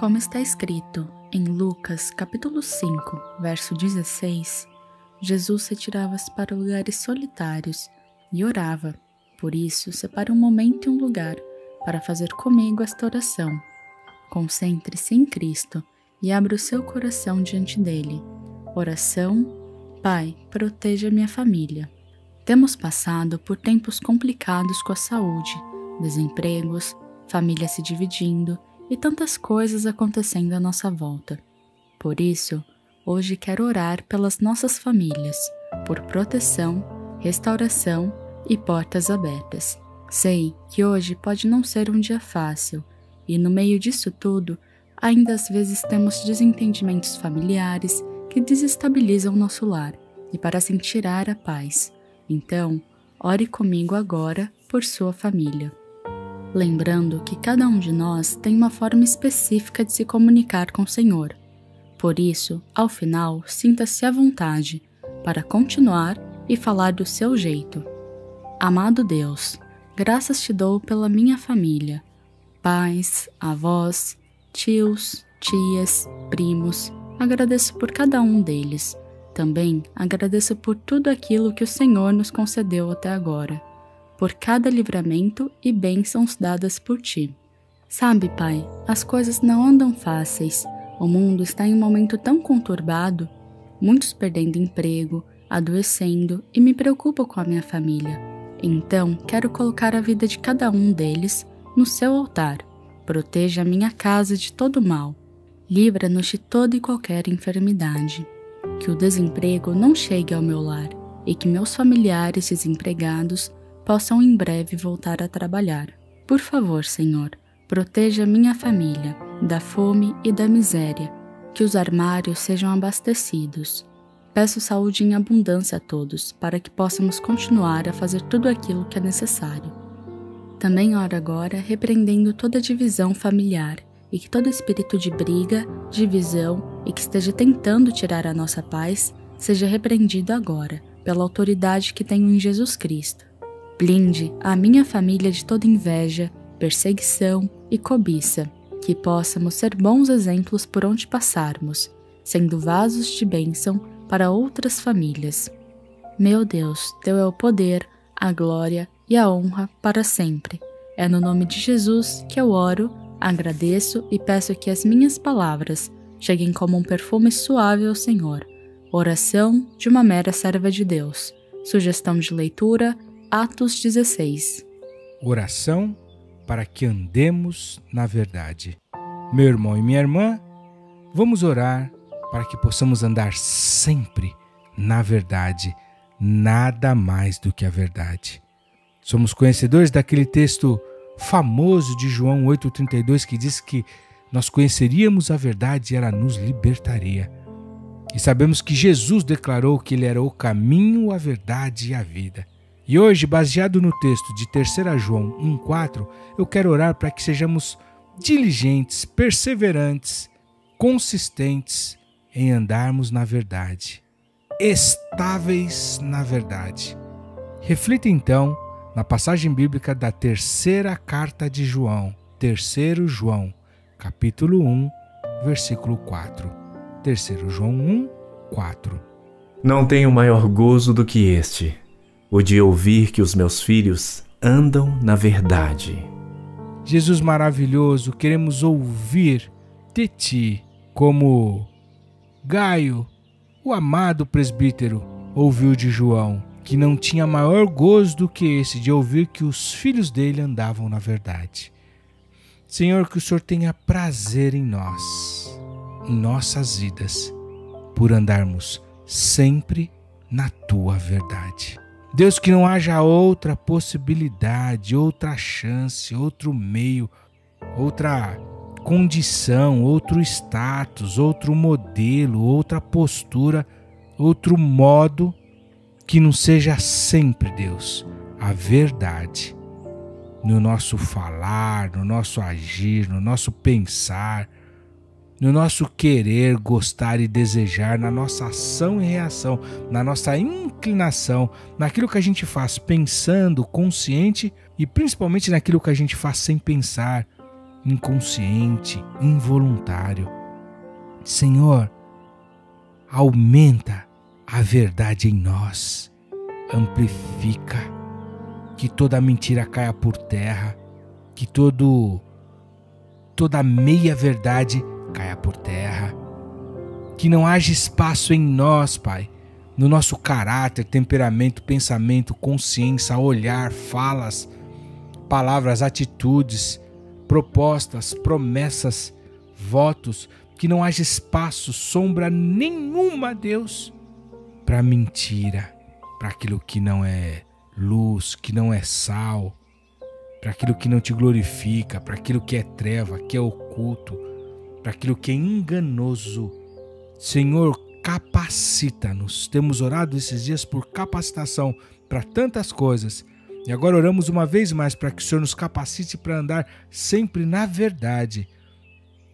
Como está escrito em Lucas capítulo 5, verso 16, Jesus retirava-se para lugares solitários e orava. Por isso, separe um momento e um lugar para fazer comigo esta oração. Concentre-se em Cristo e abra o seu coração diante dele. Oração: Pai, proteja minha família. Temos passado por tempos complicados com a saúde, desempregos, família se dividindo e tantas coisas acontecendo à nossa volta. Por isso, hoje quero orar pelas nossas famílias, por proteção, restauração e portas abertas. Sei que hoje pode não ser um dia fácil, e no meio disso tudo, ainda às vezes temos desentendimentos familiares que desestabilizam nosso lar e parecem tirar a paz. Então, ore comigo agora por sua família lembrando que cada um de nós tem uma forma específica de se comunicar com o Senhor. Por isso, ao final, sinta-se à vontade para continuar e falar do seu jeito. Amado Deus, graças te dou pela minha família, pais, avós, tios, tias, primos. Agradeço por cada um deles. Também agradeço por tudo aquilo que o Senhor nos concedeu até agora por cada livramento e bênçãos dadas por ti. Sabe, Pai, as coisas não andam fáceis. O mundo está em um momento tão conturbado, muitos perdendo emprego, adoecendo e me preocupo com a minha família. Então, quero colocar a vida de cada um deles no seu altar. Proteja a minha casa de todo mal. Livra-nos de toda e qualquer enfermidade. Que o desemprego não chegue ao meu lar e que meus familiares desempregados possam em breve voltar a trabalhar. Por favor, Senhor, proteja minha família da fome e da miséria, que os armários sejam abastecidos. Peço saúde em abundância a todos, para que possamos continuar a fazer tudo aquilo que é necessário. Também oro agora repreendendo toda divisão familiar e que todo espírito de briga, divisão e que esteja tentando tirar a nossa paz seja repreendido agora, pela autoridade que tenho em Jesus Cristo. Blinde a minha família de toda inveja, perseguição e cobiça, que possamos ser bons exemplos por onde passarmos, sendo vasos de bênção para outras famílias. Meu Deus, Teu é o poder, a glória e a honra para sempre. É no nome de Jesus que eu oro, agradeço e peço que as minhas palavras cheguem como um perfume suave ao Senhor. Oração de uma mera serva de Deus. Sugestão de leitura Atos 16. Oração para que andemos na verdade. Meu irmão e minha irmã, vamos orar para que possamos andar sempre na verdade, nada mais do que a verdade. Somos conhecedores daquele texto famoso de João 8,32 que diz que nós conheceríamos a verdade e ela nos libertaria. E sabemos que Jesus declarou que Ele era o caminho, a verdade e a vida. E hoje, baseado no texto de 3 João 1,4, eu quero orar para que sejamos diligentes, perseverantes, consistentes em andarmos na verdade, estáveis na verdade. Reflita então na passagem bíblica da terceira carta de João, 3 João, capítulo 1, versículo 4. 3 João 1, 4. Não tenho maior gozo do que este o de ouvir que os meus filhos andam na verdade. Jesus maravilhoso, queremos ouvir de ti, como Gaio, o amado presbítero, ouviu de João, que não tinha maior gozo do que esse de ouvir que os filhos dele andavam na verdade. Senhor, que o Senhor tenha prazer em nós, em nossas vidas, por andarmos sempre na tua verdade. Deus, que não haja outra possibilidade, outra chance, outro meio, outra condição, outro status, outro modelo, outra postura, outro modo que não seja sempre, Deus, a verdade no nosso falar, no nosso agir, no nosso pensar no nosso querer, gostar e desejar, na nossa ação e reação, na nossa inclinação, naquilo que a gente faz pensando, consciente e principalmente naquilo que a gente faz sem pensar, inconsciente, involuntário. Senhor, aumenta a verdade em nós, amplifica, que toda mentira caia por terra, que todo toda meia verdade caia por terra, que não haja espaço em nós, Pai, no nosso caráter, temperamento, pensamento, consciência, olhar, falas, palavras, atitudes, propostas, promessas, votos, que não haja espaço, sombra nenhuma, Deus, para mentira, para aquilo que não é luz, que não é sal, para aquilo que não te glorifica, para aquilo que é treva, que é oculto, para aquilo que é enganoso. Senhor, capacita-nos. Temos orado esses dias por capacitação para tantas coisas. E agora oramos uma vez mais para que o Senhor nos capacite para andar sempre na verdade.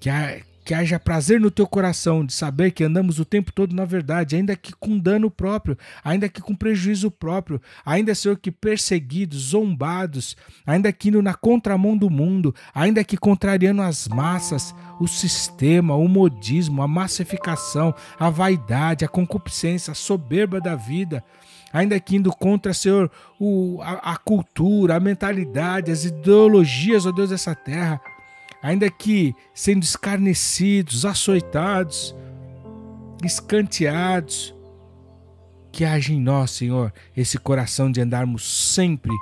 Que, a, que haja prazer no teu coração de saber que andamos o tempo todo na verdade, ainda que com dano próprio, ainda que com prejuízo próprio, ainda, Senhor, que perseguidos, zombados, ainda que indo na contramão do mundo, ainda que contrariando as massas, o sistema, o modismo, a massificação, a vaidade, a concupiscência, a soberba da vida, ainda que indo contra, Senhor, o, a, a cultura, a mentalidade, as ideologias, ó Deus, dessa terra ainda que sendo escarnecidos, açoitados, escanteados, que haja em nós, Senhor, esse coração de andarmos sempre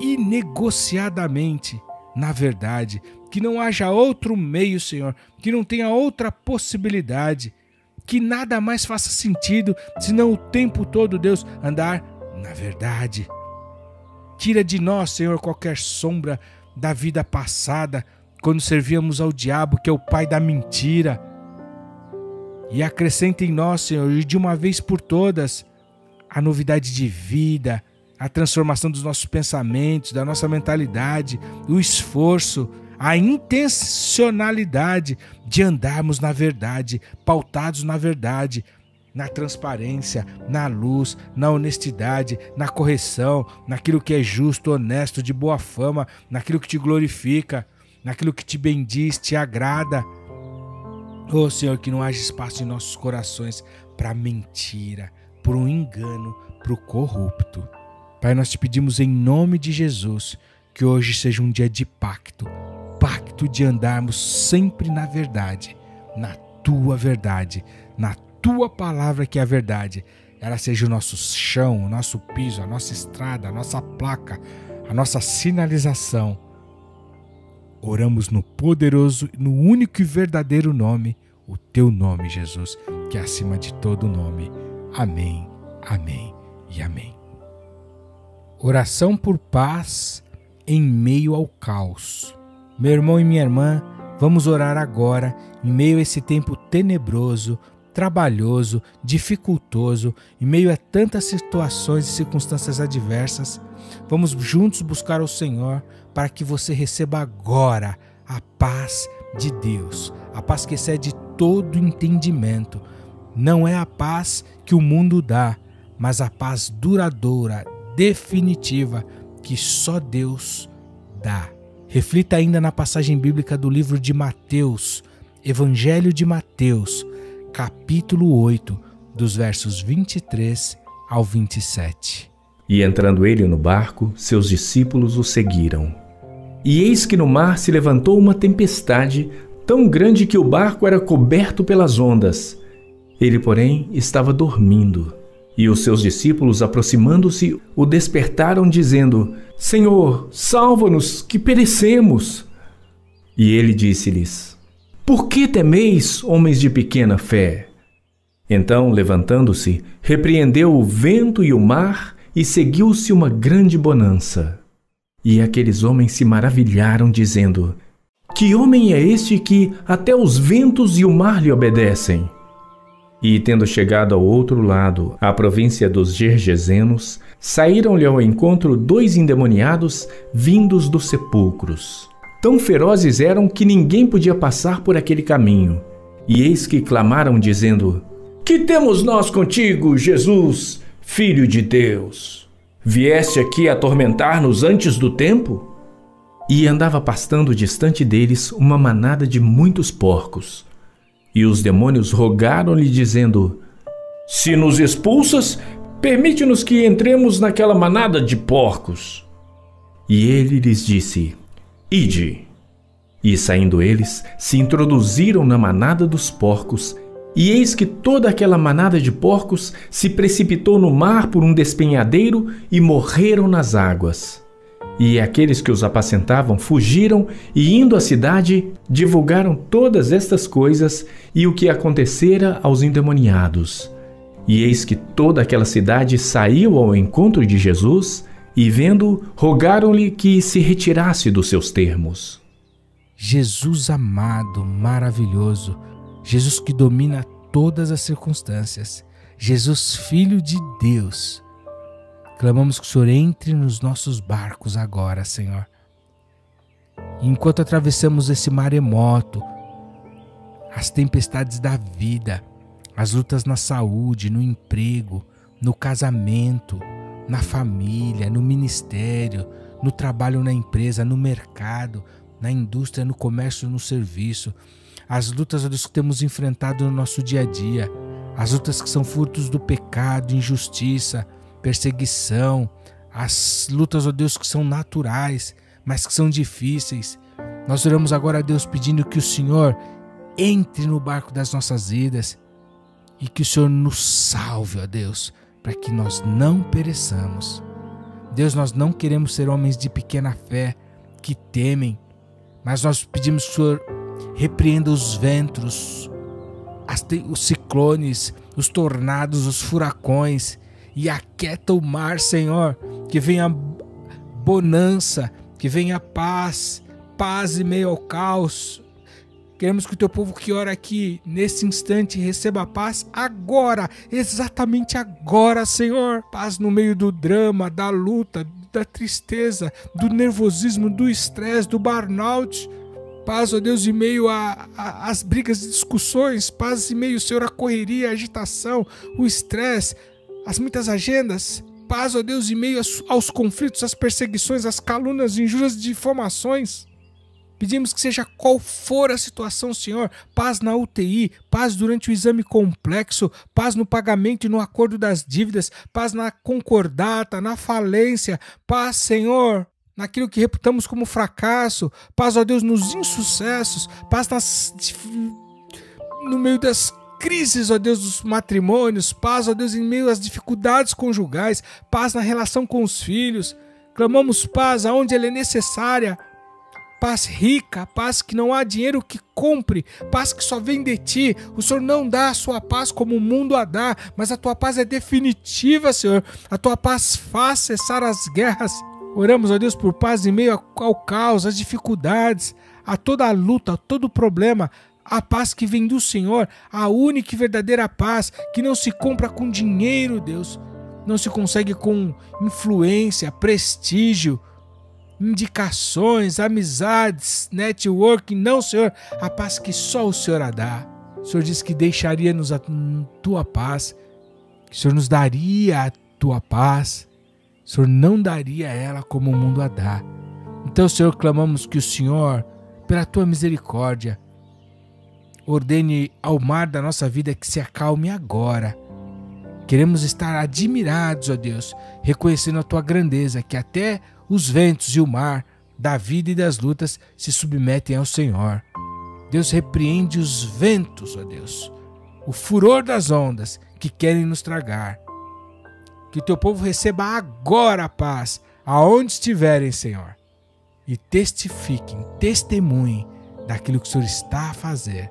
inegociadamente na verdade, que não haja outro meio, Senhor, que não tenha outra possibilidade, que nada mais faça sentido senão o tempo todo, Deus, andar na verdade. Tira de nós, Senhor, qualquer sombra da vida passada, quando servíamos ao diabo, que é o pai da mentira. E acrescenta em nós, Senhor, de uma vez por todas, a novidade de vida, a transformação dos nossos pensamentos, da nossa mentalidade, o esforço, a intencionalidade de andarmos na verdade, pautados na verdade, na transparência, na luz, na honestidade, na correção, naquilo que é justo, honesto, de boa fama, naquilo que te glorifica, naquilo que te bendiz, te agrada. Oh Senhor, que não haja espaço em nossos corações para mentira, para um engano, para o corrupto. Pai, nós te pedimos em nome de Jesus que hoje seja um dia de pacto pacto de andarmos sempre na verdade, na tua verdade, na tua palavra que é a verdade. Ela seja o nosso chão, o nosso piso, a nossa estrada, a nossa placa, a nossa sinalização. Oramos no poderoso, no único e verdadeiro nome, o teu nome, Jesus, que é acima de todo nome. Amém, amém e amém. Oração por paz em meio ao caos. Meu irmão e minha irmã, vamos orar agora, em meio a esse tempo tenebroso, trabalhoso, dificultoso, em meio a tantas situações e circunstâncias adversas. Vamos juntos buscar o Senhor para que você receba agora a paz de Deus, a paz que excede todo entendimento. Não é a paz que o mundo dá, mas a paz duradoura, definitiva, que só Deus dá. Reflita ainda na passagem bíblica do livro de Mateus, Evangelho de Mateus, capítulo 8, dos versos 23 ao 27. E entrando ele no barco, seus discípulos o seguiram. E eis que no mar se levantou uma tempestade tão grande que o barco era coberto pelas ondas. Ele, porém, estava dormindo. E os seus discípulos, aproximando-se, o despertaram, dizendo: Senhor, salva-nos, que perecemos. E ele disse-lhes: Por que temeis, homens de pequena fé? Então, levantando-se, repreendeu o vento e o mar, e seguiu-se uma grande bonança. E aqueles homens se maravilharam, dizendo: Que homem é este que até os ventos e o mar lhe obedecem? E, tendo chegado ao outro lado, à província dos Gergesenos, saíram-lhe ao encontro dois endemoniados vindos dos sepulcros. Tão ferozes eram que ninguém podia passar por aquele caminho. E eis que clamaram, dizendo: Que temos nós contigo, Jesus, Filho de Deus? Vieste aqui atormentar-nos antes do tempo? e andava pastando distante deles uma manada de muitos porcos. E os demônios rogaram-lhe, dizendo: Se nos expulsas, permite-nos que entremos naquela manada de porcos. E ele lhes disse: Ide. E saindo eles, se introduziram na manada dos porcos, e eis que toda aquela manada de porcos se precipitou no mar por um despenhadeiro e morreram nas águas. E aqueles que os apacentavam fugiram e, indo à cidade, divulgaram todas estas coisas e o que acontecera aos endemoniados. E eis que toda aquela cidade saiu ao encontro de Jesus e, vendo, rogaram-lhe que se retirasse dos seus termos. Jesus amado, maravilhoso, Jesus que domina todas as circunstâncias, Jesus, Filho de Deus Clamamos que o Senhor entre nos nossos barcos agora, Senhor. enquanto atravessamos esse maremoto, as tempestades da vida, as lutas na saúde, no emprego, no casamento, na família, no ministério, no trabalho na empresa, no mercado, na indústria, no comércio, no serviço, as lutas que temos enfrentado no nosso dia a dia, as lutas que são frutos do pecado, injustiça, perseguição, as lutas, ó oh Deus, que são naturais, mas que são difíceis. Nós oramos agora a Deus pedindo que o Senhor entre no barco das nossas vidas e que o Senhor nos salve, ó Deus, para que nós não pereçamos. Deus, nós não queremos ser homens de pequena fé que temem, mas nós pedimos que o Senhor repreenda os ventos, os ciclones, os tornados, os furacões, e aquieta o mar, Senhor. Que venha bonança, que venha paz, paz em meio ao caos. Queremos que o teu povo que ora aqui, nesse instante, receba paz agora, exatamente agora, Senhor. Paz no meio do drama, da luta, da tristeza, do nervosismo, do estresse, do burnout. Paz, ó Deus, em meio às brigas e discussões. Paz em meio, Senhor, à correria, à agitação, o estresse as muitas agendas, paz, ó Deus, em meio aos conflitos, às perseguições, às calúnias, injúrias, difamações. Pedimos que seja qual for a situação, Senhor, paz na UTI, paz durante o exame complexo, paz no pagamento e no acordo das dívidas, paz na concordata, na falência, paz, Senhor, naquilo que reputamos como fracasso, paz, ó Deus, nos insucessos, paz nas, no meio das crises, ó Deus, dos matrimônios, paz, ó Deus, em meio às dificuldades conjugais, paz na relação com os filhos. Clamamos paz aonde ela é necessária, paz rica, paz que não há dinheiro que compre, paz que só vem de ti. O Senhor não dá a sua paz como o mundo a dá, mas a tua paz é definitiva, Senhor. A tua paz faz cessar as guerras. Oramos, ó Deus, por paz em meio ao caos, às dificuldades, a toda a luta, a todo problema a paz que vem do Senhor, a única e verdadeira paz que não se compra com dinheiro, Deus, não se consegue com influência, prestígio, indicações, amizades, networking, não, Senhor, a paz que só o Senhor a dá. O Senhor diz que deixaria-nos a tua paz, que o Senhor nos daria a tua paz, o Senhor não daria ela como o mundo a dá. Então, Senhor, clamamos que o Senhor, pela tua misericórdia, ordene ao mar da nossa vida que se acalme agora. Queremos estar admirados, ó Deus, reconhecendo a tua grandeza, que até os ventos e o mar da vida e das lutas se submetem ao Senhor. Deus repreende os ventos, ó Deus, o furor das ondas que querem nos tragar. Que o teu povo receba agora a paz, aonde estiverem, Senhor, e testifiquem, testemunhem daquilo que o Senhor está a fazer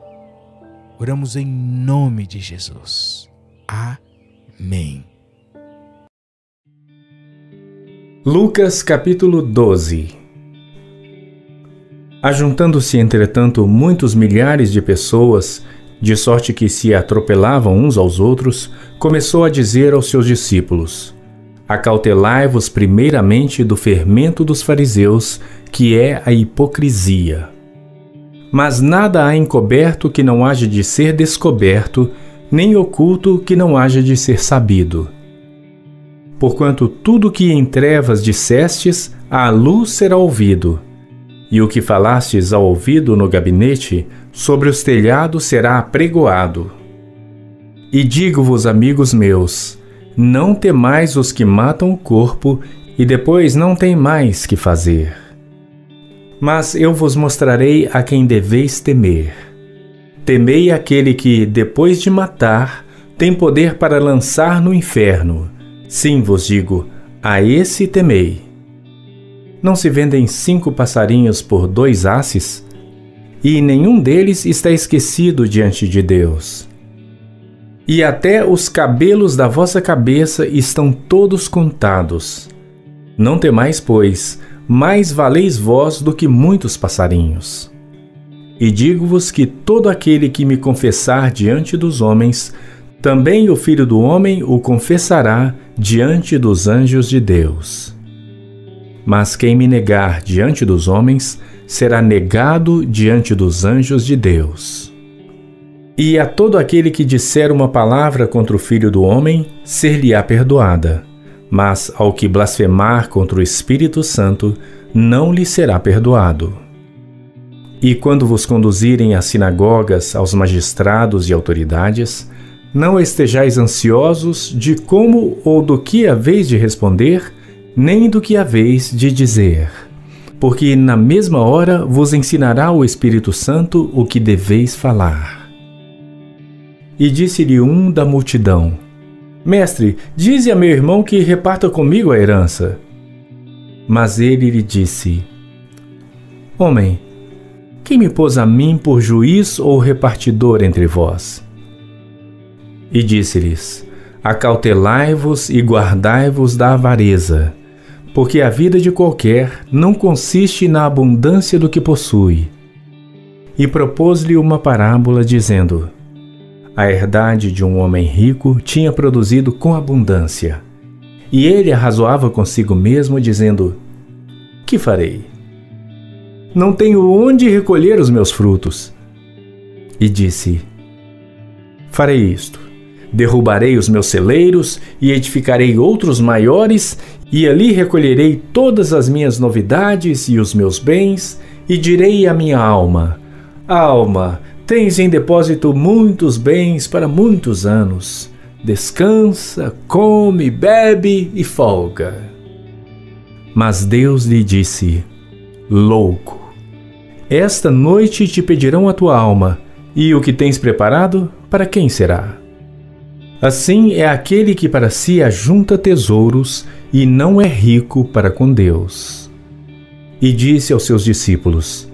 Oramos em nome de Jesus. Amém. Lucas capítulo 12 Ajuntando-se, entretanto, muitos milhares de pessoas, de sorte que se atropelavam uns aos outros, começou a dizer aos seus discípulos: Acautelai-vos primeiramente do fermento dos fariseus, que é a hipocrisia. Mas nada há encoberto que não haja de ser descoberto, nem oculto que não haja de ser sabido. Porquanto tudo que em trevas dissestes, à luz será ouvido, E o que falastes ao ouvido no gabinete, sobre os telhados será apregoado. E digo-vos, amigos meus, não temais os que matam o corpo e depois não tem mais que fazer. Mas eu vos mostrarei a quem deveis temer. Temei aquele que, depois de matar, tem poder para lançar no inferno. Sim, vos digo, a esse temei. Não se vendem cinco passarinhos por dois asses? E nenhum deles está esquecido diante de Deus. E até os cabelos da vossa cabeça estão todos contados. Não temais, pois, mais valeis vós do que muitos passarinhos. E digo-vos que todo aquele que me confessar diante dos homens, também o Filho do Homem o confessará diante dos anjos de Deus. Mas quem me negar diante dos homens, será negado diante dos anjos de Deus. E a todo aquele que disser uma palavra contra o Filho do Homem, ser-lhe-á perdoada mas ao que blasfemar contra o Espírito Santo, não lhe será perdoado. E quando vos conduzirem às sinagogas, aos magistrados e autoridades, não estejais ansiosos de como ou do que haveis de responder, nem do que haveis de dizer. Porque na mesma hora vos ensinará o Espírito Santo o que deveis falar. E disse-lhe um da multidão: Mestre, dize a meu irmão que reparta comigo a herança. Mas ele lhe disse: Homem, quem me pôs a mim por juiz ou repartidor entre vós? E disse-lhes: Acautelai-vos e guardai-vos da avareza, porque a vida de qualquer não consiste na abundância do que possui. E propôs-lhe uma parábola, dizendo: a herdade de um homem rico tinha produzido com abundância. E ele arrazoava consigo mesmo, dizendo: Que farei? Não tenho onde recolher os meus frutos. E disse: Farei isto: derrubarei os meus celeiros e edificarei outros maiores, e ali recolherei todas as minhas novidades e os meus bens, e direi à minha alma: Alma, Tens em depósito muitos bens para muitos anos. Descansa, come, bebe e folga. Mas Deus lhe disse: Louco, esta noite te pedirão a tua alma, e o que tens preparado, para quem será? Assim é aquele que para si ajunta tesouros e não é rico para com Deus. E disse aos seus discípulos: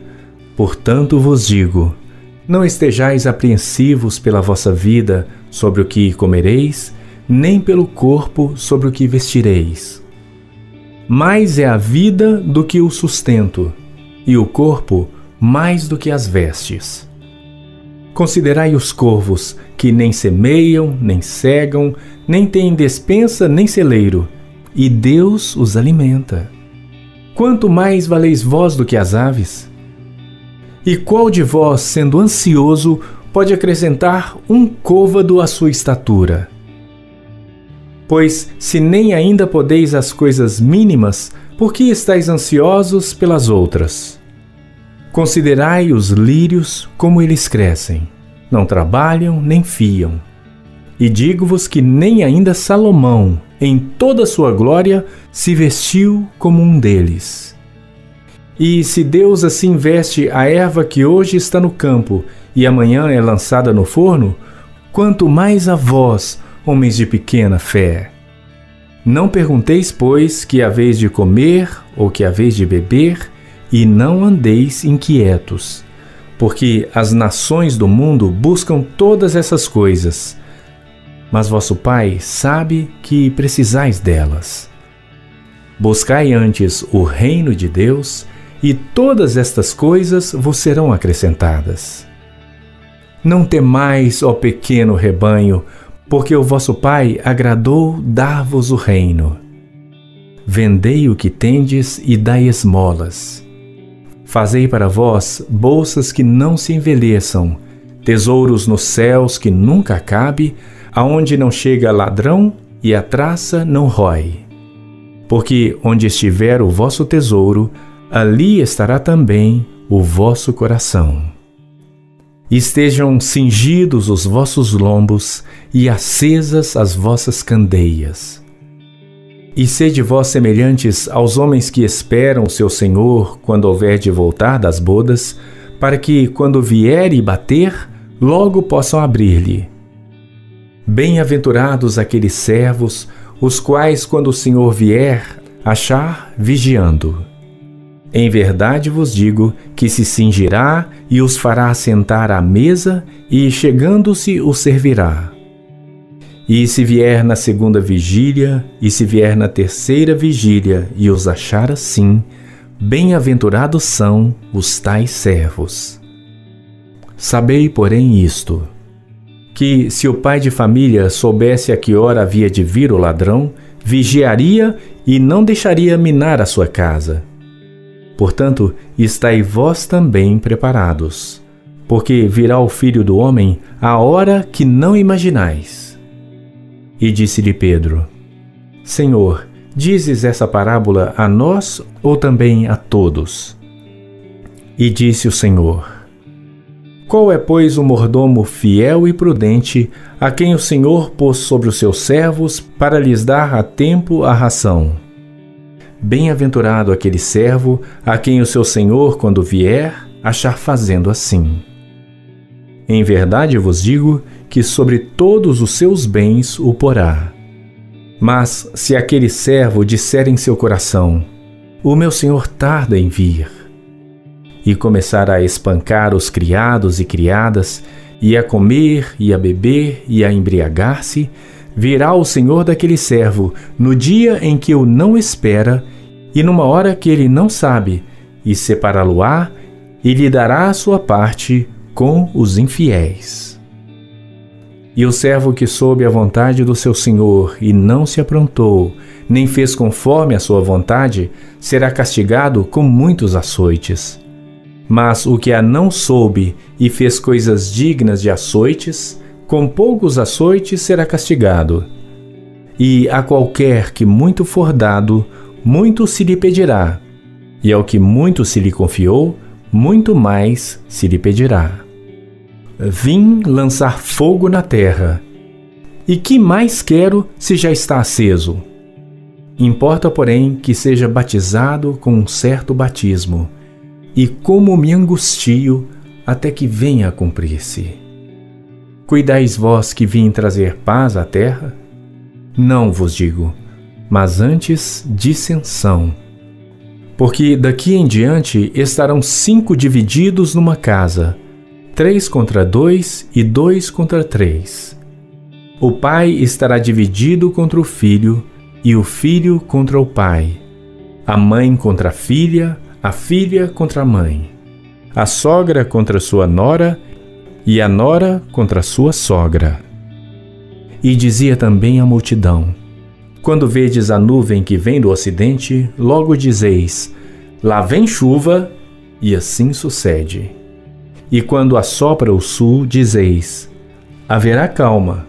Portanto vos digo, não estejais apreensivos pela vossa vida sobre o que comereis, nem pelo corpo sobre o que vestireis. Mais é a vida do que o sustento, e o corpo mais do que as vestes. Considerai os corvos, que nem semeiam, nem cegam, nem têm despensa, nem celeiro, e Deus os alimenta. Quanto mais valeis vós do que as aves? E qual de vós, sendo ansioso, pode acrescentar um côvado à sua estatura? Pois, se nem ainda podeis as coisas mínimas, por que estáis ansiosos pelas outras? Considerai os lírios como eles crescem. Não trabalham nem fiam. E digo-vos que nem ainda Salomão, em toda sua glória, se vestiu como um deles. E se Deus assim veste a erva que hoje está no campo e amanhã é lançada no forno, quanto mais a vós, homens de pequena fé. Não pergunteis, pois, que haveis de comer ou que haveis de beber, e não andeis inquietos, porque as nações do mundo buscam todas essas coisas, mas vosso Pai sabe que precisais delas. Buscai antes o reino de Deus e todas estas coisas vos serão acrescentadas. Não temais, ó pequeno rebanho, porque o vosso Pai agradou dar-vos o reino. Vendei o que tendes e dai esmolas. Fazei para vós bolsas que não se envelheçam, tesouros nos céus que nunca acabe, aonde não chega ladrão e a traça não rói. Porque onde estiver o vosso tesouro, ali estará também o vosso coração. Estejam cingidos os vossos lombos e acesas as vossas candeias. E sede vós semelhantes aos homens que esperam o seu Senhor quando houver de voltar das bodas, para que, quando vier e bater, logo possam abrir-lhe. Bem-aventurados aqueles servos, os quais, quando o Senhor vier, achar vigiando. Em verdade vos digo que se cingirá e os fará sentar à mesa, e chegando-se os servirá. E se vier na segunda vigília, e se vier na terceira vigília, e os achar assim, bem-aventurados são os tais servos. Sabei, porém, isto: que se o pai de família soubesse a que hora havia de vir o ladrão, vigiaria e não deixaria minar a sua casa. Portanto, estai vós também preparados, porque virá o filho do homem a hora que não imaginais. E disse-lhe Pedro: Senhor, dizes essa parábola a nós ou também a todos? E disse o Senhor: Qual é, pois, o mordomo fiel e prudente a quem o Senhor pôs sobre os seus servos para lhes dar a tempo a ração? Bem-aventurado aquele servo a quem o seu senhor, quando vier, achar fazendo assim. Em verdade vos digo que sobre todos os seus bens o porá. Mas se aquele servo disser em seu coração: O meu senhor tarda em vir, e começar a espancar os criados e criadas, e a comer, e a beber, e a embriagar-se, virá o senhor daquele servo no dia em que o não espera e numa hora que ele não sabe, e separá-lo-á e lhe dará a sua parte com os infiéis. E o servo que soube a vontade do seu senhor e não se aprontou, nem fez conforme a sua vontade, será castigado com muitos açoites. Mas o que a não soube e fez coisas dignas de açoites, com poucos açoites será castigado. E a qualquer que muito for dado, muito se lhe pedirá, e ao que muito se lhe confiou, muito mais se lhe pedirá. Vim lançar fogo na terra. E que mais quero se já está aceso? Importa, porém, que seja batizado com um certo batismo, e como me angustio até que venha a cumprir-se. Cuidais vós que vim trazer paz à terra? Não vos digo, mas antes dissensão. Porque daqui em diante estarão cinco divididos numa casa, três contra dois e dois contra três. O pai estará dividido contra o filho, e o filho contra o pai, a mãe contra a filha, a filha contra a mãe, a sogra contra sua nora e a nora contra sua sogra. E dizia também a multidão: Quando vedes a nuvem que vem do ocidente, logo dizeis: Lá vem chuva, e assim sucede. E quando assopra o sul, dizeis: Haverá calma,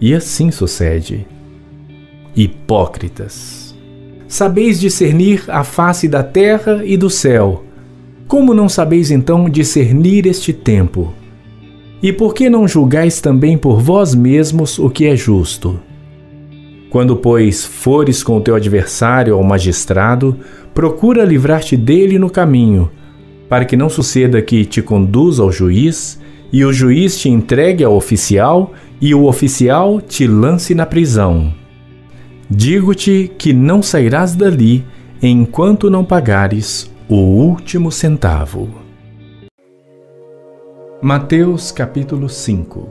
e assim sucede. Hipócritas! Sabeis discernir a face da terra e do céu. Como não sabeis então discernir este tempo? E por que não julgais também por vós mesmos o que é justo? Quando, pois, fores com o teu adversário ao magistrado, procura livrar-te dele no caminho, para que não suceda que te conduza ao juiz, e o juiz te entregue ao oficial, e o oficial te lance na prisão. Digo-te que não sairás dali enquanto não pagares o último centavo. Mateus capítulo 5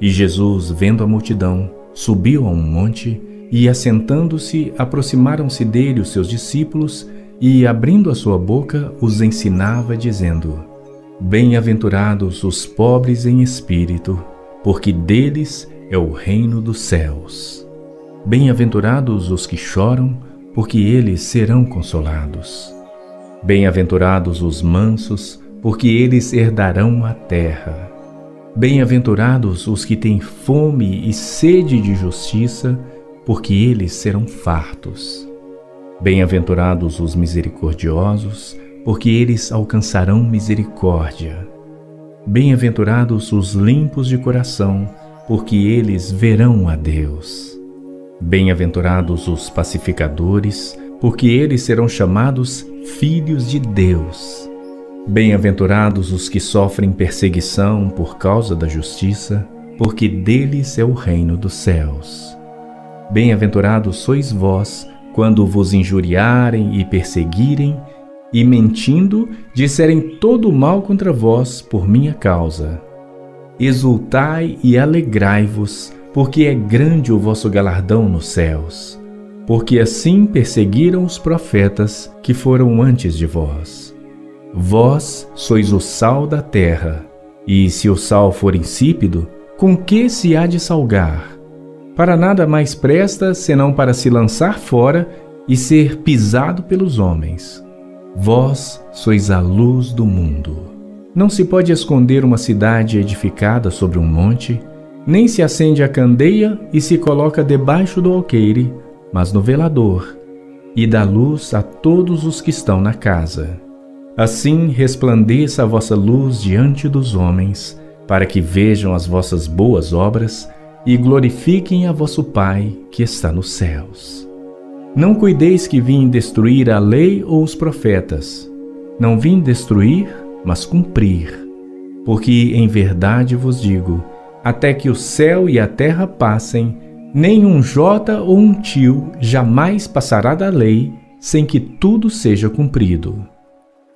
E Jesus, vendo a multidão, subiu a um monte e, assentando-se, aproximaram-se dele os seus discípulos e, abrindo a sua boca, os ensinava, dizendo: Bem-aventurados os pobres em espírito, porque deles é o reino dos céus. Bem-aventurados os que choram, porque eles serão consolados. Bem-aventurados os mansos, porque eles herdarão a terra. Bem-aventurados os que têm fome e sede de justiça, porque eles serão fartos. Bem-aventurados os misericordiosos, porque eles alcançarão misericórdia. Bem-aventurados os limpos de coração, porque eles verão a Deus. Bem-aventurados os pacificadores, porque eles serão chamados filhos de Deus. Bem-aventurados os que sofrem perseguição por causa da justiça, porque deles é o reino dos céus. Bem-aventurados sois vós, quando vos injuriarem e perseguirem, e mentindo disserem todo o mal contra vós por minha causa. Exultai e alegrai-vos, porque é grande o vosso galardão nos céus. Porque assim perseguiram os profetas que foram antes de vós. Vós sois o sal da terra, e se o sal for insípido, com que se há de salgar? Para nada mais presta senão para se lançar fora e ser pisado pelos homens. Vós sois a luz do mundo. Não se pode esconder uma cidade edificada sobre um monte, nem se acende a candeia e se coloca debaixo do alqueire, mas no velador, e dá luz a todos os que estão na casa. Assim resplandeça a vossa luz diante dos homens, para que vejam as vossas boas obras e glorifiquem a vosso Pai que está nos céus. Não cuideis que vim destruir a lei ou os profetas. Não vim destruir, mas cumprir. Porque em verdade vos digo: até que o céu e a terra passem, nem um jota ou um tio jamais passará da lei sem que tudo seja cumprido.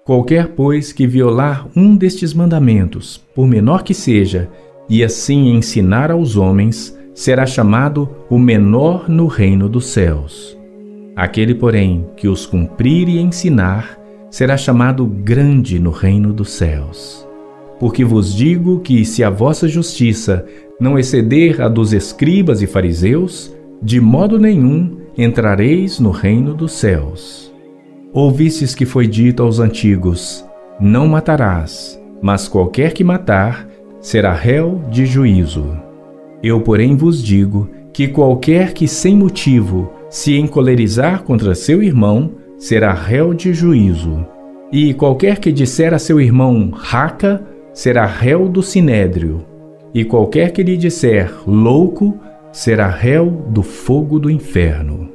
Qualquer, pois, que violar um destes mandamentos, por menor que seja, e assim ensinar aos homens, será chamado o menor no reino dos céus. Aquele, porém, que os cumprir e ensinar, será chamado grande no reino dos céus. Porque vos digo que, se a vossa justiça não exceder a dos escribas e fariseus, de modo nenhum entrareis no reino dos céus. Ouvistes que foi dito aos antigos: Não matarás, mas qualquer que matar será réu de juízo. Eu, porém, vos digo que qualquer que sem motivo se encolerizar contra seu irmão será réu de juízo. E qualquer que disser a seu irmão raca será réu do sinédrio. E qualquer que lhe disser louco será réu do fogo do inferno.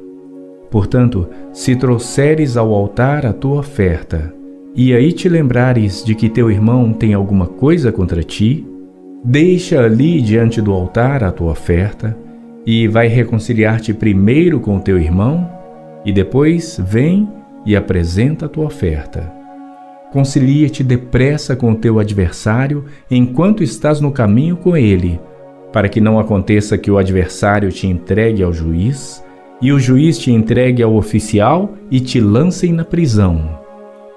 Portanto, se trouxeres ao altar a tua oferta, e aí te lembrares de que teu irmão tem alguma coisa contra ti, Deixa ali diante do altar a tua oferta e vai reconciliar-te primeiro com o teu irmão e depois vem e apresenta a tua oferta. Concilia-te depressa com o teu adversário enquanto estás no caminho com ele, para que não aconteça que o adversário te entregue ao juiz e o juiz te entregue ao oficial e te lancem na prisão.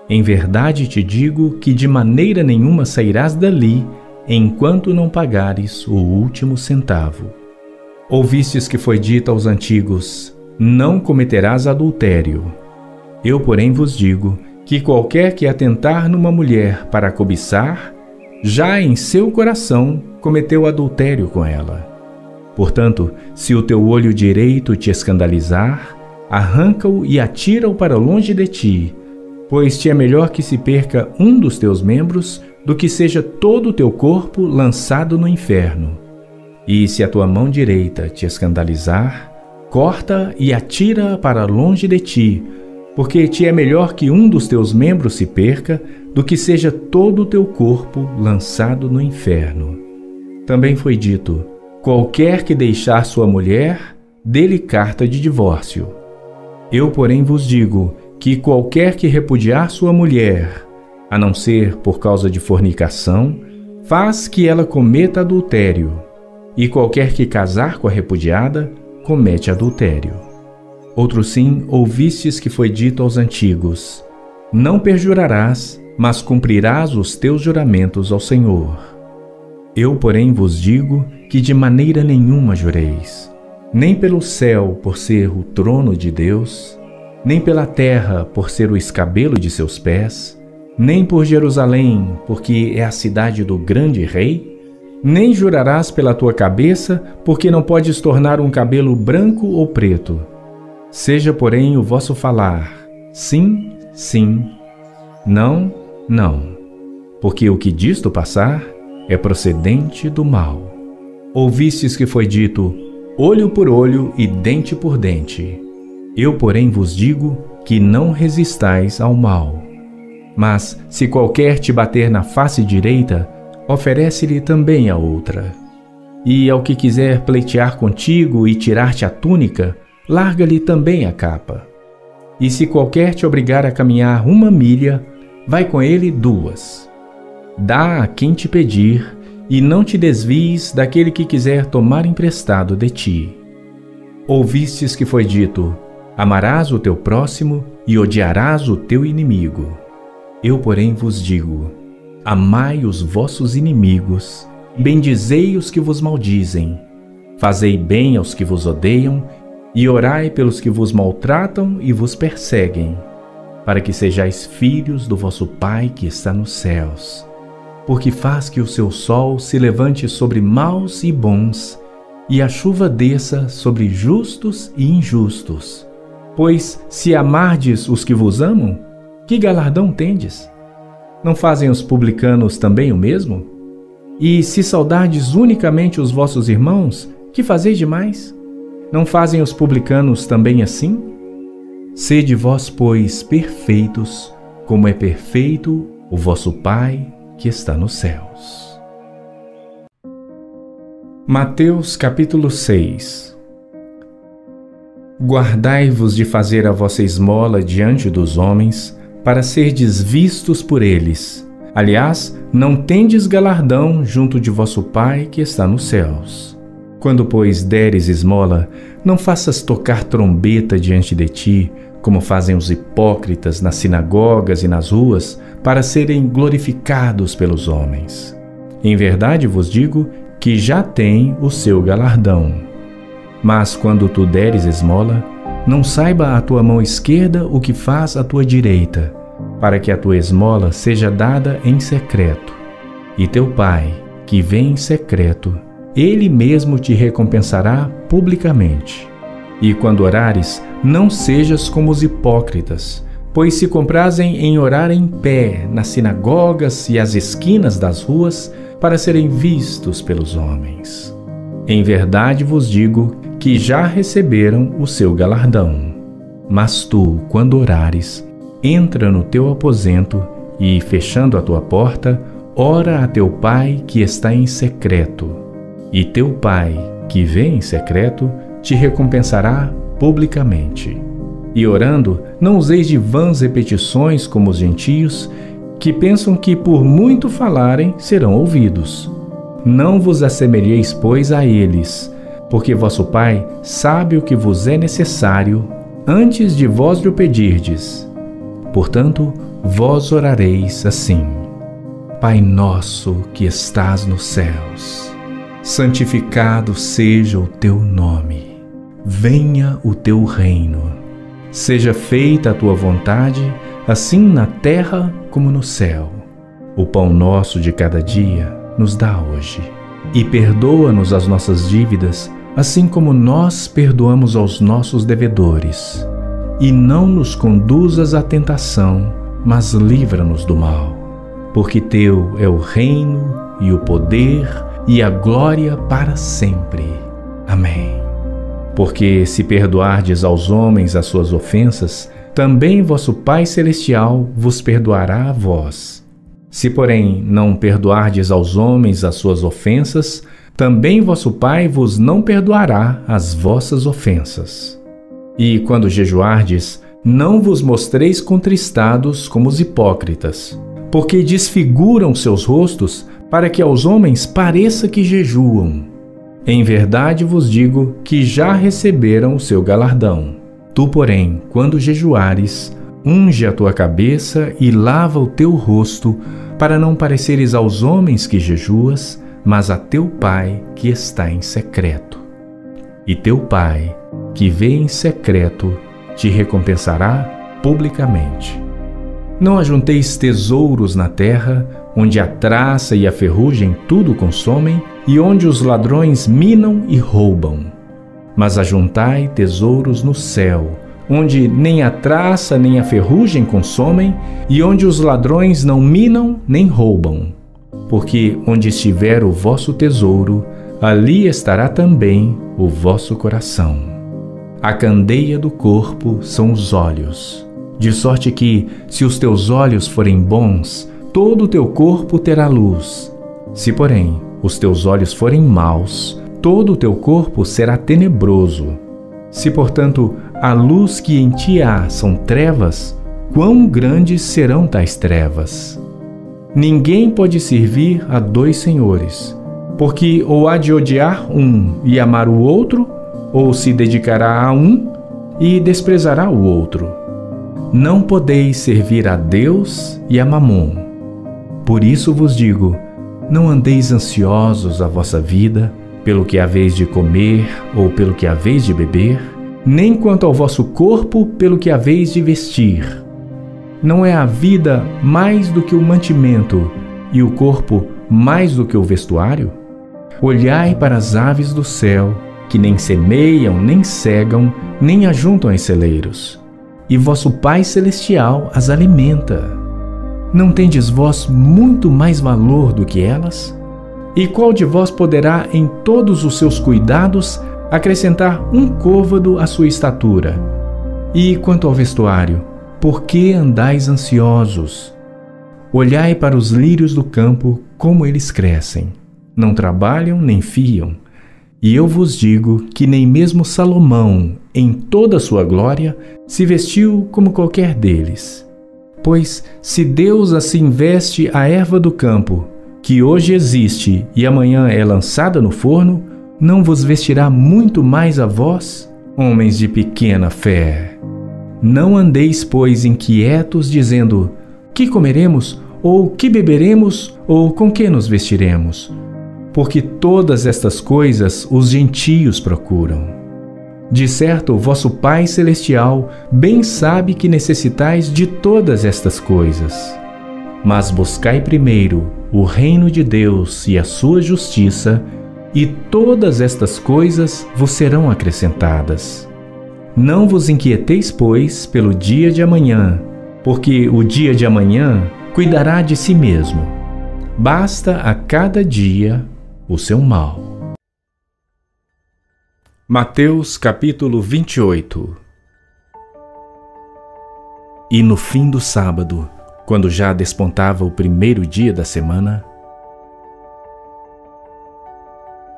Em verdade te digo que de maneira nenhuma sairás dali enquanto não pagares o último centavo. Ouvistes que foi dito aos antigos: Não cometerás adultério. Eu, porém, vos digo que qualquer que atentar numa mulher para cobiçar, já em seu coração cometeu adultério com ela. Portanto, se o teu olho direito te escandalizar, arranca-o e atira-o para longe de ti, pois te é melhor que se perca um dos teus membros do que seja todo o teu corpo lançado no inferno. E se a tua mão direita te escandalizar, corta e atira para longe de ti, porque te é melhor que um dos teus membros se perca do que seja todo o teu corpo lançado no inferno. Também foi dito: qualquer que deixar sua mulher, dê-lhe carta de divórcio. Eu, porém, vos digo que qualquer que repudiar sua mulher, a não ser por causa de fornicação, faz que ela cometa adultério, e qualquer que casar com a repudiada comete adultério. Outro sim ouvistes que foi dito aos antigos: Não perjurarás, mas cumprirás os teus juramentos ao Senhor. Eu, porém, vos digo que de maneira nenhuma jureis, nem pelo céu, por ser o trono de Deus, nem pela terra, por ser o escabelo de seus pés, nem por Jerusalém, porque é a cidade do grande rei, nem jurarás pela tua cabeça, porque não podes tornar um cabelo branco ou preto. Seja, porém, o vosso falar sim, sim, não, não, porque o que disto passar é procedente do mal. Ouvistes que foi dito olho por olho e dente por dente. Eu, porém, vos digo que não resistais ao mal. Mas, se qualquer te bater na face direita, oferece-lhe também a outra. E ao que quiser pleitear contigo e tirar-te a túnica, larga-lhe também a capa. E se qualquer te obrigar a caminhar uma milha, vai com ele duas. Dá a quem te pedir, e não te desvies daquele que quiser tomar emprestado de ti. Ouvistes que foi dito: Amarás o teu próximo e odiarás o teu inimigo. Eu, porém, vos digo: Amai os vossos inimigos, bendizei os que vos maldizem, fazei bem aos que vos odeiam e orai pelos que vos maltratam e vos perseguem, para que sejais filhos do vosso Pai que está nos céus porque faz que o seu sol se levante sobre maus e bons, e a chuva desça sobre justos e injustos. Pois se amardes os que vos amam, que galardão tendes? Não fazem os publicanos também o mesmo? E se saudardes unicamente os vossos irmãos, que fazeis demais? Não fazem os publicanos também assim? Sede vós, pois, perfeitos, como é perfeito o vosso Pai que está nos céus. Mateus capítulo 6 Guardai-vos de fazer a vossa esmola diante dos homens, para serdes vistos por eles. Aliás, não tendes galardão junto de vosso Pai que está nos céus. Quando, pois, deres esmola, não faças tocar trombeta diante de ti, como fazem os hipócritas nas sinagogas e nas ruas, para serem glorificados pelos homens. Em verdade vos digo que já tem o seu galardão. Mas quando tu deres esmola, não saiba a tua mão esquerda o que faz a tua direita, para que a tua esmola seja dada em secreto. E teu Pai, que vem em secreto, ele mesmo te recompensará publicamente. E quando orares, não sejas como os hipócritas, pois se comprazem em orar em pé nas sinagogas e às esquinas das ruas para serem vistos pelos homens. Em verdade vos digo que já receberam o seu galardão. Mas tu, quando orares, entra no teu aposento e, fechando a tua porta, ora a teu pai que está em secreto. E teu pai, que vê em secreto, te recompensará publicamente. E orando, não useis de vãs repetições como os gentios, que pensam que por muito falarem serão ouvidos. Não vos assemelheis, pois, a eles, porque vosso Pai sabe o que vos é necessário antes de vós lhe pedirdes. Portanto, vós orareis assim: Pai nosso que estás nos céus, santificado seja o teu nome venha o teu reino. Seja feita a tua vontade, assim na terra como no céu. O pão nosso de cada dia nos dá hoje. E perdoa-nos as nossas dívidas, assim como nós perdoamos aos nossos devedores. E não nos conduzas à tentação, mas livra-nos do mal. Porque teu é o reino e o poder e a glória para sempre. Amém. Porque se perdoardes aos homens as suas ofensas, também vosso Pai Celestial vos perdoará a vós. Se, porém, não perdoardes aos homens as suas ofensas, também vosso Pai vos não perdoará as vossas ofensas. E quando jejuardes, não vos mostreis contristados como os hipócritas, porque desfiguram seus rostos para que aos homens pareça que jejuam. Em verdade vos digo que já receberam o seu galardão. Tu, porém, quando jejuares, unge a tua cabeça e lava o teu rosto, para não pareceres aos homens que jejuas, mas a teu Pai que está em secreto. E teu Pai, que vê em secreto, te recompensará publicamente. Não ajunteis tesouros na terra, onde a traça e a ferrugem tudo consomem, e onde os ladrões minam e roubam. Mas ajuntai tesouros no céu, onde nem a traça nem a ferrugem consomem, e onde os ladrões não minam nem roubam. Porque onde estiver o vosso tesouro, ali estará também o vosso coração. A candeia do corpo são os olhos. De sorte que, se os teus olhos forem bons, todo o teu corpo terá luz. Se, porém, os teus olhos forem maus, todo o teu corpo será tenebroso. Se, portanto, a luz que em ti há são trevas, quão grandes serão tais trevas? Ninguém pode servir a dois senhores, porque ou há de odiar um e amar o outro, ou se dedicará a um e desprezará o outro. Não podeis servir a Deus e a Mamon. Por isso vos digo: não andeis ansiosos a vossa vida, pelo que haveis de comer ou pelo que haveis de beber, nem quanto ao vosso corpo, pelo que haveis de vestir. Não é a vida mais do que o mantimento e o corpo mais do que o vestuário? Olhai para as aves do céu, que nem semeiam, nem cegam, nem ajuntam em celeiros, e vosso Pai Celestial as alimenta. Não tendes vós muito mais valor do que elas? E qual de vós poderá, em todos os seus cuidados, acrescentar um côvado à sua estatura? E quanto ao vestuário, por que andais ansiosos? Olhai para os lírios do campo, como eles crescem. Não trabalham nem fiam. E eu vos digo que nem mesmo Salomão, em toda a sua glória, se vestiu como qualquer deles. Pois, se Deus assim veste a erva do campo, que hoje existe e amanhã é lançada no forno, não vos vestirá muito mais a vós, homens de pequena fé? Não andeis, pois, inquietos, dizendo: Que comeremos, ou que beberemos, ou com que nos vestiremos? Porque todas estas coisas os gentios procuram. De certo, vosso Pai Celestial bem sabe que necessitais de todas estas coisas. Mas buscai primeiro o reino de Deus e a sua justiça, e todas estas coisas vos serão acrescentadas. Não vos inquieteis, pois, pelo dia de amanhã, porque o dia de amanhã cuidará de si mesmo. Basta a cada dia o seu mal. Mateus capítulo 28 E no fim do sábado, quando já despontava o primeiro dia da semana,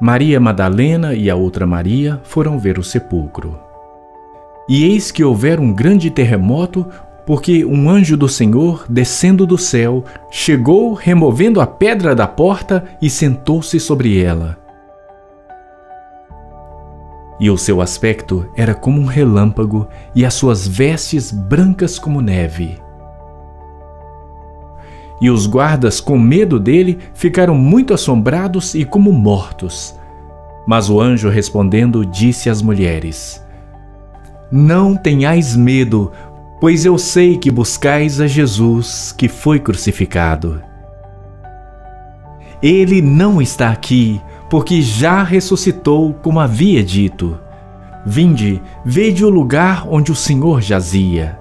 Maria Madalena e a outra Maria foram ver o sepulcro. E eis que houver um grande terremoto, porque um anjo do Senhor, descendo do céu, chegou, removendo a pedra da porta e sentou-se sobre ela. E o seu aspecto era como um relâmpago, e as suas vestes brancas como neve. E os guardas, com medo dele, ficaram muito assombrados e como mortos. Mas o anjo respondendo disse às mulheres: Não tenhais medo, pois eu sei que buscais a Jesus que foi crucificado. Ele não está aqui, porque já ressuscitou, como havia dito. Vinde, vede o lugar onde o Senhor jazia.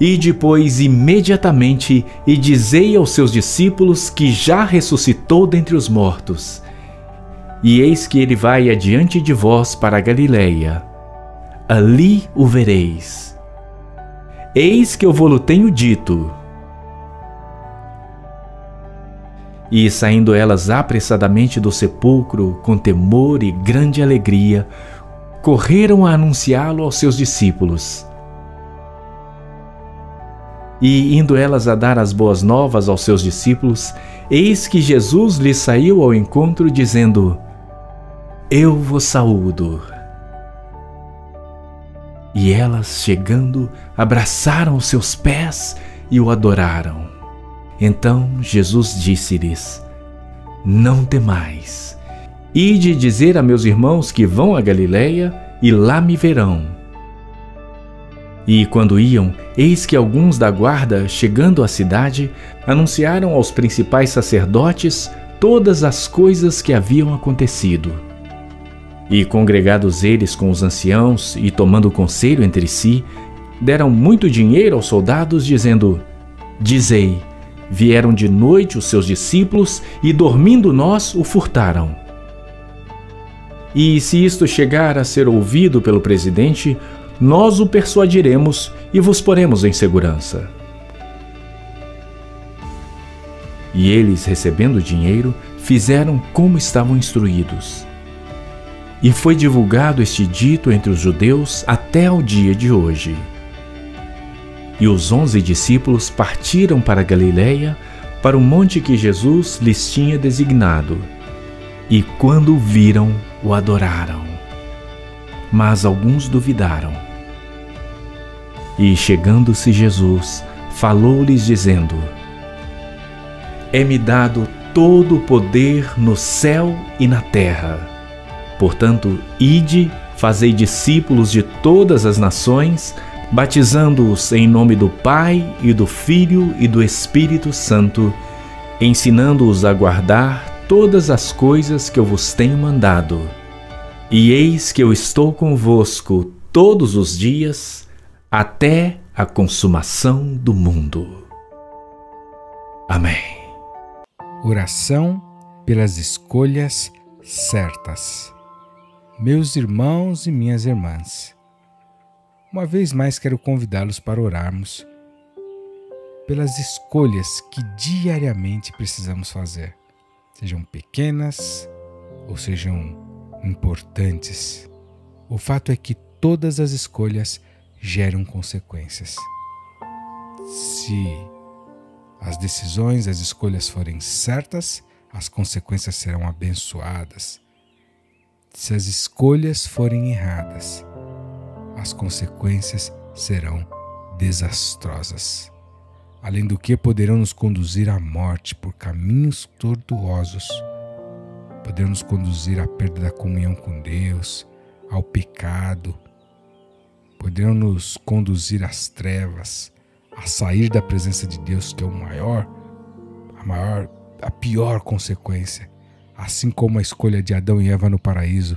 E depois, imediatamente, e dizei aos seus discípulos que já ressuscitou dentre os mortos. E eis que ele vai adiante de vós para a Galiléia. Ali o vereis. Eis que eu vou-lo tenho dito. E saindo elas apressadamente do sepulcro, com temor e grande alegria, correram a anunciá-lo aos seus discípulos. E indo elas a dar as boas novas aos seus discípulos, eis que Jesus lhes saiu ao encontro, dizendo: Eu vos saúdo. E elas, chegando, abraçaram os seus pés e o adoraram. Então Jesus disse-lhes: Não temais. Ide dizer a meus irmãos que vão a Galiléia e lá me verão. E quando iam, eis que alguns da guarda, chegando à cidade, anunciaram aos principais sacerdotes todas as coisas que haviam acontecido. E congregados eles com os anciãos e tomando conselho entre si, deram muito dinheiro aos soldados, dizendo: Dizei, vieram de noite os seus discípulos e, dormindo nós, o furtaram. E se isto chegar a ser ouvido pelo presidente, nós o persuadiremos e vos poremos em segurança. E eles, recebendo o dinheiro, fizeram como estavam instruídos. E foi divulgado este dito entre os judeus até o dia de hoje. E os onze discípulos partiram para Galiléia, para o monte que Jesus lhes tinha designado. E quando o viram, o adoraram. Mas alguns duvidaram. E chegando-se Jesus, falou-lhes dizendo: É-me dado todo o poder no céu e na terra. Portanto, ide, fazei discípulos de todas as nações, batizando-os em nome do Pai e do Filho e do Espírito Santo, ensinando-os a guardar todas as coisas que eu vos tenho mandado. E eis que eu estou convosco todos os dias, até a consumação do mundo. Amém. Oração pelas escolhas certas. Meus irmãos e minhas irmãs, uma vez mais quero convidá-los para orarmos pelas escolhas que diariamente precisamos fazer sejam pequenas ou sejam importantes. O fato é que todas as escolhas geram consequências. Se as decisões, as escolhas forem certas, as consequências serão abençoadas. Se as escolhas forem erradas, as consequências serão desastrosas. Além do que poderão nos conduzir à morte por caminhos tortuosos, poderão nos conduzir à perda da comunhão com Deus, ao pecado, poderão nos conduzir às trevas, a sair da presença de Deus, que é o maior, a maior, a pior consequência. Assim como a escolha de Adão e Eva no paraíso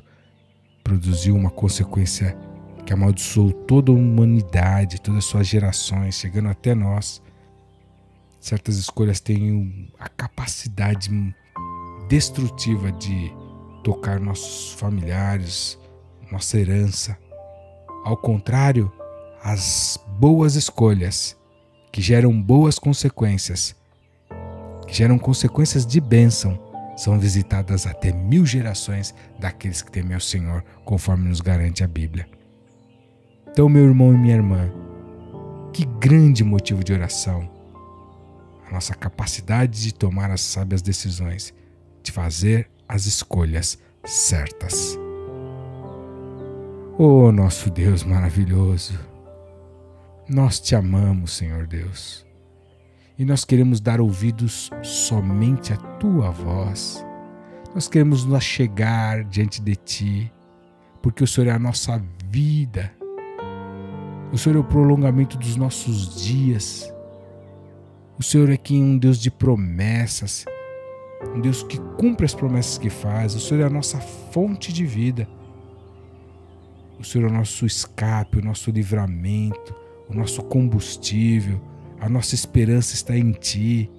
produziu uma consequência que amaldiçoou toda a humanidade, todas as suas gerações, chegando até nós certas escolhas têm a capacidade destrutiva de tocar nossos familiares, nossa herança. Ao contrário, as boas escolhas que geram boas consequências, que geram consequências de bênção, são visitadas até mil gerações daqueles que temem ao Senhor, conforme nos garante a Bíblia. Então, meu irmão e minha irmã, que grande motivo de oração a nossa capacidade de tomar as sábias decisões, de fazer as escolhas certas. Oh, nosso Deus maravilhoso, nós te amamos, Senhor Deus, e nós queremos dar ouvidos somente à tua voz. Nós queremos nos chegar diante de ti, porque o Senhor é a nossa vida. O Senhor é o prolongamento dos nossos dias. O Senhor é quem é um Deus de promessas, um Deus que cumpre as promessas que faz. O Senhor é a nossa fonte de vida. O Senhor é o nosso escape, o nosso livramento, o nosso combustível. A nossa esperança está em Ti.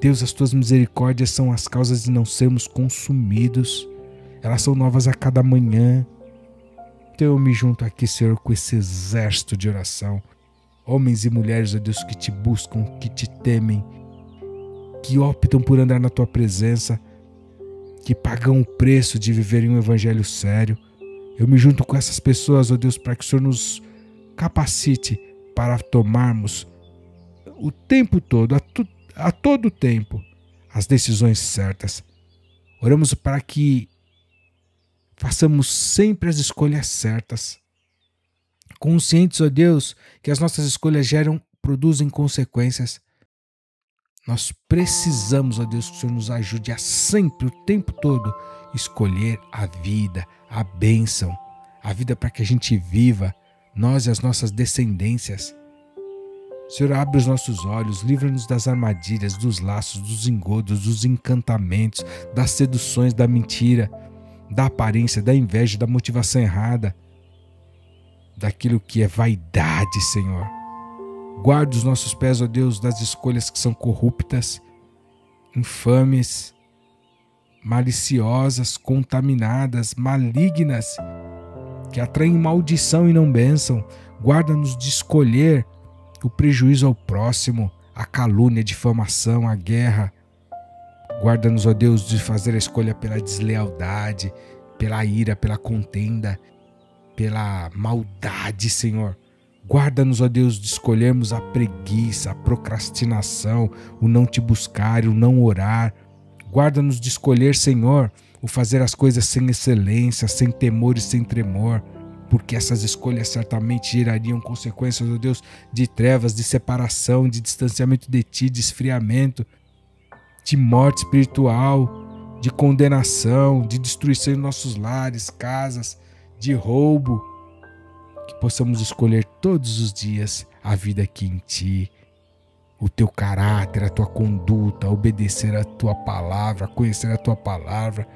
Deus, as tuas misericórdias são as causas de não sermos consumidos. Elas são novas a cada manhã. Então eu me junto aqui, Senhor, com esse exército de oração homens e mulheres, ó Deus, que te buscam, que te temem, que optam por andar na tua presença, que pagam o preço de viverem um evangelho sério. Eu me junto com essas pessoas, ó Deus, para que o Senhor nos capacite para tomarmos o tempo todo, a, tu, a todo tempo, as decisões certas. Oramos para que façamos sempre as escolhas certas conscientes, ó Deus, que as nossas escolhas geram, produzem consequências. Nós precisamos, ó Deus, que o Senhor nos ajude a sempre, o tempo todo, escolher a vida, a bênção, a vida para que a gente viva, nós e as nossas descendências. Senhor, abre os nossos olhos, livra-nos das armadilhas, dos laços, dos engodos, dos encantamentos, das seduções da mentira. da aparência, da inveja, da motivação errada, daquilo que é vaidade, Senhor. Guarda os nossos pés, ó Deus, das escolhas que são corruptas, infames, maliciosas, contaminadas, malignas, que atraem maldição e não bênção. Guarda-nos de escolher o prejuízo ao próximo, a calúnia, a difamação, a guerra. Guarda-nos, ó Deus, de fazer a escolha pela deslealdade, pela ira, pela contenda, pela maldade, Senhor. Guarda-nos, ó Deus, de escolhermos a preguiça, a procrastinação, o não te buscar, o não orar. Guarda-nos de escolher, Senhor, o fazer as coisas sem excelência, sem temor e sem tremor porque essas escolhas certamente gerariam consequências, ó Deus, de trevas, de separação, de distanciamento de ti, de esfriamento, de morte espiritual, de condenação, de destruição em nossos lares, casas, de roubo. Que possamos escolher todos os dias a vida aqui em ti, o teu caráter, a tua conduta, obedecer a tua palavra, conhecer a tua palavra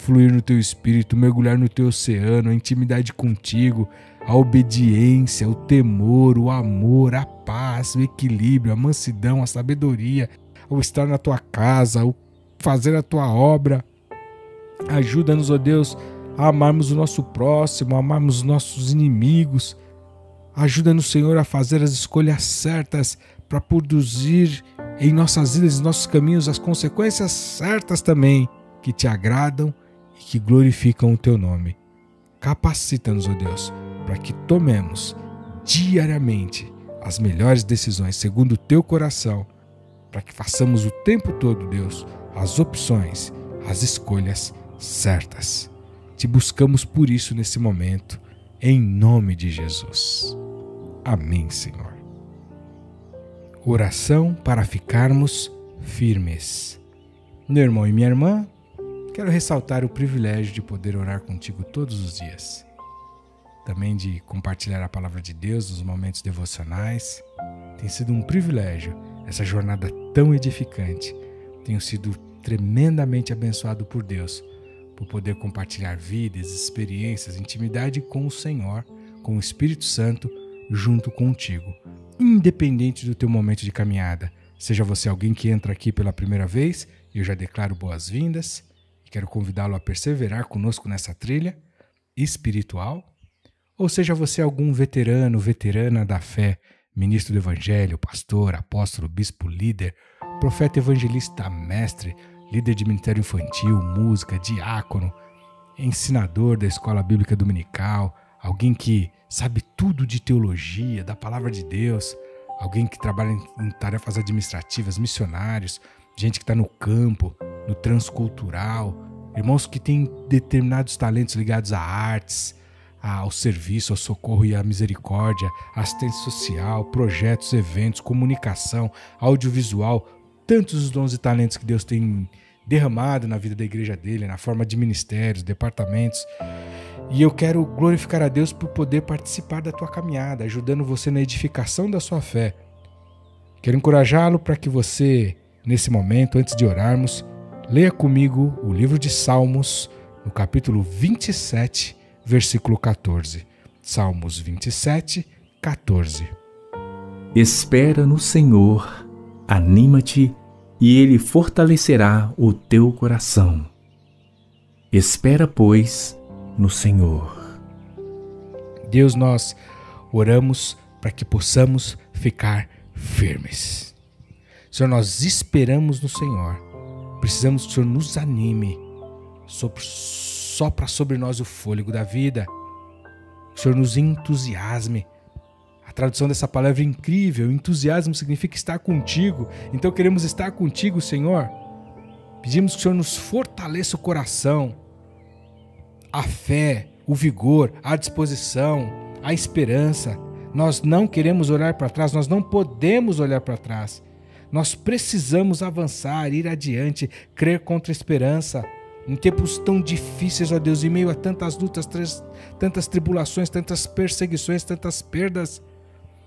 fluir no teu espírito, mergulhar no teu oceano, a intimidade contigo, a obediência, o temor, o amor, a paz, o equilíbrio, a mansidão, a sabedoria, o estar na tua casa, o fazer a tua obra. Ajuda-nos, ó Deus, a amarmos o nosso próximo, a amarmos os nossos inimigos. Ajuda-nos, Senhor, a fazer as escolhas certas para produzir em nossas vidas e nossos caminhos as consequências certas também que te agradam que glorificam o teu nome. Capacita-nos, ó Deus, para que tomemos diariamente as melhores decisões segundo o teu coração, para que façamos o tempo todo, Deus, as opções, as escolhas certas. Te buscamos por isso nesse momento, em nome de Jesus. Amém, Senhor. Oração para ficarmos firmes. Meu irmão e minha irmã, Quero ressaltar o privilégio de poder orar contigo todos os dias. Também de compartilhar a palavra de Deus nos momentos devocionais. Tem sido um privilégio essa jornada tão edificante. Tenho sido tremendamente abençoado por Deus por poder compartilhar vidas, experiências, intimidade com o Senhor, com o Espírito Santo, junto contigo, independente do teu momento de caminhada. Seja você alguém que entra aqui pela primeira vez, eu já declaro boas-vindas. Quero convidá-lo a perseverar conosco nessa trilha espiritual. Ou seja você algum veterano, veterana da fé, ministro do Evangelho, pastor, apóstolo, bispo, líder, profeta evangelista, mestre, líder de ministério infantil, música, diácono, ensinador da escola bíblica dominical, alguém que sabe tudo de teologia, da palavra de Deus, alguém que trabalha em tarefas administrativas, missionários, gente que está no campo, no transcultural, irmãos que têm determinados talentos ligados a artes, ao serviço, ao socorro e à misericórdia, assistência social, projetos, eventos, comunicação, audiovisual, tantos os dons e talentos que Deus tem derramado na vida da igreja dele, na forma de ministérios, departamentos. E eu quero glorificar a Deus por poder participar da tua caminhada, ajudando você na edificação da sua fé. Quero encorajá-lo para que você, nesse momento, antes de orarmos, Leia comigo o livro de Salmos, no capítulo 27, versículo 14. Salmos 27, 14. Espera no Senhor, anima-te, e Ele fortalecerá o teu coração. Espera, pois, no Senhor. Deus, nós oramos para que possamos ficar firmes. Senhor, nós esperamos no Senhor Precisamos que o Senhor nos anime, sopra sobre nós o fôlego da vida. Que o Senhor nos entusiasme. A tradução dessa palavra é incrível. Entusiasmo significa estar contigo. Então queremos estar contigo, Senhor. Pedimos que o Senhor nos fortaleça o coração, a fé, o vigor, a disposição, a esperança. Nós não queremos olhar para trás, nós não podemos olhar para trás. Nós precisamos avançar, ir adiante, crer contra a esperança. Em tempos tão difíceis, ó Deus, em meio a tantas lutas, tantas tribulações, tantas perseguições, tantas perdas,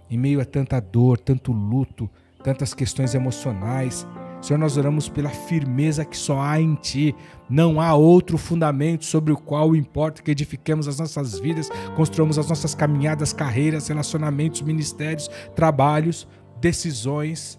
em meio a tanta dor, tanto luto, tantas questões emocionais, Senhor, nós oramos pela firmeza que só há em Ti. Não há outro fundamento sobre o qual importa que edifiquemos as nossas vidas, construamos as nossas caminhadas, carreiras, relacionamentos, ministérios, trabalhos, decisões.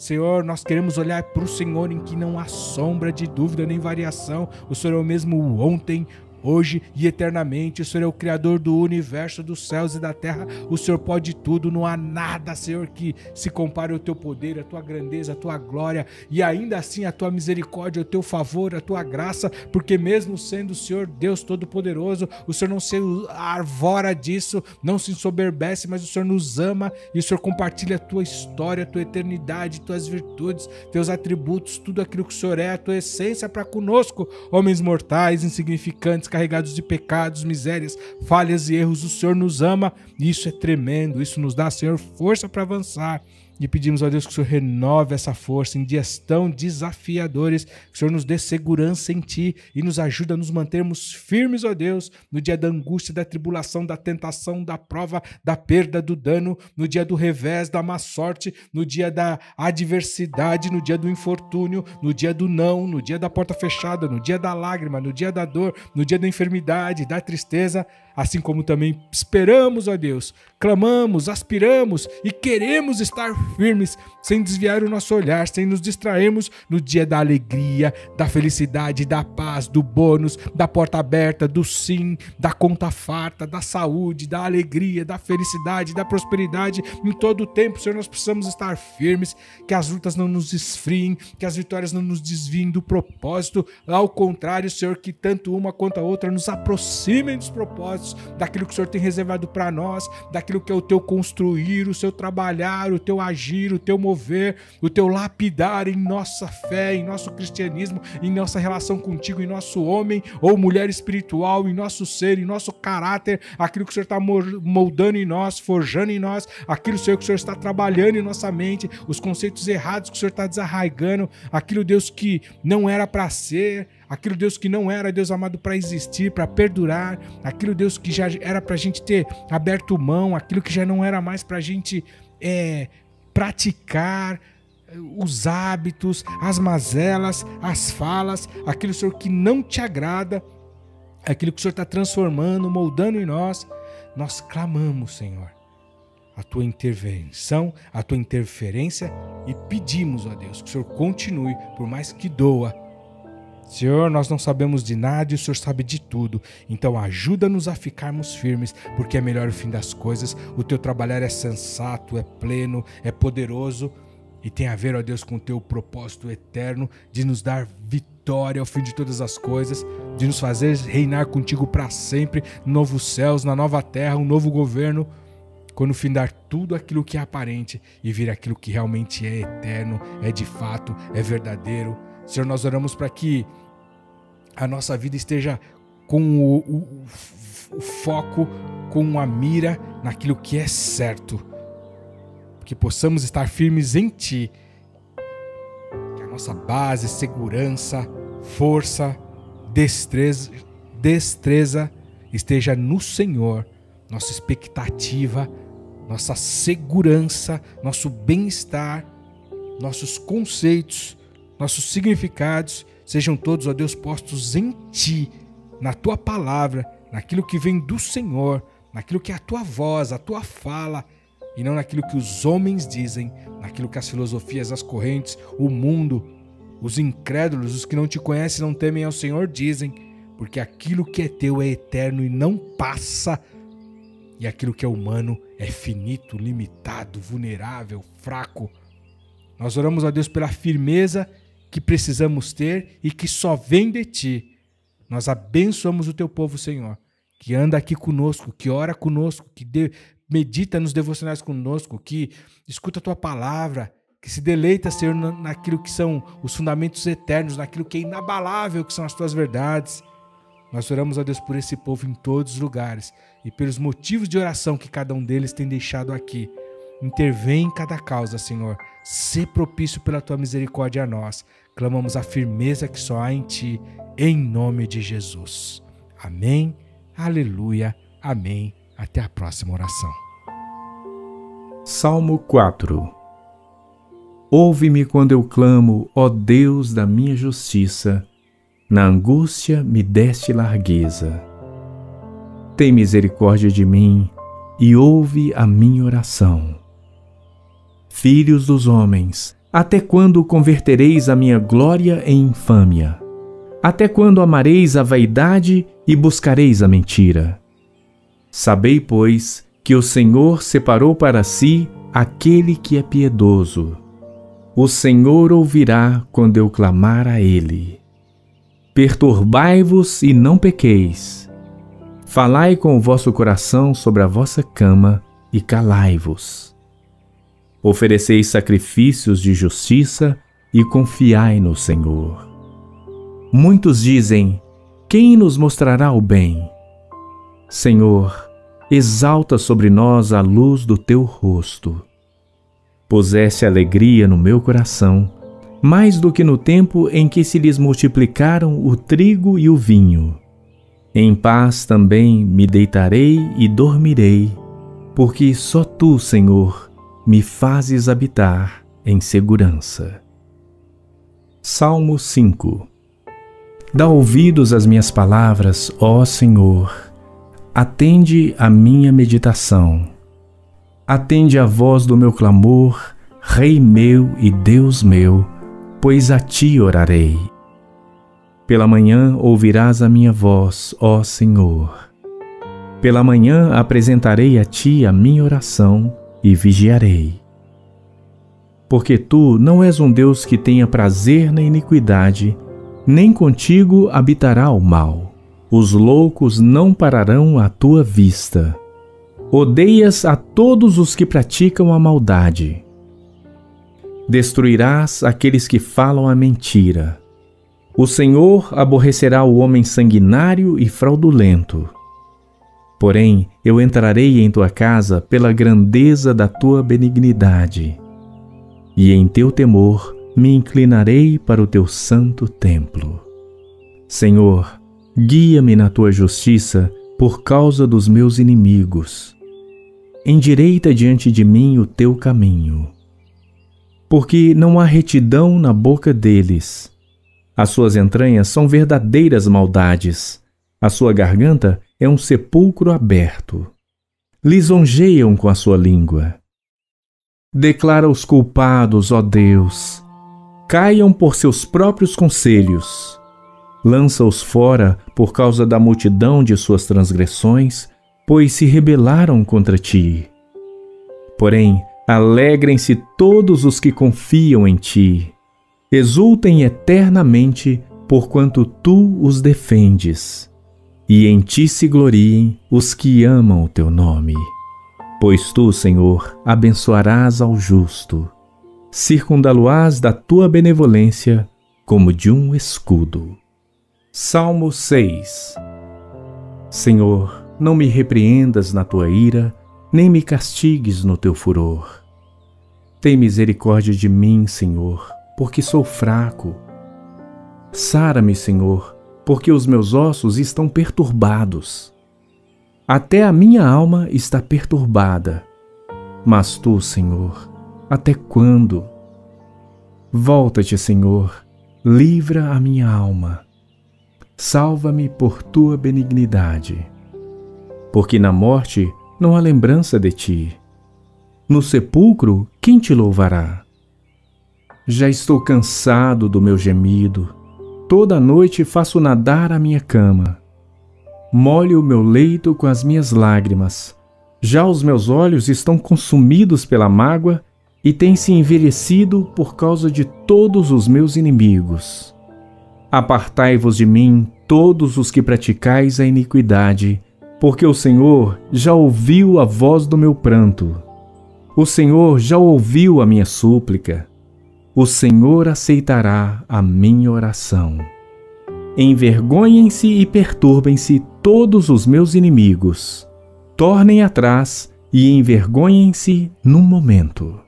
Senhor, nós queremos olhar para o Senhor em que não há sombra de dúvida nem variação. O Senhor é o mesmo ontem, hoje e eternamente. O Senhor é o Criador do universo, dos céus e da terra. O Senhor pode tudo, não há nada, Senhor, que se compare ao teu poder, à tua grandeza, à tua glória e ainda assim a tua misericórdia, o teu favor, a tua graça, porque mesmo sendo o Senhor Deus Todo-Poderoso, o Senhor não se arvora disso, não se ensoberbece, mas o Senhor nos ama e o Senhor compartilha a tua história, a tua eternidade, tuas virtudes, teus atributos, tudo aquilo que o Senhor é, a tua essência para conosco, homens mortais, insignificantes, carregados de pecados, misérias, falhas e erros, o Senhor nos ama isso é tremendo, isso nos dá, Senhor, força para avançar. E pedimos a Deus que o Senhor renove essa força em dias tão desafiadores, que o Senhor nos dê segurança em Ti e nos ajude a nos mantermos firmes, ó Deus, no dia da angústia, da tribulação, da tentação, da prova, da perda, do dano, no dia do revés, da má sorte, no dia da adversidade, no dia do infortúnio, no dia do não, no dia da porta fechada, no dia da lágrima, no dia da dor, no dia da enfermidade, da tristeza assim como também esperamos a Deus, clamamos, aspiramos e queremos estar firmes, sem desviar o nosso olhar, sem nos distrairmos no dia da alegria, da felicidade, da paz, do bônus, da porta aberta, do sim, da conta farta, da saúde, da alegria, da felicidade, da prosperidade. Em todo o tempo, Senhor, nós precisamos estar firmes, que as lutas não nos esfriem, que as vitórias não nos desviem do propósito. Ao contrário, Senhor, que tanto uma quanto a outra nos aproximem dos propósitos daquilo que o Senhor tem reservado para nós, daquilo que é o teu construir, o seu trabalhar, o teu agir, o teu mover, o teu lapidar em nossa fé, em nosso cristianismo, em nossa relação contigo, em nosso homem ou mulher espiritual, em nosso ser, em nosso caráter, aquilo que o Senhor está moldando em nós, forjando em nós, aquilo Senhor, que o Senhor está trabalhando em nossa mente, os conceitos errados que o Senhor está desarraigando, aquilo, Deus, que não era para ser, aquilo Deus que não era Deus amado para existir, para perdurar, aquilo Deus que já era para a gente ter aberto mão, aquilo que já não era mais para a gente é, praticar os hábitos, as mazelas, as falas, aquilo Senhor que não te agrada, aquilo que o Senhor está transformando, moldando em nós, nós clamamos, Senhor, a tua intervenção, a tua interferência e pedimos, ó Deus, que o Senhor continue, por mais que doa, Senhor, nós não sabemos de nada e o Senhor sabe de tudo. Então ajuda-nos a ficarmos firmes, porque é melhor o fim das coisas. O teu trabalhar é sensato, é pleno, é poderoso e tem a ver, ó Deus, com o teu propósito eterno de nos dar vitória ao fim de todas as coisas, de nos fazer reinar contigo para sempre, novos céus, na nova terra, um novo governo. Quando findar tudo aquilo que é aparente e vir aquilo que realmente é eterno, é de fato, é verdadeiro. Senhor, nós oramos para que a nossa vida esteja com o, o, o foco, com a mira naquilo que é certo. Que possamos estar firmes em Ti. Que a nossa base, segurança, força, destreza, destreza esteja no Senhor. Nossa expectativa, nossa segurança, nosso bem-estar, nossos conceitos, nossos significados sejam todos, ó Deus, postos em Ti, na Tua palavra, naquilo que vem do Senhor, naquilo que é a Tua voz, a Tua fala, e não naquilo que os homens dizem, naquilo que as filosofias, as correntes, o mundo, os incrédulos, os que não te conhecem não temem ao Senhor dizem, porque aquilo que é teu é eterno e não passa, e aquilo que é humano é finito, limitado, vulnerável, fraco. Nós oramos a Deus pela firmeza que precisamos ter e que só vem de ti. Nós abençoamos o teu povo, Senhor, que anda aqui conosco, que ora conosco, que de, medita nos devocionais conosco, que escuta a tua palavra, que se deleita, Senhor, naquilo que são os fundamentos eternos, naquilo que é inabalável, que são as tuas verdades. Nós oramos a Deus por esse povo em todos os lugares e pelos motivos de oração que cada um deles tem deixado aqui. Intervém em cada causa, Senhor. Sê propício pela tua misericórdia a nós clamamos a firmeza que só há em Ti, em nome de Jesus. Amém, aleluia, amém. Até a próxima oração. Salmo 4 Ouve-me quando eu clamo, ó Deus da minha justiça. Na angústia me deste largueza. Tem misericórdia de mim e ouve a minha oração. Filhos dos homens, até quando convertereis a minha glória em infâmia? Até quando amareis a vaidade e buscareis a mentira? Sabei, pois, que o Senhor separou para si aquele que é piedoso. O Senhor ouvirá quando eu clamar a Ele. Perturbai-vos e não pequeis. Falai com o vosso coração sobre a vossa cama e calai-vos. Ofereceis sacrifícios de justiça e confiai no Senhor. Muitos dizem: Quem nos mostrará o bem? Senhor, exalta sobre nós a luz do teu rosto. Puseste alegria no meu coração, mais do que no tempo em que se lhes multiplicaram o trigo e o vinho. Em paz também me deitarei e dormirei, porque só tu, Senhor, me fazes habitar em segurança. Salmo 5 Dá ouvidos às minhas palavras, ó Senhor. Atende a minha meditação. Atende a voz do meu clamor, Rei meu e Deus meu, pois a ti orarei. Pela manhã ouvirás a minha voz, ó Senhor. Pela manhã apresentarei a ti a minha oração e vigiarei. Porque tu não és um Deus que tenha prazer na iniquidade, nem contigo habitará o mal. Os loucos não pararão à tua vista. Odeias a todos os que praticam a maldade. Destruirás aqueles que falam a mentira. O Senhor aborrecerá o homem sanguinário e fraudulento. Porém, eu entrarei em tua casa pela grandeza da tua benignidade, e em teu temor me inclinarei para o teu santo templo. Senhor, guia-me na tua justiça por causa dos meus inimigos. Endireita diante de mim o teu caminho. Porque não há retidão na boca deles. As suas entranhas são verdadeiras maldades. A sua garganta é um sepulcro aberto. Lisonjeiam com a sua língua. Declara os culpados, ó Deus, caiam por seus próprios conselhos. Lança-os fora por causa da multidão de suas transgressões, pois se rebelaram contra ti. Porém, alegrem-se todos os que confiam em ti. Exultem eternamente, porquanto tu os defendes. E em ti se gloriem os que amam o teu nome. Pois tu, Senhor, abençoarás ao justo circundá-lo-ás da tua benevolência como de um escudo. Salmo 6 Senhor, não me repreendas na tua ira, nem me castigues no teu furor. Tem misericórdia de mim, Senhor, porque sou fraco. Sara-me, Senhor, porque os meus ossos estão perturbados. Até a minha alma está perturbada. Mas tu, Senhor, até quando? Volta-te, Senhor, livra a minha alma. Salva-me por tua benignidade. Porque na morte não há lembrança de ti. No sepulcro, quem te louvará? Já estou cansado do meu gemido. Toda noite faço nadar a minha cama. Molho o meu leito com as minhas lágrimas. Já os meus olhos estão consumidos pela mágoa e tem se envelhecido por causa de todos os meus inimigos. Apartai-vos de mim, todos os que praticais a iniquidade, porque o Senhor já ouviu a voz do meu pranto. O Senhor já ouviu a minha súplica. O Senhor aceitará a minha oração. Envergonhem-se e perturbem-se todos os meus inimigos. Tornem atrás e envergonhem-se num momento.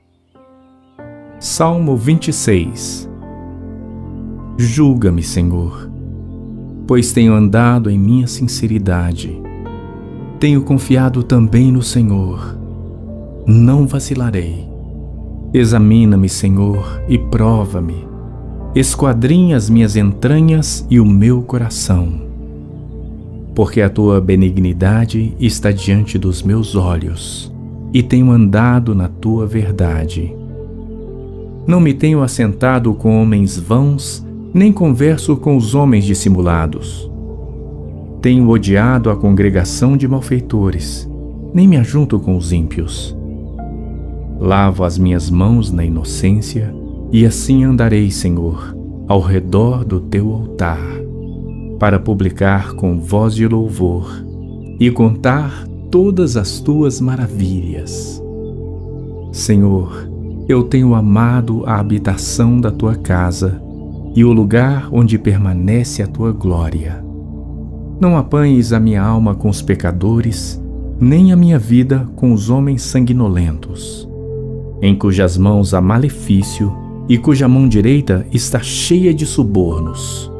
Salmo 26 Julga-me, Senhor, pois tenho andado em minha sinceridade. Tenho confiado também no Senhor. Não vacilarei. Examina-me, Senhor, e prova-me. Esquadrinha as minhas entranhas e o meu coração. Porque a tua benignidade está diante dos meus olhos, e tenho andado na tua verdade. Não me tenho assentado com homens vãos, nem converso com os homens dissimulados. Tenho odiado a congregação de malfeitores, nem me ajunto com os ímpios. Lavo as minhas mãos na inocência, e assim andarei, Senhor, ao redor do teu altar, para publicar com voz de louvor e contar todas as tuas maravilhas. Senhor, eu tenho amado a habitação da tua casa e o lugar onde permanece a tua glória. Não apanhes a minha alma com os pecadores, nem a minha vida com os homens sanguinolentos em cujas mãos há malefício e cuja mão direita está cheia de subornos.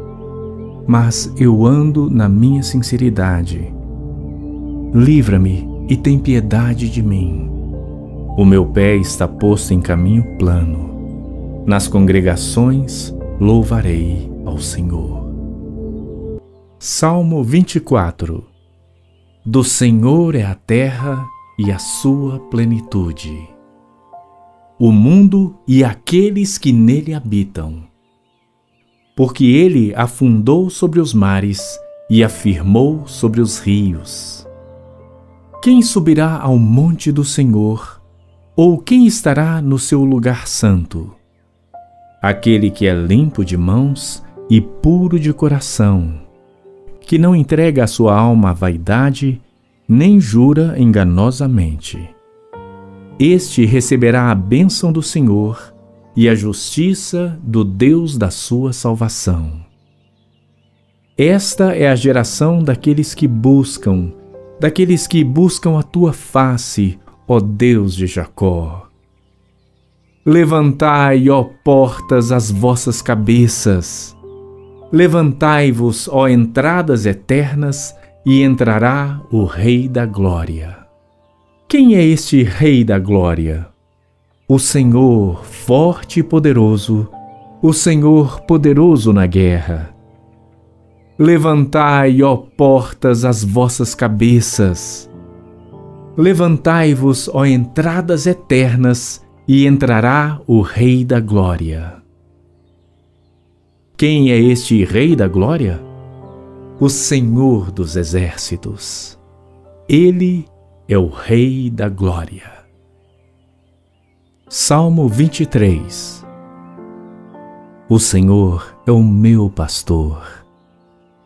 Mas eu ando na minha sinceridade. Livra-me e tem piedade de mim. O meu pé está posto em caminho plano. Nas congregações louvarei ao Senhor. Salmo 24 Do Senhor é a terra e a sua plenitude o mundo e aqueles que nele habitam. Porque ele afundou sobre os mares e afirmou sobre os rios. Quem subirá ao monte do Senhor, ou quem estará no seu lugar santo? Aquele que é limpo de mãos e puro de coração, que não entrega a sua alma à vaidade, nem jura enganosamente este receberá a bênção do Senhor e a justiça do Deus da sua salvação. Esta é a geração daqueles que buscam, daqueles que buscam a tua face, ó Deus de Jacó. Levantai, ó portas, as vossas cabeças. Levantai-vos, ó entradas eternas, e entrará o Rei da Glória. Quem é este Rei da Glória? O Senhor forte e poderoso, o Senhor poderoso na guerra. Levantai, ó portas, as vossas cabeças. Levantai-vos, ó entradas eternas, e entrará o Rei da Glória. Quem é este Rei da Glória? O Senhor dos Exércitos. Ele é o Rei da Glória. Salmo 23 O Senhor é o meu pastor,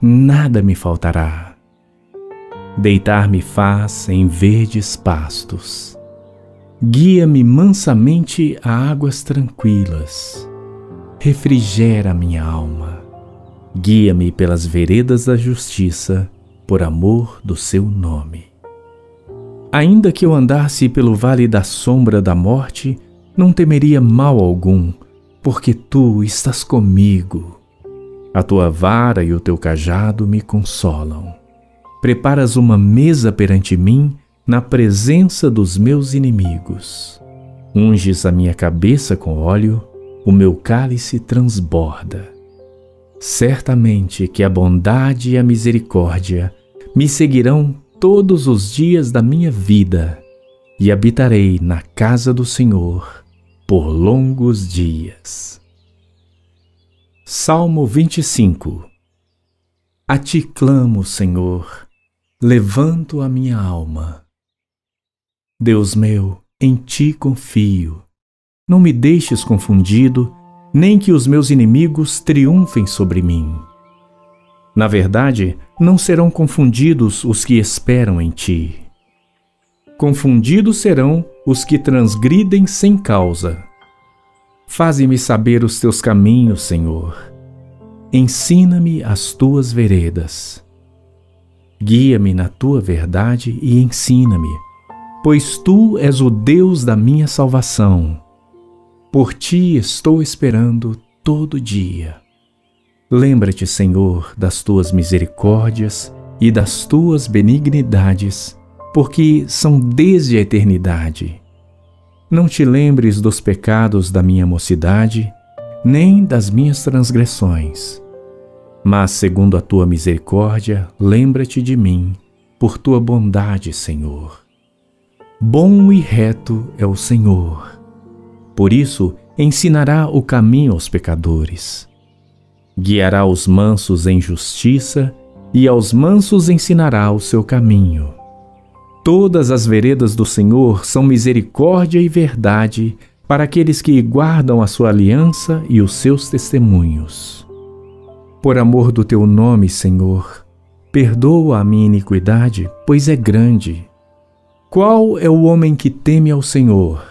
nada me faltará. Deitar-me faz em verdes pastos, guia-me mansamente a águas tranquilas, refrigera minha alma, guia-me pelas veredas da justiça, por amor do seu nome. Ainda que eu andasse pelo vale da sombra da morte, não temeria mal algum, porque tu estás comigo. A tua vara e o teu cajado me consolam. Preparas uma mesa perante mim na presença dos meus inimigos. Unges a minha cabeça com óleo, o meu cálice transborda. Certamente que a bondade e a misericórdia me seguirão todos os dias da minha vida e habitarei na casa do Senhor por longos dias. Salmo 25 A ti clamo, Senhor, levanto a minha alma. Deus meu, em ti confio. Não me deixes confundido, nem que os meus inimigos triunfem sobre mim. Na verdade, não serão confundidos os que esperam em ti. Confundidos serão os que transgridem sem causa. Faze-me saber os teus caminhos, Senhor. Ensina-me as tuas veredas. Guia-me na tua verdade e ensina-me, pois tu és o Deus da minha salvação. Por ti estou esperando todo dia. Lembra-te, Senhor, das tuas misericórdias e das tuas benignidades, porque são desde a eternidade. Não te lembres dos pecados da minha mocidade, nem das minhas transgressões. Mas, segundo a tua misericórdia, lembra-te de mim, por tua bondade, Senhor. Bom e reto é o Senhor. Por isso, ensinará o caminho aos pecadores. Guiará os mansos em justiça e aos mansos ensinará o seu caminho. Todas as veredas do Senhor são misericórdia e verdade para aqueles que guardam a sua aliança e os seus testemunhos. Por amor do teu nome, Senhor, perdoa a minha iniquidade, pois é grande. Qual é o homem que teme ao Senhor?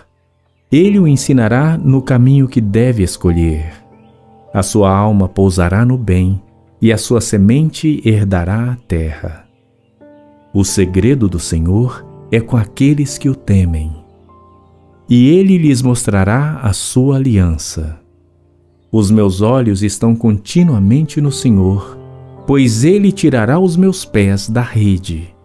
Ele o ensinará no caminho que deve escolher. A sua alma pousará no bem e a sua semente herdará a terra. O segredo do Senhor é com aqueles que o temem, e ele lhes mostrará a sua aliança. Os meus olhos estão continuamente no Senhor, pois ele tirará os meus pés da rede.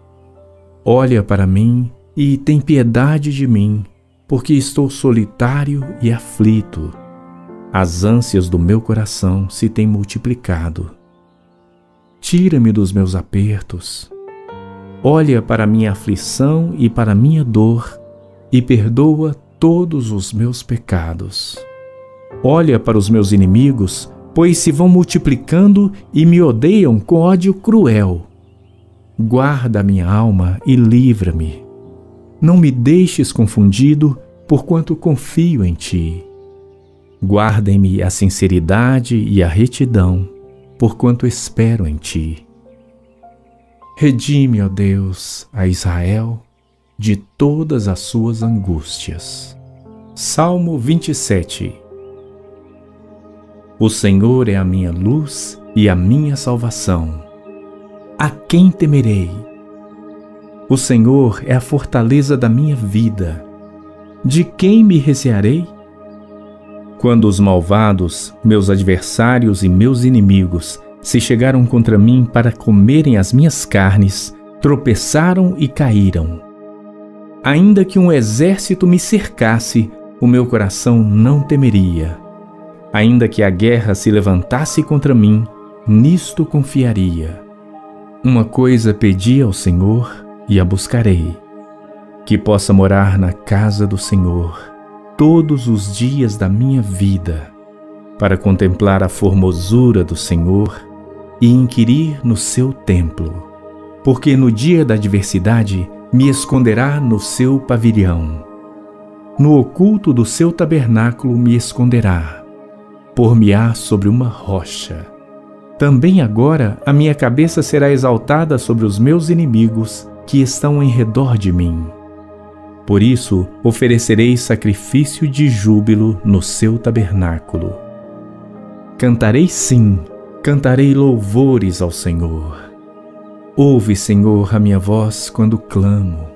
Olha para mim e tem piedade de mim, porque estou solitário e aflito. As ânsias do meu coração se têm multiplicado. Tira-me dos meus apertos olha para minha aflição e para minha dor e perdoa todos os meus pecados. Olha para os meus inimigos, pois se vão multiplicando e me odeiam com ódio cruel. Guarda minha alma e livra-me. Não me deixes confundido, porquanto confio em ti. Guardem-me a sinceridade e a retidão, porquanto espero em ti. Redime, ó Deus, a Israel de todas as suas angústias. Salmo 27 O Senhor é a minha luz e a minha salvação. A quem temerei? O Senhor é a fortaleza da minha vida. De quem me recearei? Quando os malvados, meus adversários e meus inimigos, se chegaram contra mim para comerem as minhas carnes, tropeçaram e caíram. Ainda que um exército me cercasse, o meu coração não temeria. Ainda que a guerra se levantasse contra mim, nisto confiaria. Uma coisa pedi ao Senhor e a buscarei: que possa morar na casa do Senhor todos os dias da minha vida, para contemplar a formosura do Senhor e inquirir no seu templo, porque no dia da adversidade me esconderá no seu pavilhão. No oculto do seu tabernáculo me esconderá, por-me-á sobre uma rocha. Também agora a minha cabeça será exaltada sobre os meus inimigos que estão em redor de mim. Por isso oferecerei sacrifício de júbilo no seu tabernáculo. Cantarei sim cantarei louvores ao Senhor. Ouve, Senhor, a minha voz quando clamo.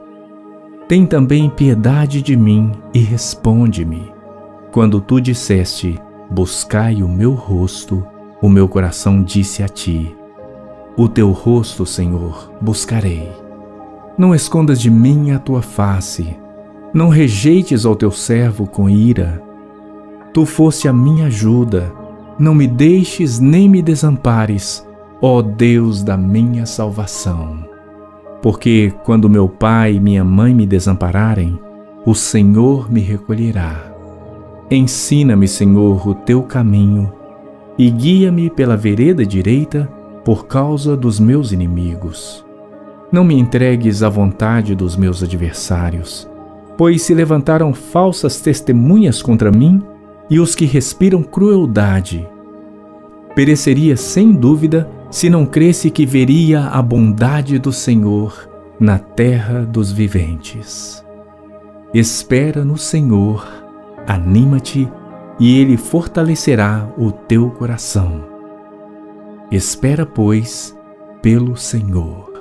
Tem também piedade de mim e responde-me. Quando tu disseste, buscai o meu rosto, o meu coração disse a ti: O teu rosto, Senhor, buscarei. Não escondas de mim a tua face, não rejeites ao teu servo com ira. Tu foste a minha ajuda não me deixes nem me desampares, ó Deus da minha salvação. Porque quando meu pai e minha mãe me desampararem, o Senhor me recolherá. Ensina-me, Senhor, o teu caminho e guia-me pela vereda direita por causa dos meus inimigos. Não me entregues à vontade dos meus adversários, pois se levantaram falsas testemunhas contra mim e os que respiram crueldade. Pereceria sem dúvida se não cresce que veria a bondade do Senhor na terra dos viventes. Espera no Senhor, anima-te e Ele fortalecerá o teu coração. Espera, pois, pelo Senhor.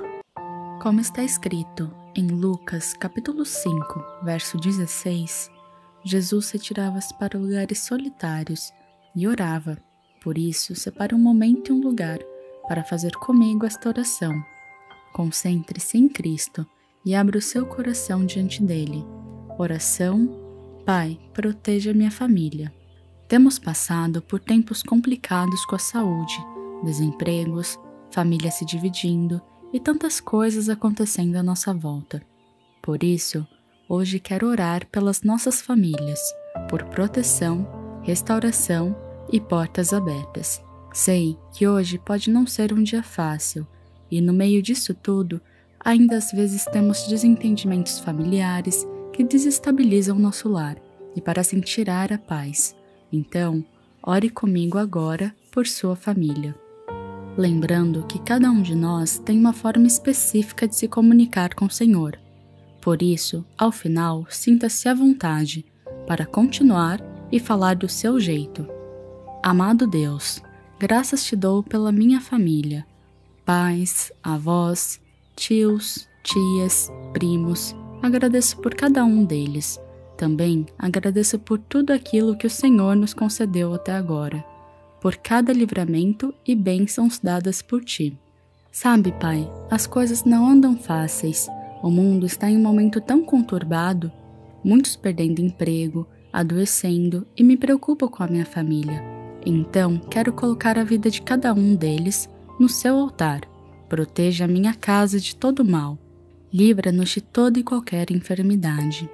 Como está escrito em Lucas capítulo 5, verso 16, Jesus retirava-se para lugares solitários e orava. Por isso, separe um momento e um lugar para fazer comigo esta oração. Concentre-se em Cristo e abra o seu coração diante dele. Oração Pai, proteja minha família. Temos passado por tempos complicados com a saúde, desempregos, família se dividindo e tantas coisas acontecendo à nossa volta. Por isso, hoje quero orar pelas nossas famílias, por proteção, restauração e portas abertas. Sei que hoje pode não ser um dia fácil, e no meio disso tudo, ainda às vezes temos desentendimentos familiares que desestabilizam nosso lar e assim tirar a paz. Então, ore comigo agora por sua família. Lembrando que cada um de nós tem uma forma específica de se comunicar com o Senhor. Por isso, ao final, sinta-se à vontade para continuar e falar do seu jeito. Amado Deus, graças te dou pela minha família, pais, avós, tios, tias, primos, Agradeço por cada um deles. Também agradeço por tudo aquilo que o Senhor nos concedeu até agora, por cada livramento e bênçãos dadas por ti. Sabe, Pai, as coisas não andam fáceis. O mundo está em um momento tão conturbado, muitos perdendo emprego, adoecendo e me preocupo com a minha família. Então, quero colocar a vida de cada um deles no seu altar. Proteja a minha casa de todo mal livra-nos de toda e qualquer enfermidade.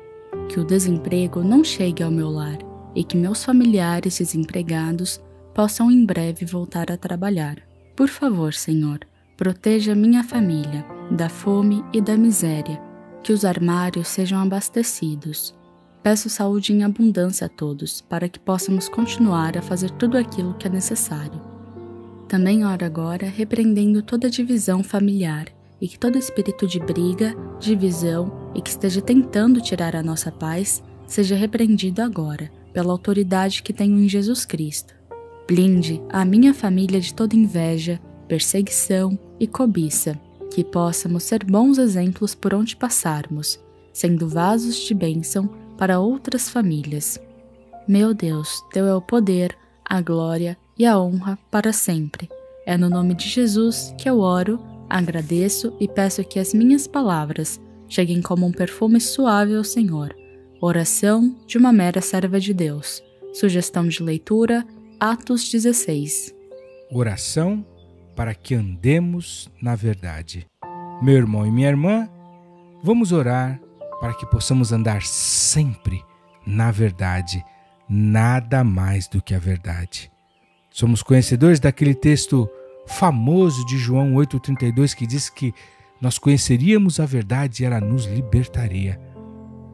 Que o desemprego não chegue ao meu lar e que meus familiares desempregados possam em breve voltar a trabalhar. Por favor, Senhor, proteja minha família da fome e da miséria, que os armários sejam abastecidos. Peço saúde em abundância a todos, para que possamos continuar a fazer tudo aquilo que é necessário. Também oro agora repreendendo toda divisão familiar e que todo espírito de briga, divisão e que esteja tentando tirar a nossa paz seja repreendido agora, pela autoridade que tenho em Jesus Cristo. Blinde a minha família de toda inveja, perseguição e cobiça, que possamos ser bons exemplos por onde passarmos, sendo vasos de bênção para outras famílias. Meu Deus, Teu é o poder, a glória e a honra para sempre. É no nome de Jesus que eu oro Agradeço e peço que as minhas palavras cheguem como um perfume suave ao Senhor. Oração de uma mera serva de Deus. Sugestão de leitura, Atos 16. Oração para que andemos na verdade. Meu irmão e minha irmã, vamos orar para que possamos andar sempre na verdade, nada mais do que a verdade. Somos conhecedores daquele texto famoso de João 8,32 que diz que nós conheceríamos a verdade e ela nos libertaria.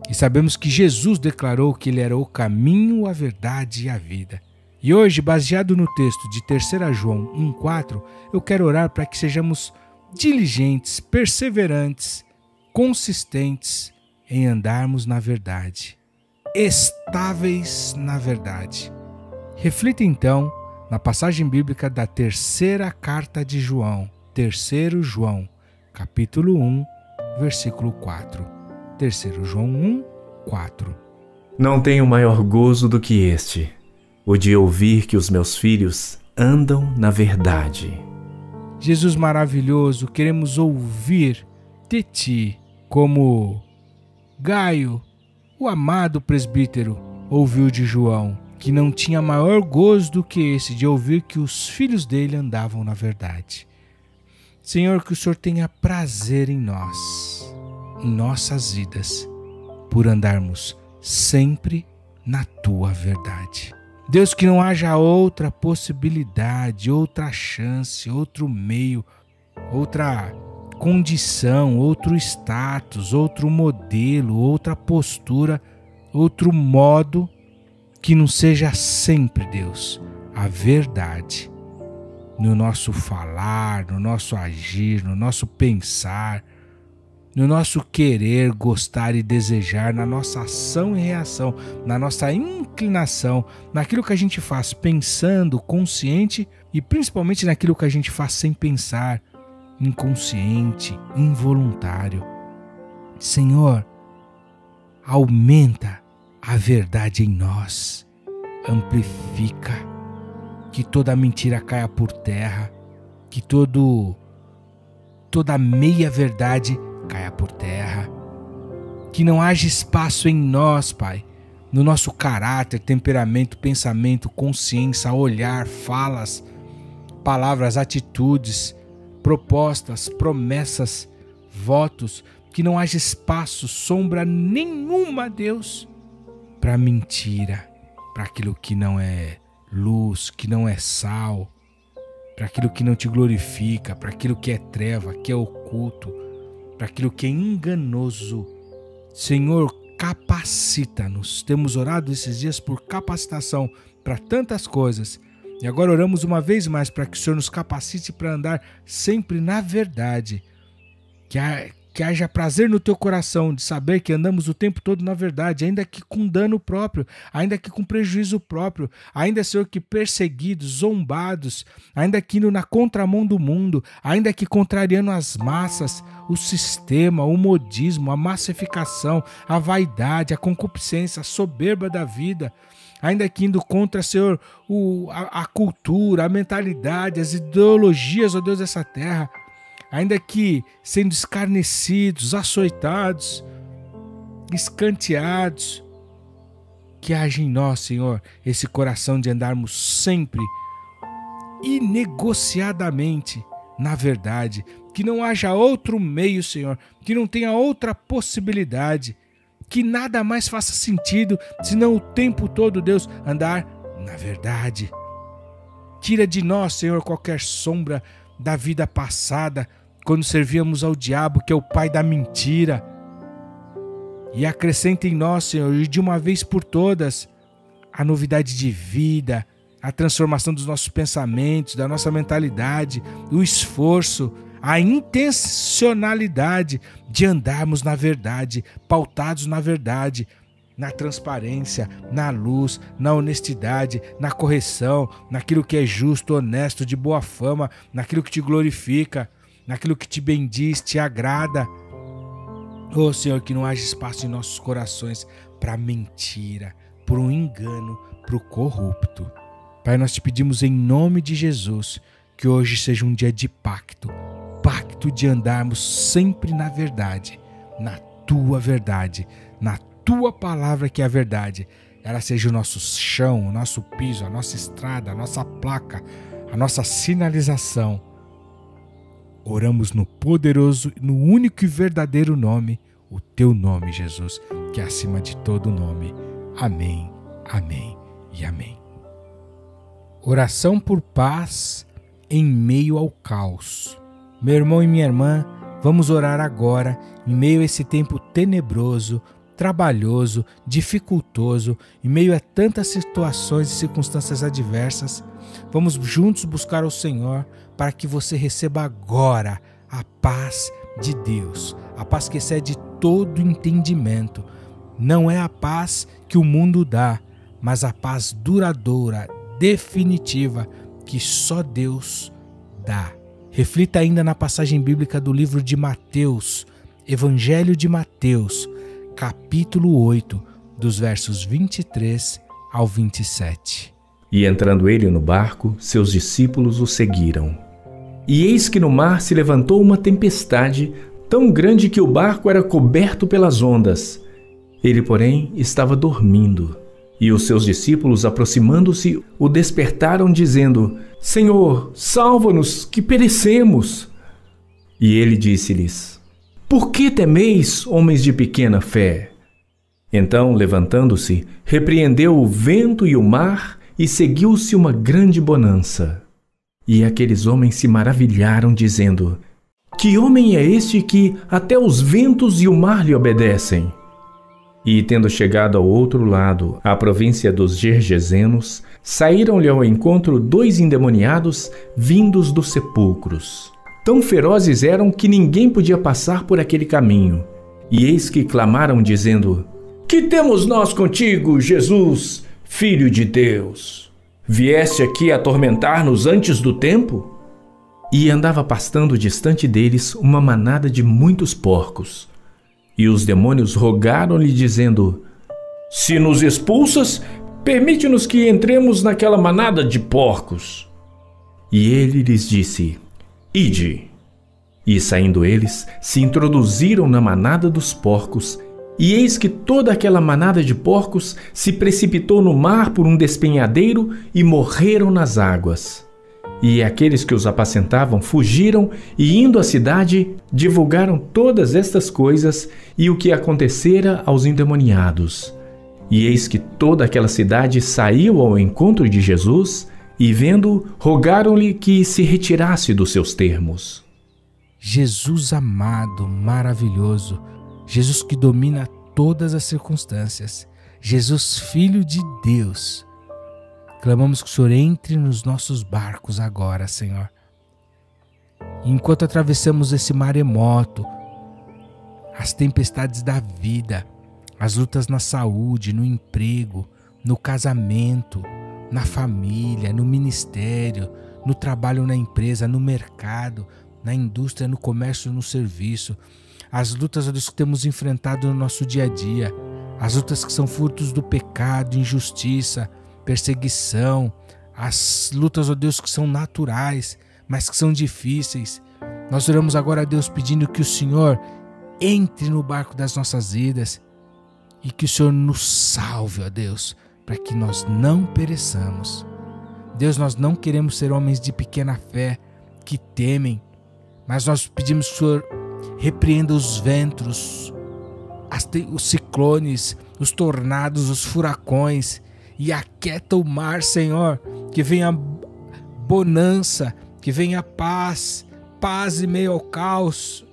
E sabemos que Jesus declarou que ele era o caminho, a verdade e a vida. E hoje, baseado no texto de 3 João 1,4, eu quero orar para que sejamos diligentes, perseverantes, consistentes em andarmos na verdade, estáveis na verdade. Reflita então na passagem bíblica da terceira carta de João, terceiro João, capítulo 1, versículo 4. Terceiro João 1, 4. Não tenho maior gozo do que este, o de ouvir que os meus filhos andam na verdade. Jesus maravilhoso, queremos ouvir de ti, como Gaio, o amado presbítero, ouviu de João que não tinha maior gozo do que esse de ouvir que os filhos dele andavam na verdade. Senhor, que o Senhor tenha prazer em nós, em nossas vidas, por andarmos sempre na tua verdade. Deus, que não haja outra possibilidade, outra chance, outro meio, outra condição, outro status, outro modelo, outra postura, outro modo que não seja sempre, Deus, a verdade no nosso falar, no nosso agir, no nosso pensar, no nosso querer, gostar e desejar, na nossa ação e reação, na nossa inclinação, naquilo que a gente faz pensando, consciente e principalmente naquilo que a gente faz sem pensar, inconsciente, involuntário. Senhor, aumenta a verdade em nós. Amplifica, que toda mentira caia por terra, que todo toda meia verdade caia por terra. Que não haja espaço em nós, Pai, no nosso caráter, temperamento, pensamento, consciência, olhar, falas, palavras, atitudes, propostas, promessas, votos, que não haja espaço, sombra nenhuma, Deus, para mentira, para aquilo que não é luz, que não é sal, para aquilo que não te glorifica, para aquilo que é treva, que é oculto, para aquilo que é enganoso. Senhor, capacita-nos. Temos orado esses dias por capacitação para tantas coisas. E agora oramos uma vez mais para que o Senhor nos capacite para andar sempre na verdade. Que, que haja prazer no teu coração de saber que andamos o tempo todo na verdade, ainda que com dano próprio, ainda que com prejuízo próprio, ainda, Senhor, que perseguidos, zombados, ainda que indo na contramão do mundo, ainda que contrariando as massas, o sistema, o modismo, a massificação, a vaidade, a concupiscência, a soberba da vida ainda que indo contra, Senhor, o, a, a, cultura, a mentalidade, as ideologias, ó Deus, dessa terra ainda que sendo escarnecidos, açoitados, escanteados, que haja em nós, Senhor, esse coração de andarmos sempre inegociadamente na verdade, que não haja outro meio, Senhor, que não tenha outra possibilidade, que nada mais faça sentido senão o tempo todo, Deus, andar na verdade. Tira de nós, Senhor, qualquer sombra da vida passada, quando servíamos ao diabo, que é o pai da mentira. E acrescenta em nós, Senhor, e de uma vez por todas, a novidade de vida, a transformação dos nossos pensamentos, da nossa mentalidade, o esforço, a intencionalidade de andarmos na verdade, pautados na verdade, na transparência, na luz, na honestidade, na correção, naquilo que é justo, honesto, de boa fama, naquilo que te glorifica, naquilo que te bendiz, te agrada. Oh Senhor, que não haja espaço em nossos corações para mentira, para o engano, para o corrupto. Pai, nós te pedimos em nome de Jesus que hoje seja um dia de pacto pacto de andarmos sempre na verdade, na tua verdade, na tua palavra que é a verdade, ela seja o nosso chão, o nosso piso, a nossa estrada, a nossa placa, a nossa sinalização. Oramos no poderoso, no único e verdadeiro nome, o teu nome, Jesus, que é acima de todo nome. Amém, amém e amém. Oração por paz em meio ao caos. Meu irmão e minha irmã, vamos orar agora, em meio a esse tempo tenebroso, trabalhoso, dificultoso, em meio a tantas situações e circunstâncias adversas, vamos juntos buscar o Senhor para que você receba agora a paz de Deus, a paz que excede todo entendimento. Não é a paz que o mundo dá, mas a paz duradoura, definitiva, que só Deus dá. Reflita ainda na passagem bíblica do livro de Mateus, Evangelho de Mateus, capítulo 8, dos versos 23 ao 27. E entrando ele no barco, seus discípulos o seguiram. E eis que no mar se levantou uma tempestade tão grande que o barco era coberto pelas ondas. Ele, porém, estava dormindo. E os seus discípulos, aproximando-se, o despertaram, dizendo: Senhor, salva-nos, que perecemos. E ele disse-lhes: Por que temeis, homens de pequena fé? Então, levantando-se, repreendeu o vento e o mar, e seguiu-se uma grande bonança. E aqueles homens se maravilharam, dizendo: Que homem é este que até os ventos e o mar lhe obedecem? E, tendo chegado ao outro lado, à província dos Gergesenos, saíram-lhe ao encontro dois endemoniados vindos dos sepulcros. Tão ferozes eram que ninguém podia passar por aquele caminho. E eis que clamaram, dizendo: Que temos nós contigo, Jesus, Filho de Deus? Vieste aqui atormentar-nos antes do tempo? E andava pastando distante deles uma manada de muitos porcos e os demônios rogaram-lhe, dizendo: Se nos expulsas, permite-nos que entremos naquela manada de porcos. E ele lhes disse: Ide. E saindo eles, se introduziram na manada dos porcos E eis que toda aquela manada de porcos se precipitou no mar por um despenhadeiro e morreram nas águas. E aqueles que os apacentavam fugiram e, indo à cidade, divulgaram todas estas coisas e o que acontecera aos endemoniados. E eis que toda aquela cidade saiu ao encontro de Jesus e, vendo, rogaram-lhe que se retirasse dos seus termos. Jesus amado, maravilhoso, Jesus que domina todas as circunstâncias, Jesus Filho de Deus. Clamamos que o Senhor entre nos nossos barcos agora, Senhor. enquanto atravessamos esse maremoto, as tempestades da vida, as lutas na saúde, no emprego, no casamento, na família, no ministério, no trabalho na empresa, no mercado, na indústria, no comércio, no serviço. As lutas que temos enfrentado no nosso dia a dia, as lutas que são frutos do pecado, injustiça, perseguição, as lutas, ó Deus, que são naturais, mas que são difíceis. Nós oramos agora a Deus pedindo que o Senhor entre no barco das nossas vidas e que o Senhor nos salve, ó Deus, para que nós não pereçamos. Deus, nós não queremos ser homens de pequena fé que temem, mas nós pedimos que o Senhor repreenda os ventos, os ciclones, os tornados, os furacões e aquieta o mar, Senhor, que venha bonança, que venha paz, paz em meio ao caos,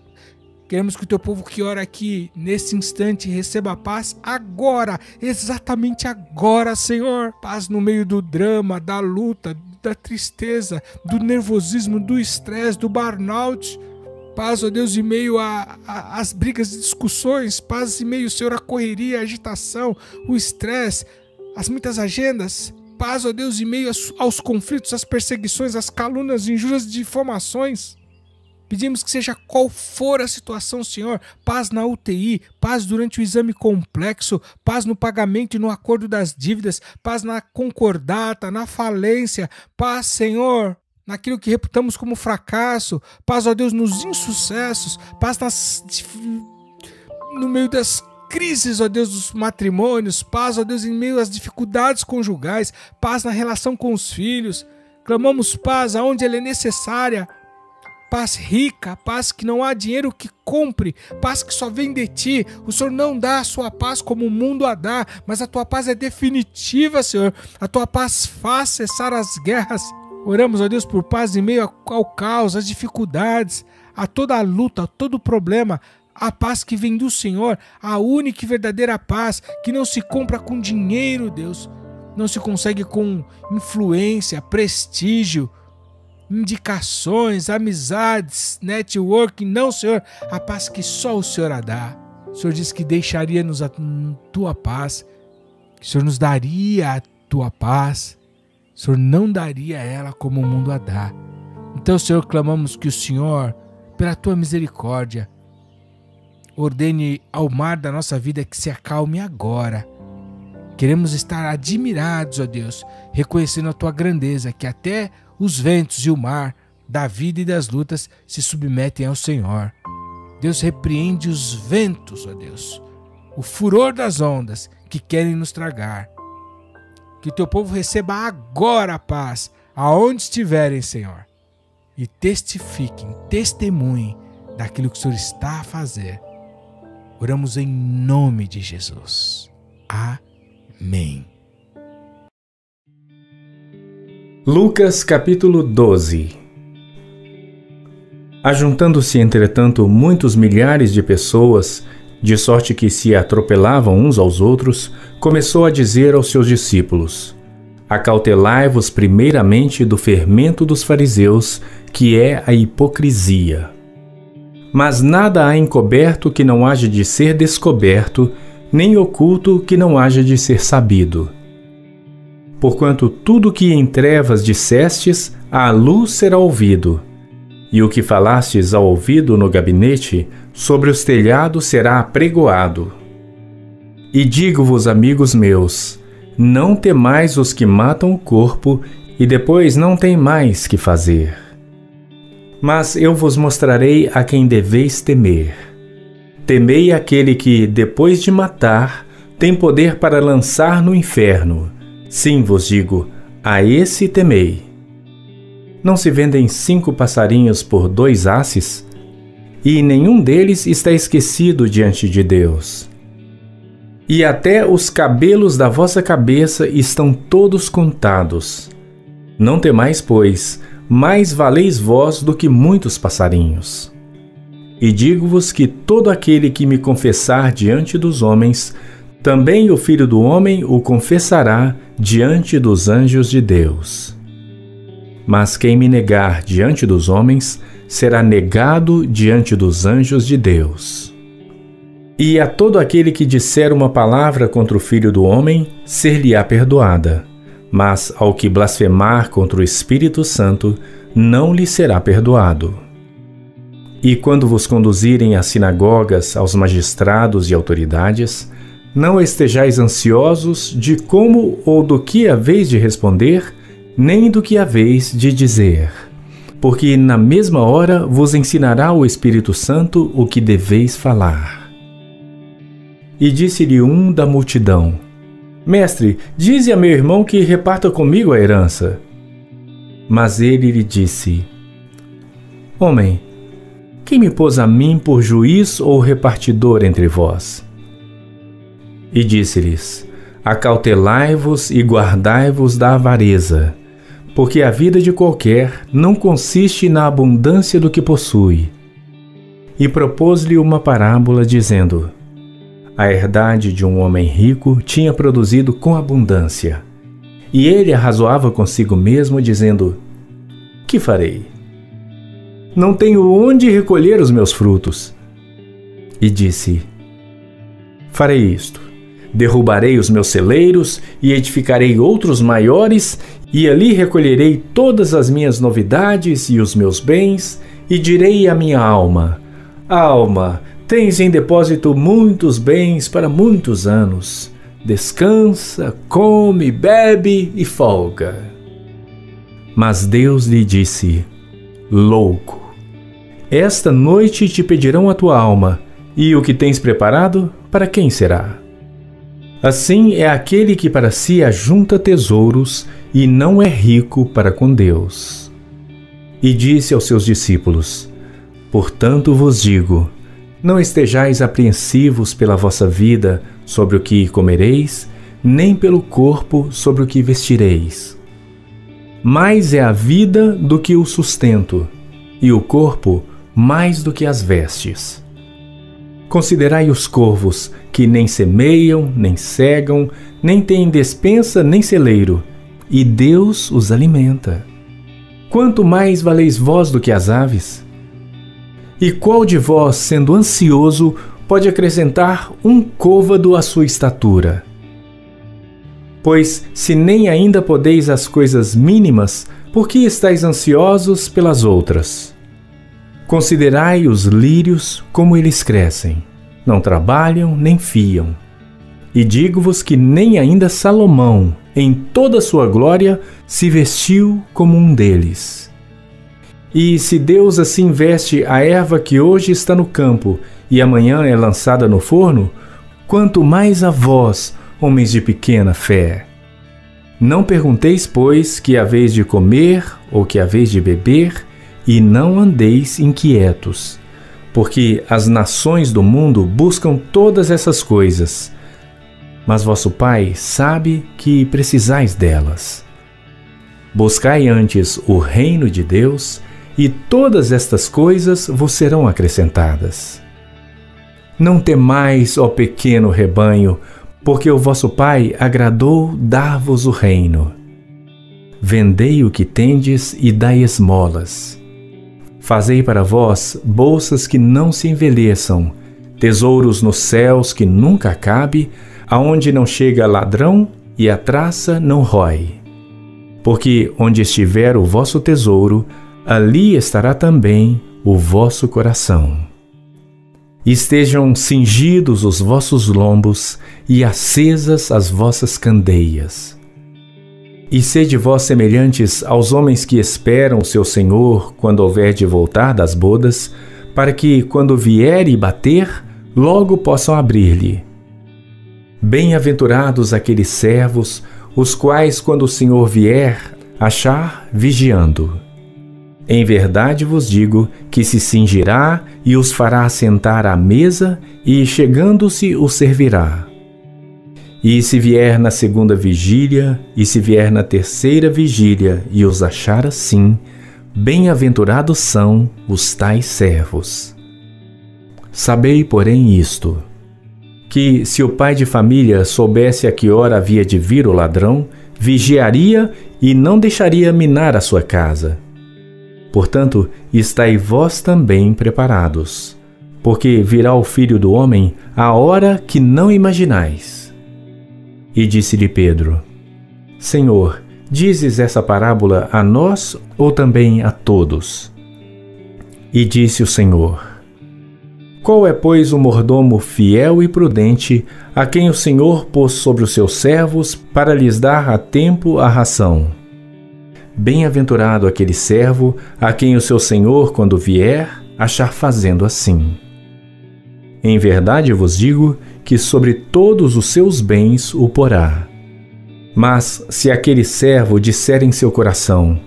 Queremos que o teu povo que ora aqui, nesse instante, receba paz agora, exatamente agora, Senhor. Paz no meio do drama, da luta, da tristeza, do nervosismo, do estresse, do burnout. Paz, ó Deus, em meio às brigas e discussões. Paz em meio, Senhor, à correria, à agitação, o estresse, as muitas agendas. Paz, ó Deus, em meio aos conflitos, às perseguições, às calúnias, injúrias, difamações. Pedimos que seja qual for a situação, Senhor, paz na UTI, paz durante o exame complexo, paz no pagamento e no acordo das dívidas, paz na concordata, na falência, paz, Senhor, naquilo que reputamos como fracasso, paz, ó Deus, nos insucessos, paz nas, no meio das crises, ó Deus, dos matrimônios, paz, ó Deus, em meio às dificuldades conjugais, paz na relação com os filhos. Clamamos paz aonde ela é necessária, paz rica, paz que não há dinheiro que compre, paz que só vem de ti. O Senhor não dá a sua paz como o mundo a dá, mas a tua paz é definitiva, Senhor. A tua paz faz cessar as guerras. Oramos, ó Deus, por paz em meio ao caos, às dificuldades, a toda a luta, a todo problema. A paz que vem do Senhor, a única e verdadeira paz que não se compra com dinheiro, Deus. Não se consegue com influência, prestígio, indicações, amizades, networking. Não, Senhor, a paz que só o Senhor a dá. O Senhor disse que deixaria-nos a tua paz, que o Senhor nos daria a tua paz. O Senhor não daria ela como o mundo a dá. Então, Senhor, clamamos que o Senhor, pela tua misericórdia, ordene ao mar da nossa vida que se acalme agora. Queremos estar admirados, ó Deus, reconhecendo a tua grandeza, que até os ventos e o mar, da vida e das lutas, se submetem ao Senhor. Deus repreende os ventos, ó Deus, o furor das ondas que querem nos tragar. Que teu povo receba agora a paz, aonde estiverem, Senhor, e testifiquem, testemunhem daquilo que o Senhor está a fazer. Oramos em nome de Jesus. Amém. Lucas capítulo 12 Ajuntando-se, entretanto, muitos milhares de pessoas, de sorte que se atropelavam uns aos outros, começou a dizer aos seus discípulos: Acautelai-vos primeiramente do fermento dos fariseus, que é a hipocrisia. Mas nada há encoberto que não haja de ser descoberto, nem oculto que não haja de ser sabido porquanto tudo que em trevas dissestes, à luz será ouvido. E o que falastes ao ouvido no gabinete, sobre os telhados será apregoado. E digo-vos, amigos meus, não temais os que matam o corpo, e depois não tem mais que fazer. Mas eu vos mostrarei a quem deveis temer. Temei aquele que, depois de matar, tem poder para lançar no inferno. Sim, vos digo, a esse temei. Não se vendem cinco passarinhos por dois asses? E nenhum deles está esquecido diante de Deus. E até os cabelos da vossa cabeça estão todos contados. Não temais, pois, mais valeis vós do que muitos passarinhos. E digo-vos que todo aquele que me confessar diante dos homens, também o Filho do Homem o confessará diante dos anjos de Deus. Mas quem me negar diante dos homens, será negado diante dos anjos de Deus. E a todo aquele que disser uma palavra contra o Filho do Homem, ser-lhe-á perdoada. Mas ao que blasfemar contra o Espírito Santo, não lhe será perdoado. E quando vos conduzirem às sinagogas, aos magistrados e autoridades, não estejais ansiosos de como ou do que haveis de responder, nem do que haveis de dizer. Porque na mesma hora vos ensinará o Espírito Santo o que deveis falar. E disse-lhe um da multidão: Mestre, dize a meu irmão que reparta comigo a herança. Mas ele lhe disse: Homem, quem me pôs a mim por juiz ou repartidor entre vós? E disse-lhes: Acautelai-vos e guardai-vos da avareza, porque a vida de qualquer não consiste na abundância do que possui. E propôs-lhe uma parábola, dizendo: A herdade de um homem rico tinha produzido com abundância. E ele arrazoava consigo mesmo, dizendo: Que farei? não tenho onde recolher os meus frutos. E disse: Farei isto: derrubarei os meus celeiros e edificarei outros maiores, e ali recolherei todas as minhas novidades e os meus bens, e direi à minha alma: Alma, tens em depósito muitos bens para muitos anos. Descansa, come, bebe e folga. Mas Deus lhe disse: Louco, esta noite te pedirão a tua alma, e o que tens preparado, para quem será? Assim é aquele que para si ajunta tesouros e não é rico para com Deus. E disse aos seus discípulos: Portanto vos digo, não estejais apreensivos pela vossa vida sobre o que comereis, nem pelo corpo sobre o que vestireis. Mais é a vida do que o sustento, e o corpo mais do que as vestes. Considerai os corvos, que nem semeiam, nem cegam, nem têm despensa, nem celeiro, e Deus os alimenta. Quanto mais valeis vós do que as aves? E qual de vós, sendo ansioso, pode acrescentar um côvado à sua estatura? Pois, se nem ainda podeis as coisas mínimas, por que estáis ansiosos pelas outras? Considerai os lírios como eles crescem. Não trabalham nem fiam. E digo-vos que nem ainda Salomão, em toda sua glória, se vestiu como um deles. E se Deus assim veste a erva que hoje está no campo e amanhã é lançada no forno, quanto mais a vós, homens de pequena fé. Não pergunteis, pois, que haveis de comer ou que haveis de beber, e não andeis inquietos, porque as nações do mundo buscam todas essas coisas, mas vosso Pai sabe que precisais delas. Buscai antes o reino de Deus, e todas estas coisas vos serão acrescentadas. Não temais, ó pequeno rebanho, porque o vosso Pai agradou dar-vos o reino. Vendei o que tendes e dai esmolas. Fazei para vós bolsas que não se envelheçam, tesouros nos céus que nunca acabe, aonde não chega ladrão e a traça não rói. Porque onde estiver o vosso tesouro, ali estará também o vosso coração. Estejam cingidos os vossos lombos e acesas as vossas candeias. E sede vós semelhantes aos homens que esperam o seu Senhor quando houver de voltar das bodas, para que, quando vier e bater, logo possam abrir-lhe. Bem-aventurados aqueles servos, os quais, quando o Senhor vier, achar vigiando. Em verdade vos digo que se cingirá e os fará sentar à mesa, e chegando-se os servirá. E se vier na segunda vigília, e se vier na terceira vigília, e os achar assim, bem-aventurados são os tais servos. Sabei, porém, isto: que se o pai de família soubesse a que hora havia de vir o ladrão, vigiaria e não deixaria minar a sua casa. Portanto, estai vós também preparados, porque virá o filho do homem a hora que não imaginais. E disse-lhe Pedro: Senhor, dizes essa parábola a nós ou também a todos? E disse o Senhor: Qual é, pois, o mordomo fiel e prudente a quem o Senhor pôs sobre os seus servos para lhes dar a tempo a ração? Bem-aventurado aquele servo a quem o seu senhor, quando vier, achar fazendo assim. Em verdade vos digo que sobre todos os seus bens o porá. Mas se aquele servo disser em seu coração: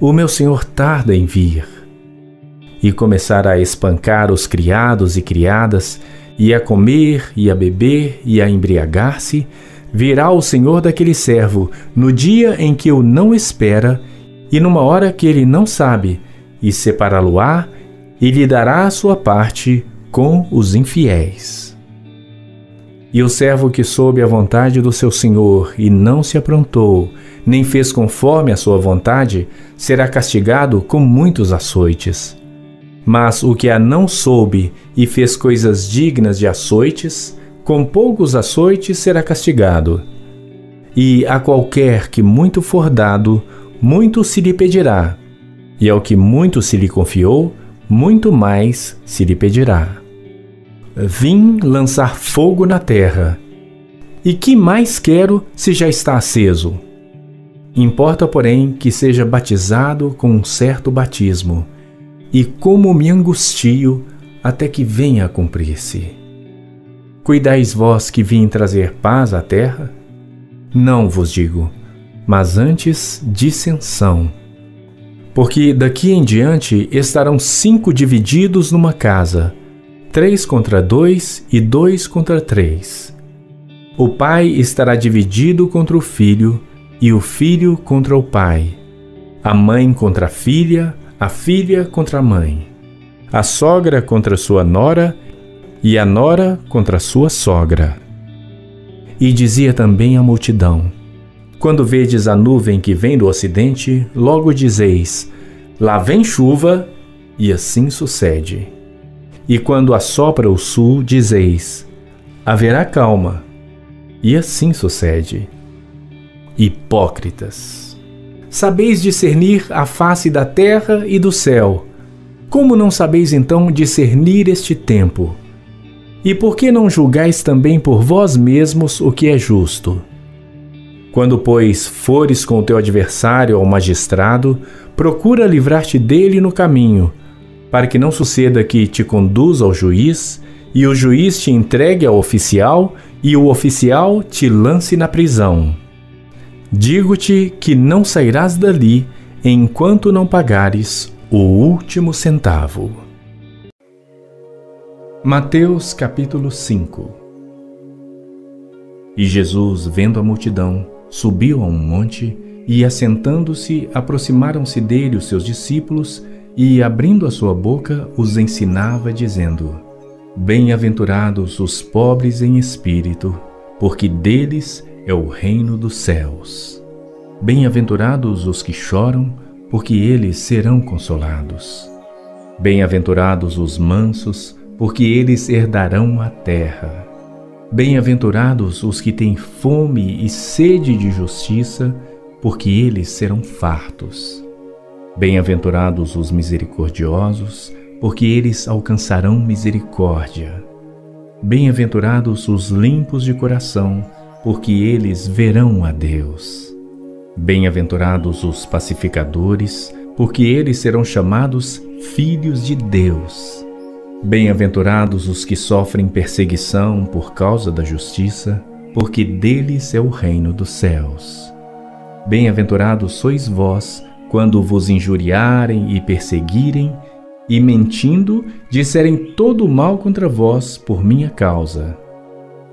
O meu senhor tarda em vir, e começar a espancar os criados e criadas, e a comer, e a beber, e a embriagar-se, virá o senhor daquele servo no dia em que o não espera e numa hora que ele não sabe, e separá-lo-á e lhe dará a sua parte com os infiéis. E o servo que soube a vontade do seu senhor e não se aprontou, nem fez conforme a sua vontade, será castigado com muitos açoites. Mas o que a não soube e fez coisas dignas de açoites, com poucos açoites será castigado. E a qualquer que muito for dado, muito se lhe pedirá, e ao que muito se lhe confiou, muito mais se lhe pedirá. Vim lançar fogo na terra. E que mais quero se já está aceso? Importa, porém, que seja batizado com um certo batismo, e como me angustio até que venha a cumprir-se. Cuidais vós que vim trazer paz à terra? Não vos digo, mas antes dissensão. Porque daqui em diante estarão cinco divididos numa casa, três contra dois e dois contra três. O pai estará dividido contra o filho, e o filho contra o pai, a mãe contra a filha, a filha contra a mãe, a sogra contra sua nora e a nora contra sua sogra. E dizia também a multidão: Quando vedes a nuvem que vem do ocidente, logo dizeis: Lá vem chuva, e assim sucede. E quando assopra o sul, dizeis: Haverá calma, e assim sucede. Hipócritas! Sabeis discernir a face da terra e do céu. Como não sabeis então discernir este tempo? E por que não julgais também por vós mesmos o que é justo? Quando, pois, fores com o teu adversário ao magistrado, procura livrar-te dele no caminho, para que não suceda que te conduza ao juiz, e o juiz te entregue ao oficial, e o oficial te lance na prisão. Digo-te que não sairás dali enquanto não pagares o último centavo. Mateus capítulo 5 E Jesus, vendo a multidão, subiu a um monte e, assentando-se, aproximaram-se dele os seus discípulos e, abrindo a sua boca, os ensinava, dizendo: Bem-aventurados os pobres em espírito, porque deles é o reino dos céus. Bem-aventurados os que choram, porque eles serão consolados. Bem-aventurados os mansos, porque eles herdarão a terra. Bem-aventurados os que têm fome e sede de justiça, porque eles serão fartos. Bem-aventurados os misericordiosos, porque eles alcançarão misericórdia. Bem-aventurados os limpos de coração, porque eles verão a Deus. Bem-aventurados os pacificadores, porque eles serão chamados filhos de Deus. Bem-aventurados os que sofrem perseguição por causa da justiça, porque deles é o reino dos céus. Bem-aventurados sois vós quando vos injuriarem e perseguirem, e mentindo disserem todo o mal contra vós por minha causa.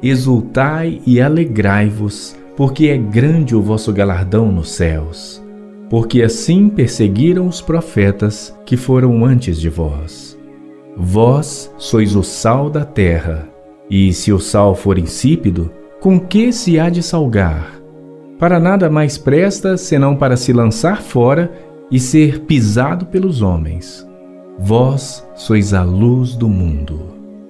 Exultai e alegrai-vos, porque é grande o vosso galardão nos céus, porque assim perseguiram os profetas que foram antes de vós. Vós sois o sal da terra, e se o sal for insípido, com que se há de salgar? Para nada mais presta senão para se lançar fora e ser pisado pelos homens. Vós sois a luz do mundo.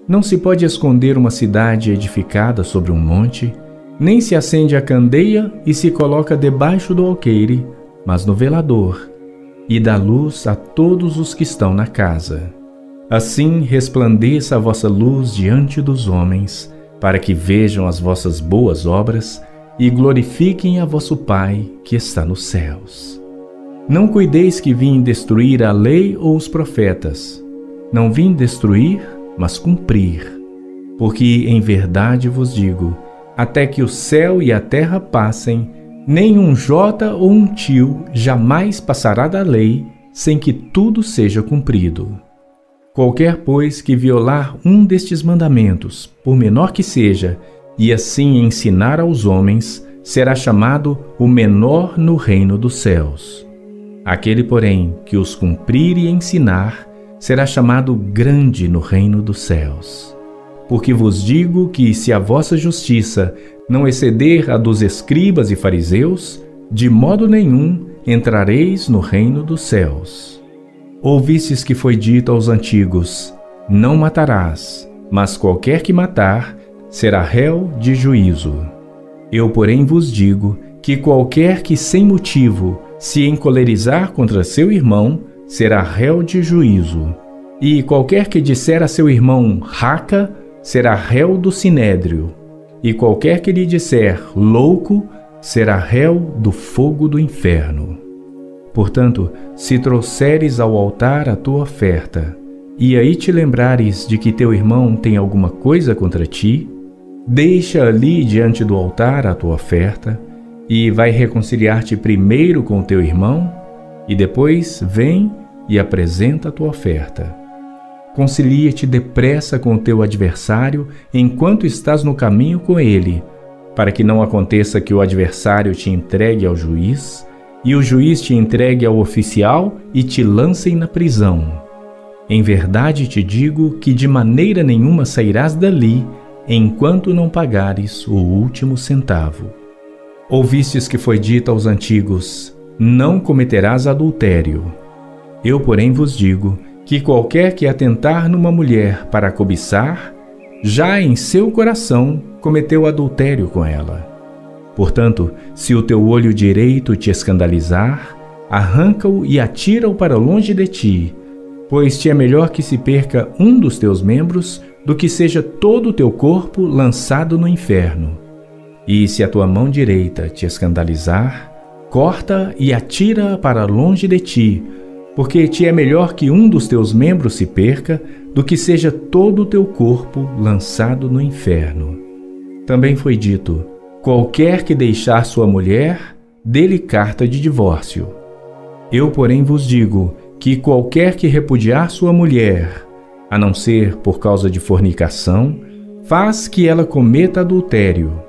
Não se pode esconder uma cidade edificada sobre um monte, nem se acende a candeia e se coloca debaixo do alqueire, mas no velador, e dá luz a todos os que estão na casa. Assim resplandeça a vossa luz diante dos homens, para que vejam as vossas boas obras e glorifiquem a vosso Pai que está nos céus. Não cuideis que vim destruir a lei ou os profetas. Não vim destruir, mas cumprir. Porque em verdade vos digo: até que o céu e a terra passem, nem um jota ou um tio jamais passará da lei sem que tudo seja cumprido. Qualquer, pois, que violar um destes mandamentos, por menor que seja, e assim ensinar aos homens, será chamado o menor no reino dos céus. Aquele, porém, que os cumprir e ensinar, será chamado grande no reino dos céus. Porque vos digo que, se a vossa justiça não exceder a dos escribas e fariseus, de modo nenhum entrareis no reino dos céus. Ouvistes que foi dito aos antigos: Não matarás, mas qualquer que matar será réu de juízo. Eu, porém, vos digo que qualquer que sem motivo se encolerizar contra seu irmão será réu de juízo. E qualquer que disser a seu irmão raca será réu do sinédrio. E qualquer que lhe disser louco será réu do fogo do inferno. Portanto, se trouxeres ao altar a tua oferta, e aí te lembrares de que teu irmão tem alguma coisa contra ti, Deixa ali diante do altar a tua oferta e vai reconciliar-te primeiro com o teu irmão e depois vem e apresenta a tua oferta. Concilia-te depressa com o teu adversário enquanto estás no caminho com ele, para que não aconteça que o adversário te entregue ao juiz e o juiz te entregue ao oficial e te lancem na prisão. Em verdade te digo que de maneira nenhuma sairás dali enquanto não pagares o último centavo. Ouvistes que foi dito aos antigos: Não cometerás adultério. Eu, porém, vos digo que qualquer que atentar numa mulher para cobiçar, já em seu coração cometeu adultério com ela. Portanto, se o teu olho direito te escandalizar, arranca-o e atira-o para longe de ti, pois te é melhor que se perca um dos teus membros do que seja todo o teu corpo lançado no inferno. E se a tua mão direita te escandalizar, corta e atira para longe de ti, porque te é melhor que um dos teus membros se perca do que seja todo o teu corpo lançado no inferno. Também foi dito: qualquer que deixar sua mulher, dê-lhe carta de divórcio. Eu, porém, vos digo que qualquer que repudiar sua mulher, a não ser por causa de fornicação, faz que ela cometa adultério,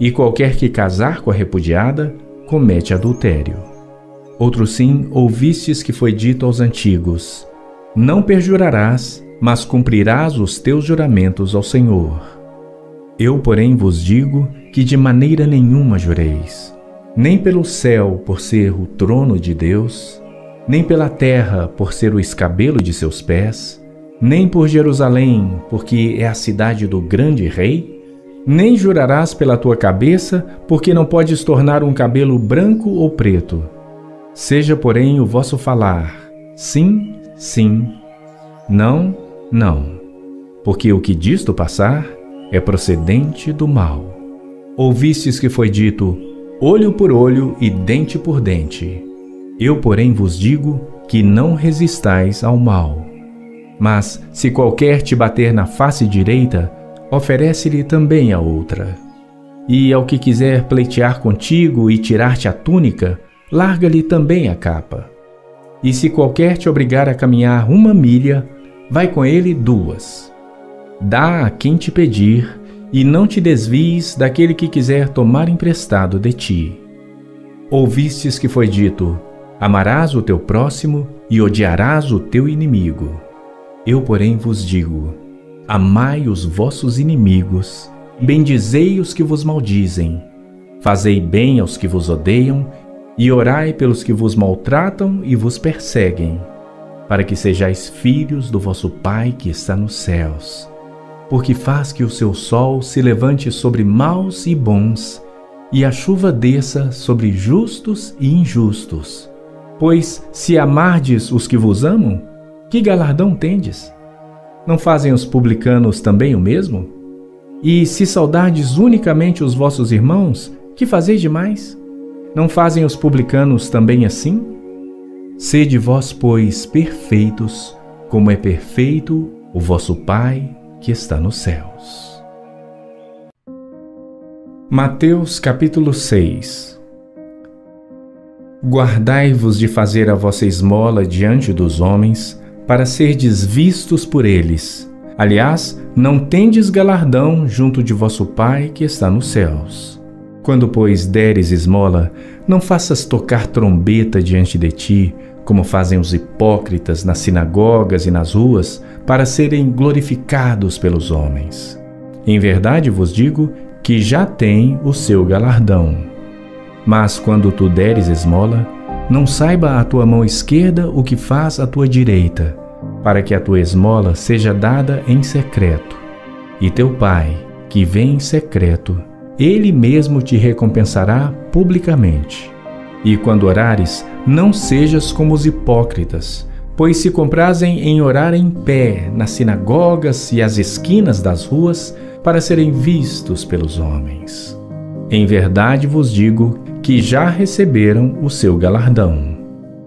e qualquer que casar com a repudiada comete adultério. Outro sim ouvistes que foi dito aos antigos: Não perjurarás, mas cumprirás os teus juramentos ao Senhor. Eu, porém, vos digo que de maneira nenhuma jureis, nem pelo céu, por ser o trono de Deus, nem pela terra, por ser o escabelo de seus pés, nem por Jerusalém, porque é a cidade do grande rei, nem jurarás pela tua cabeça, porque não podes tornar um cabelo branco ou preto. Seja, porém, o vosso falar sim, sim, não, não, porque o que disto passar é procedente do mal. Ouvistes que foi dito olho por olho e dente por dente. Eu, porém, vos digo que não resistais ao mal. Mas, se qualquer te bater na face direita, oferece-lhe também a outra. E ao que quiser pleitear contigo e tirar-te a túnica, larga-lhe também a capa. E se qualquer te obrigar a caminhar uma milha, vai com ele duas. Dá a quem te pedir, e não te desvies daquele que quiser tomar emprestado de ti. Ouvistes que foi dito: Amarás o teu próximo e odiarás o teu inimigo. Eu, porém, vos digo: Amai os vossos inimigos, bendizei os que vos maldizem, fazei bem aos que vos odeiam e orai pelos que vos maltratam e vos perseguem, para que sejais filhos do vosso Pai que está nos céus. Porque faz que o seu sol se levante sobre maus e bons, e a chuva desça sobre justos e injustos. Pois se amardes os que vos amam, que galardão tendes? Não fazem os publicanos também o mesmo? E se saudardes unicamente os vossos irmãos, que fazeis demais? Não fazem os publicanos também assim? Sede vós, pois, perfeitos, como é perfeito o vosso Pai que está nos céus. Mateus capítulo 6 Guardai-vos de fazer a vossa esmola diante dos homens, para serdes vistos por eles. Aliás, não tendes galardão junto de vosso Pai que está nos céus. Quando, pois, deres esmola, não faças tocar trombeta diante de ti, como fazem os hipócritas nas sinagogas e nas ruas, para serem glorificados pelos homens. Em verdade vos digo que já tem o seu galardão. Mas quando tu deres esmola, não saiba a tua mão esquerda o que faz a tua direita, para que a tua esmola seja dada em secreto. E teu Pai, que vem em secreto, ele mesmo te recompensará publicamente. E quando orares, não sejas como os hipócritas, pois se comprazem em orar em pé nas sinagogas e às esquinas das ruas para serem vistos pelos homens. Em verdade vos digo que já receberam o seu galardão.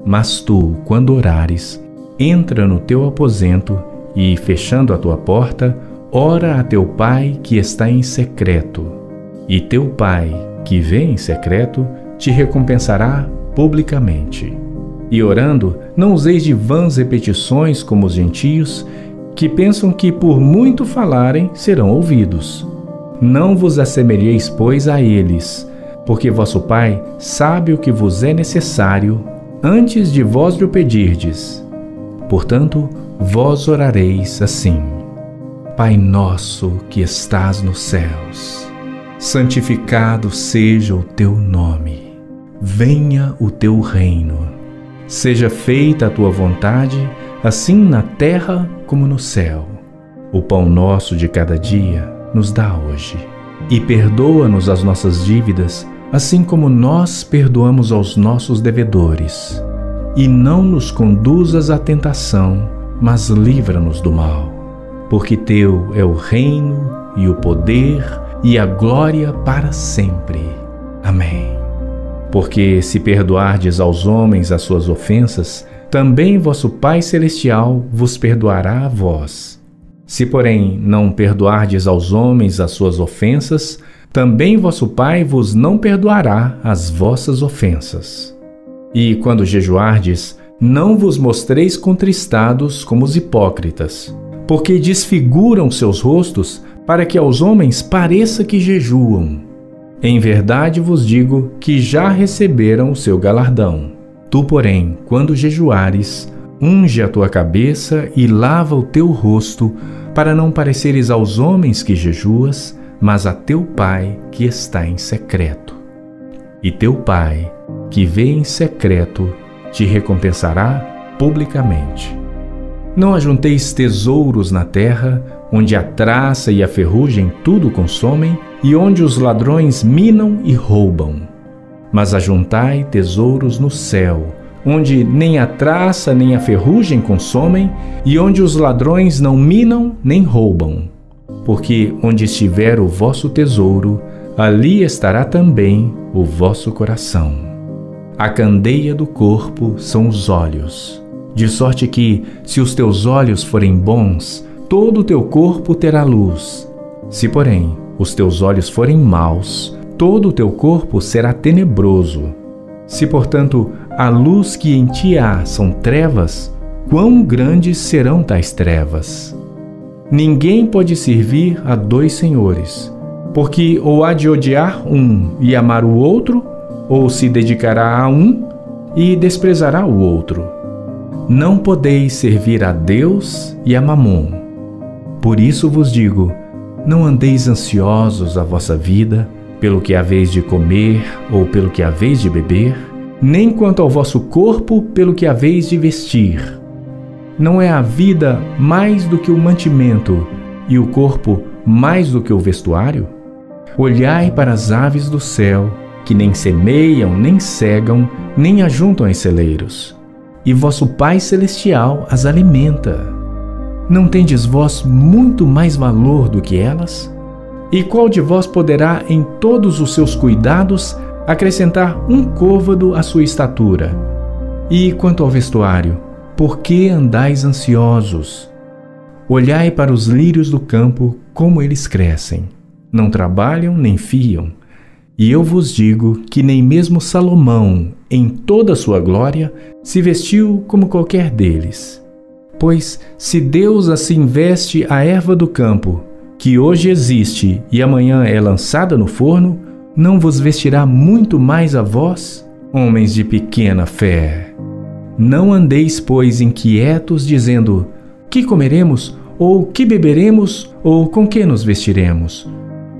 Mas tu, quando orares, entra no teu aposento e, fechando a tua porta, ora a teu pai que está em secreto e teu Pai, que vê em secreto, te recompensará publicamente. E orando, não useis de vãs repetições como os gentios, que pensam que por muito falarem serão ouvidos. Não vos assemelheis, pois, a eles, porque vosso Pai sabe o que vos é necessário antes de vós lhe pedirdes. Portanto, vós orareis assim: Pai nosso que estás nos céus santificado seja o teu nome. Venha o teu reino. Seja feita a tua vontade, assim na terra como no céu. O pão nosso de cada dia nos dá hoje. E perdoa-nos as nossas dívidas, assim como nós perdoamos aos nossos devedores. E não nos conduzas à tentação, mas livra-nos do mal. Porque teu é o reino e o poder e a glória para sempre. Amém. Porque se perdoardes aos homens as suas ofensas, também vosso Pai Celestial vos perdoará a vós. Se, porém, não perdoardes aos homens as suas ofensas, também vosso Pai vos não perdoará as vossas ofensas. E quando jejuardes, não vos mostreis contristados como os hipócritas, porque desfiguram seus rostos para que aos homens pareça que jejuam. Em verdade vos digo que já receberam o seu galardão. Tu, porém, quando jejuares, unge a tua cabeça e lava o teu rosto, para não pareceres aos homens que jejuas, mas a teu Pai que está em secreto. E teu Pai, que vê em secreto, te recompensará publicamente. Não ajunteis tesouros na terra, onde a traça e a ferrugem tudo consomem, e onde os ladrões minam e roubam. Mas ajuntai tesouros no céu, onde nem a traça nem a ferrugem consomem, e onde os ladrões não minam nem roubam. Porque onde estiver o vosso tesouro, ali estará também o vosso coração. A candeia do corpo são os olhos. de sorte que, se os teus olhos forem bons, todo o teu corpo terá luz. Se, porém, os teus olhos forem maus, todo o teu corpo será tenebroso. Se, portanto, a luz que em ti há são trevas, quão grandes serão tais trevas? Ninguém pode servir a dois senhores, porque ou há de odiar um e amar o outro, ou se dedicará a um e desprezará o outro. Não podeis servir a Deus e a Mamon. Por isso vos digo: não andeis ansiosos a vossa vida, pelo que haveis de comer ou pelo que haveis de beber, nem quanto ao vosso corpo, pelo que haveis de vestir. Não é a vida mais do que o mantimento e o corpo mais do que o vestuário? Olhai para as aves do céu, que nem semeiam, nem cegam, nem ajuntam em celeiros, e vosso Pai Celestial as alimenta. Não tendes vós muito mais valor do que elas? E qual de vós poderá, em todos os seus cuidados, acrescentar um côvado à sua estatura? E quanto ao vestuário, por que andais ansiosos? Olhai para os lírios do campo, como eles crescem. Não trabalham nem fiam. E eu vos digo que nem mesmo Salomão, em toda a sua glória, se vestiu como qualquer deles. Pois, se Deus assim veste a erva do campo, que hoje existe e amanhã é lançada no forno, não vos vestirá muito mais a vós, homens de pequena fé? Não andeis, pois, inquietos, dizendo: Que comeremos? Ou que beberemos? Ou com que nos vestiremos?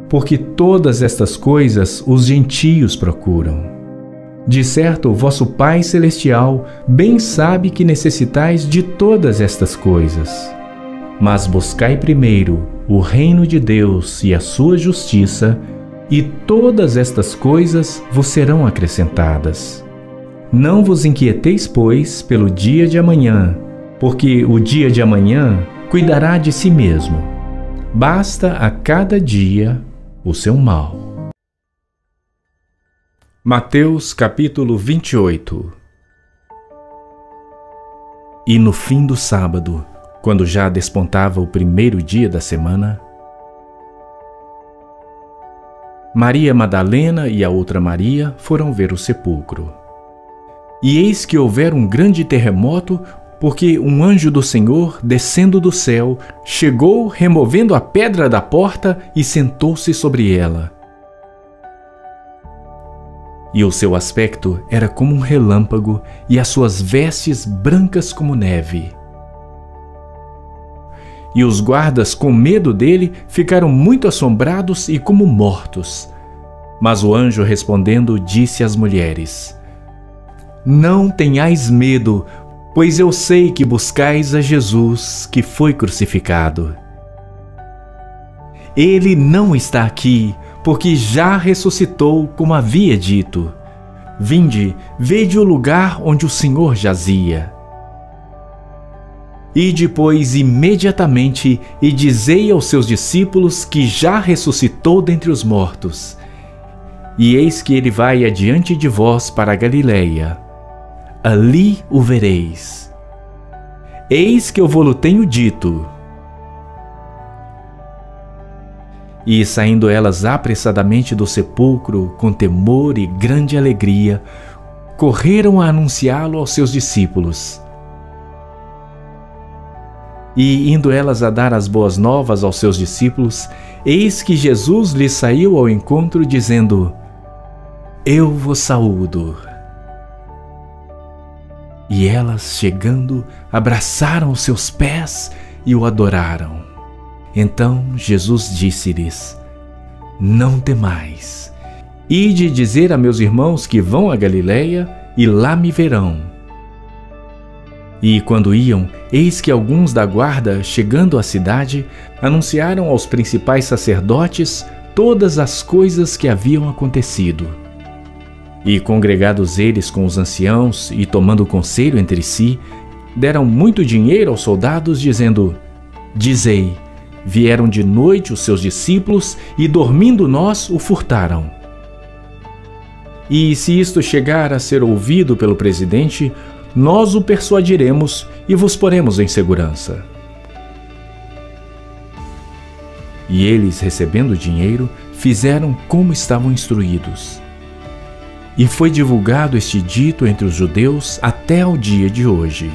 Porque todas estas coisas os gentios procuram. De certo, vosso Pai Celestial bem sabe que necessitais de todas estas coisas. Mas buscai primeiro o reino de Deus e a sua justiça, e todas estas coisas vos serão acrescentadas. Não vos inquieteis, pois, pelo dia de amanhã, porque o dia de amanhã cuidará de si mesmo. Basta a cada dia o seu mal. Mateus capítulo 28 E no fim do sábado, quando já despontava o primeiro dia da semana, Maria Madalena e a outra Maria foram ver o sepulcro. E eis que houver um grande terremoto, porque um anjo do Senhor, descendo do céu, chegou, removendo a pedra da porta e sentou-se sobre ela. E o seu aspecto era como um relâmpago, e as suas vestes brancas como neve. E os guardas, com medo dele, ficaram muito assombrados e como mortos. Mas o anjo respondendo disse às mulheres: não tenhais medo, pois eu sei que buscais a Jesus que foi crucificado. Ele não está aqui, porque já ressuscitou, como havia dito. Vinde, vede o lugar onde o Senhor jazia. E depois, imediatamente, e dizei aos seus discípulos que já ressuscitou dentre os mortos. E eis que ele vai adiante de vós para a Galiléia ali o vereis. Eis que eu vou-lo tenho dito. E saindo elas apressadamente do sepulcro, com temor e grande alegria, correram a anunciá-lo aos seus discípulos. E indo elas a dar as boas novas aos seus discípulos, eis que Jesus lhes saiu ao encontro, dizendo: Eu vos saúdo. E elas, chegando, abraçaram os seus pés e o adoraram. Então Jesus disse-lhes: Não temais. Ide dizer a meus irmãos que vão a Galiléia e lá me verão. E quando iam, eis que alguns da guarda, chegando à cidade, anunciaram aos principais sacerdotes todas as coisas que haviam acontecido. E congregados eles com os anciãos e tomando conselho entre si, deram muito dinheiro aos soldados, dizendo: Dizei, vieram de noite os seus discípulos e dormindo nós o furtaram. E se isto chegar a ser ouvido pelo presidente, nós o persuadiremos e vos poremos em segurança. E eles, recebendo o dinheiro, fizeram como estavam instruídos. E foi divulgado este dito entre os judeus até ao dia de hoje.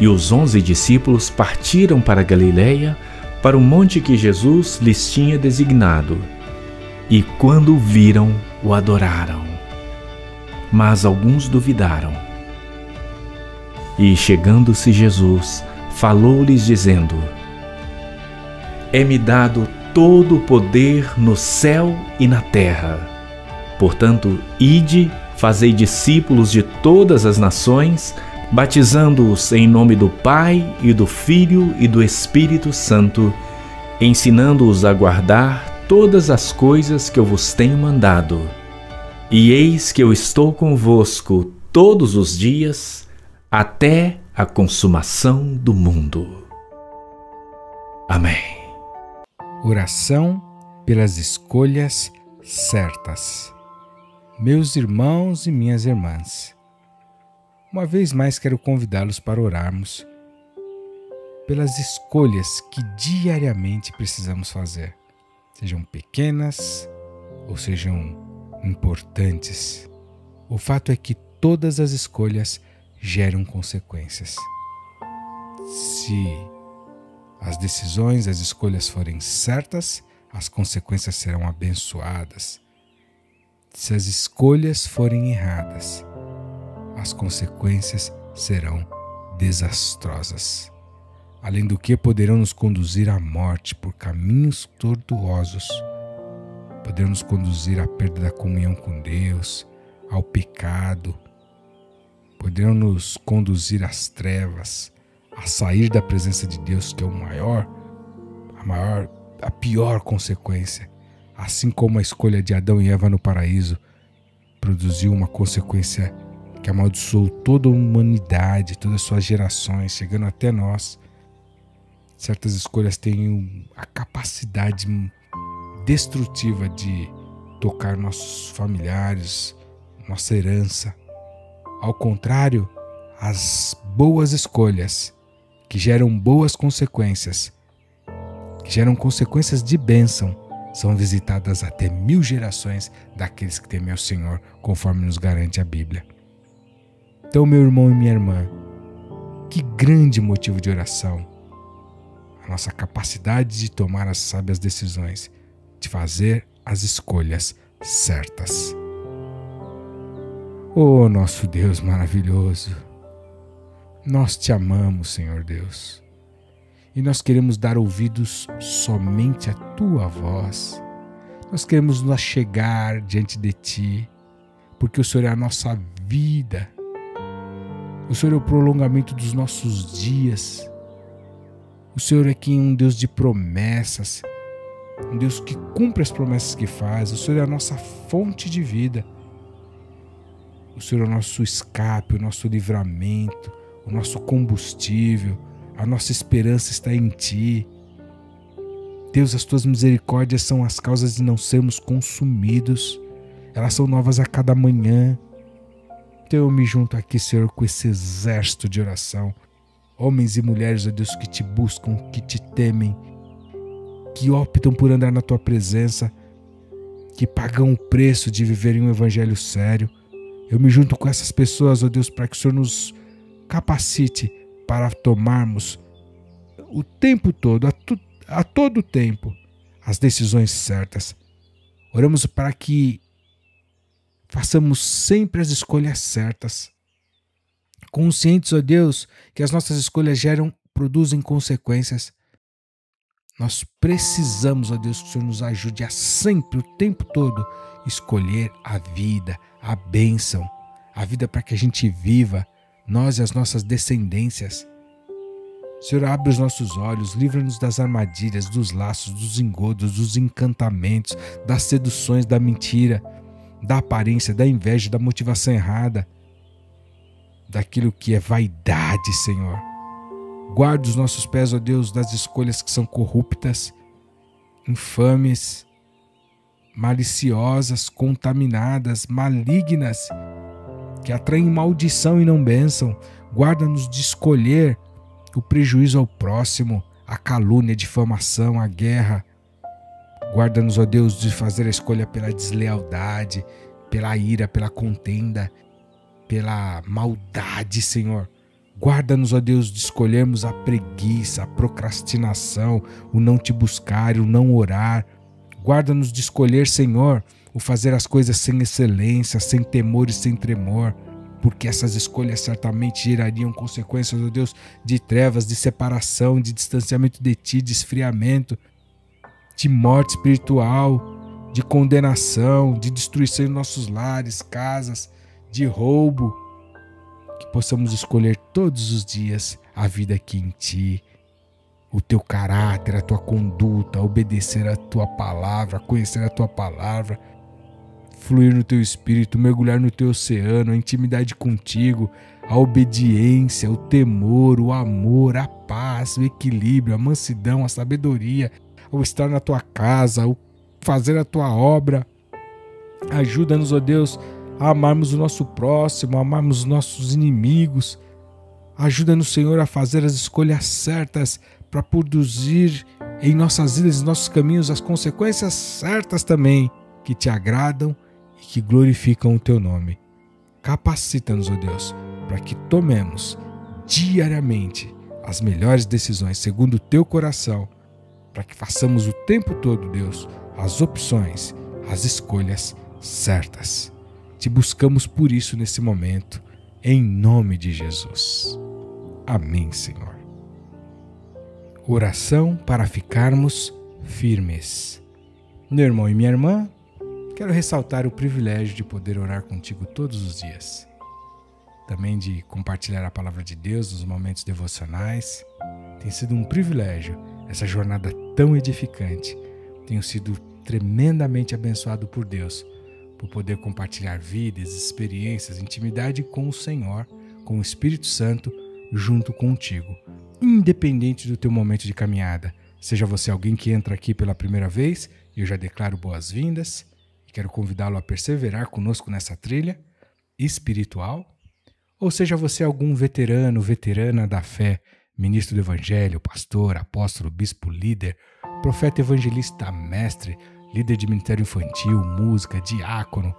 E os onze discípulos partiram para Galiléia, para o monte que Jesus lhes tinha designado. E quando o viram, o adoraram. Mas alguns duvidaram. E chegando-se Jesus, falou-lhes dizendo: É-me dado todo o poder no céu e na terra. Portanto, ide, fazei discípulos de todas as nações, batizando-os em nome do Pai e do Filho e do Espírito Santo, ensinando-os a guardar todas as coisas que eu vos tenho mandado. E eis que eu estou convosco todos os dias até a consumação do mundo. Amém. Oração pelas escolhas certas. Meus irmãos e minhas irmãs, uma vez mais quero convidá-los para orarmos pelas escolhas que diariamente precisamos fazer, sejam pequenas ou sejam importantes. O fato é que todas as escolhas geram consequências. Se as decisões, as escolhas forem certas, as consequências serão abençoadas. Se as escolhas forem erradas, as consequências serão desastrosas. Além do que, poderão nos conduzir à morte por caminhos tortuosos, poderão nos conduzir à perda da comunhão com Deus, ao pecado, poderão nos conduzir às trevas, a sair da presença de Deus, que é o maior, a maior, a pior consequência. Assim como a escolha de Adão e Eva no paraíso produziu uma consequência que amaldiçoou toda a humanidade, todas as suas gerações, chegando até nós. Certas escolhas têm a capacidade destrutiva de tocar nossos familiares, nossa herança. Ao contrário, as boas escolhas que geram boas consequências, que geram consequências de bênção, são visitadas até mil gerações daqueles que temem ao Senhor, conforme nos garante a Bíblia. Então, meu irmão e minha irmã, que grande motivo de oração! A nossa capacidade de tomar as sábias decisões, de fazer as escolhas certas. Oh, nosso Deus maravilhoso! Nós te amamos, Senhor Deus, e nós queremos dar ouvidos somente à tua voz. Nós queremos nos chegar diante de ti, porque o Senhor é a nossa vida. O Senhor é o prolongamento dos nossos dias. O Senhor é quem é um Deus de promessas, um Deus que cumpre as promessas que faz. O Senhor é a nossa fonte de vida. O Senhor é o nosso escape, o nosso livramento o nosso combustível, a nossa esperança está em Ti. Deus, as tuas misericórdias são as causas de não sermos consumidos, elas são novas a cada manhã. Então eu me junto aqui, Senhor, com esse exército de oração, homens e mulheres, ó Deus, que te buscam, que te temem, que optam por andar na tua presença, que pagam o preço de viverem um evangelho sério. Eu me junto com essas pessoas, ó Deus, para que o Senhor nos capacite para tomarmos o tempo todo, a, tu, a todo tempo, as decisões certas. Oramos para que façamos sempre as escolhas certas. Conscientes, ó Deus, que as nossas escolhas geram, produzem consequências. Nós precisamos, ó Deus, que o Senhor nos ajude a sempre, o tempo todo, escolher a vida, a bênção, a vida para que a gente viva nós e as nossas descendências. Senhor, abre os nossos olhos, livra-nos das armadilhas, dos laços, dos engodos, dos encantamentos, das seduções da mentira, da aparência, da inveja, da motivação errada, daquilo que é vaidade, Senhor. Guarda os nossos pés, ó Deus, das escolhas que são corruptas, infames, maliciosas, contaminadas, malignas que atraem maldição e não bênção. Guarda-nos de escolher o prejuízo ao próximo, a calúnia, a difamação, a guerra. Guarda-nos, ó Deus, de fazer a escolha pela deslealdade, pela ira, pela contenda, pela maldade, Senhor. Guarda-nos, ó Deus, de escolhermos a preguiça, a procrastinação, o não te buscar, o não orar. Guarda-nos de escolher, Senhor, o fazer as coisas sem excelência, sem temor e sem tremor, porque essas escolhas certamente gerariam consequências, ó Deus, de trevas, de separação, de distanciamento de ti, de esfriamento, de morte espiritual, de condenação, de destruição em nossos lares, casas, de roubo. Que possamos escolher todos os dias a vida aqui em ti, o teu caráter, a tua conduta, obedecer a tua palavra, conhecer a tua palavra fluir no teu espírito, mergulhar no teu oceano, a intimidade contigo, a obediência, o temor, o amor, a paz, o equilíbrio, a mansidão, a sabedoria, o estar na tua casa, o fazer a tua obra. Ajuda-nos, ó Deus, a amarmos o nosso próximo, a amarmos os nossos inimigos. Ajuda-nos, Senhor, a fazer as escolhas certas para produzir em nossas vidas e nossos caminhos as consequências certas também que te agradam e que glorificam o teu nome. Capacita-nos, ó Deus, para que tomemos diariamente as melhores decisões segundo o teu coração, para que façamos o tempo todo, Deus, as opções, as escolhas certas. Te buscamos por isso nesse momento, em nome de Jesus. Amém, Senhor. Oração para ficarmos firmes. Meu irmão e minha irmã, Quero ressaltar o privilégio de poder orar contigo todos os dias. Também de compartilhar a palavra de Deus nos momentos devocionais. Tem sido um privilégio essa jornada tão edificante. Tenho sido tremendamente abençoado por Deus por poder compartilhar vidas, experiências, intimidade com o Senhor, com o Espírito Santo, junto contigo, independente do teu momento de caminhada. Seja você alguém que entra aqui pela primeira vez, eu já declaro boas-vindas. Quero convidá-lo a perseverar conosco nessa trilha espiritual. Ou seja você algum veterano, veterana da fé, ministro do Evangelho, pastor, apóstolo, bispo, líder, profeta evangelista, mestre, líder de ministério infantil, música, diácono,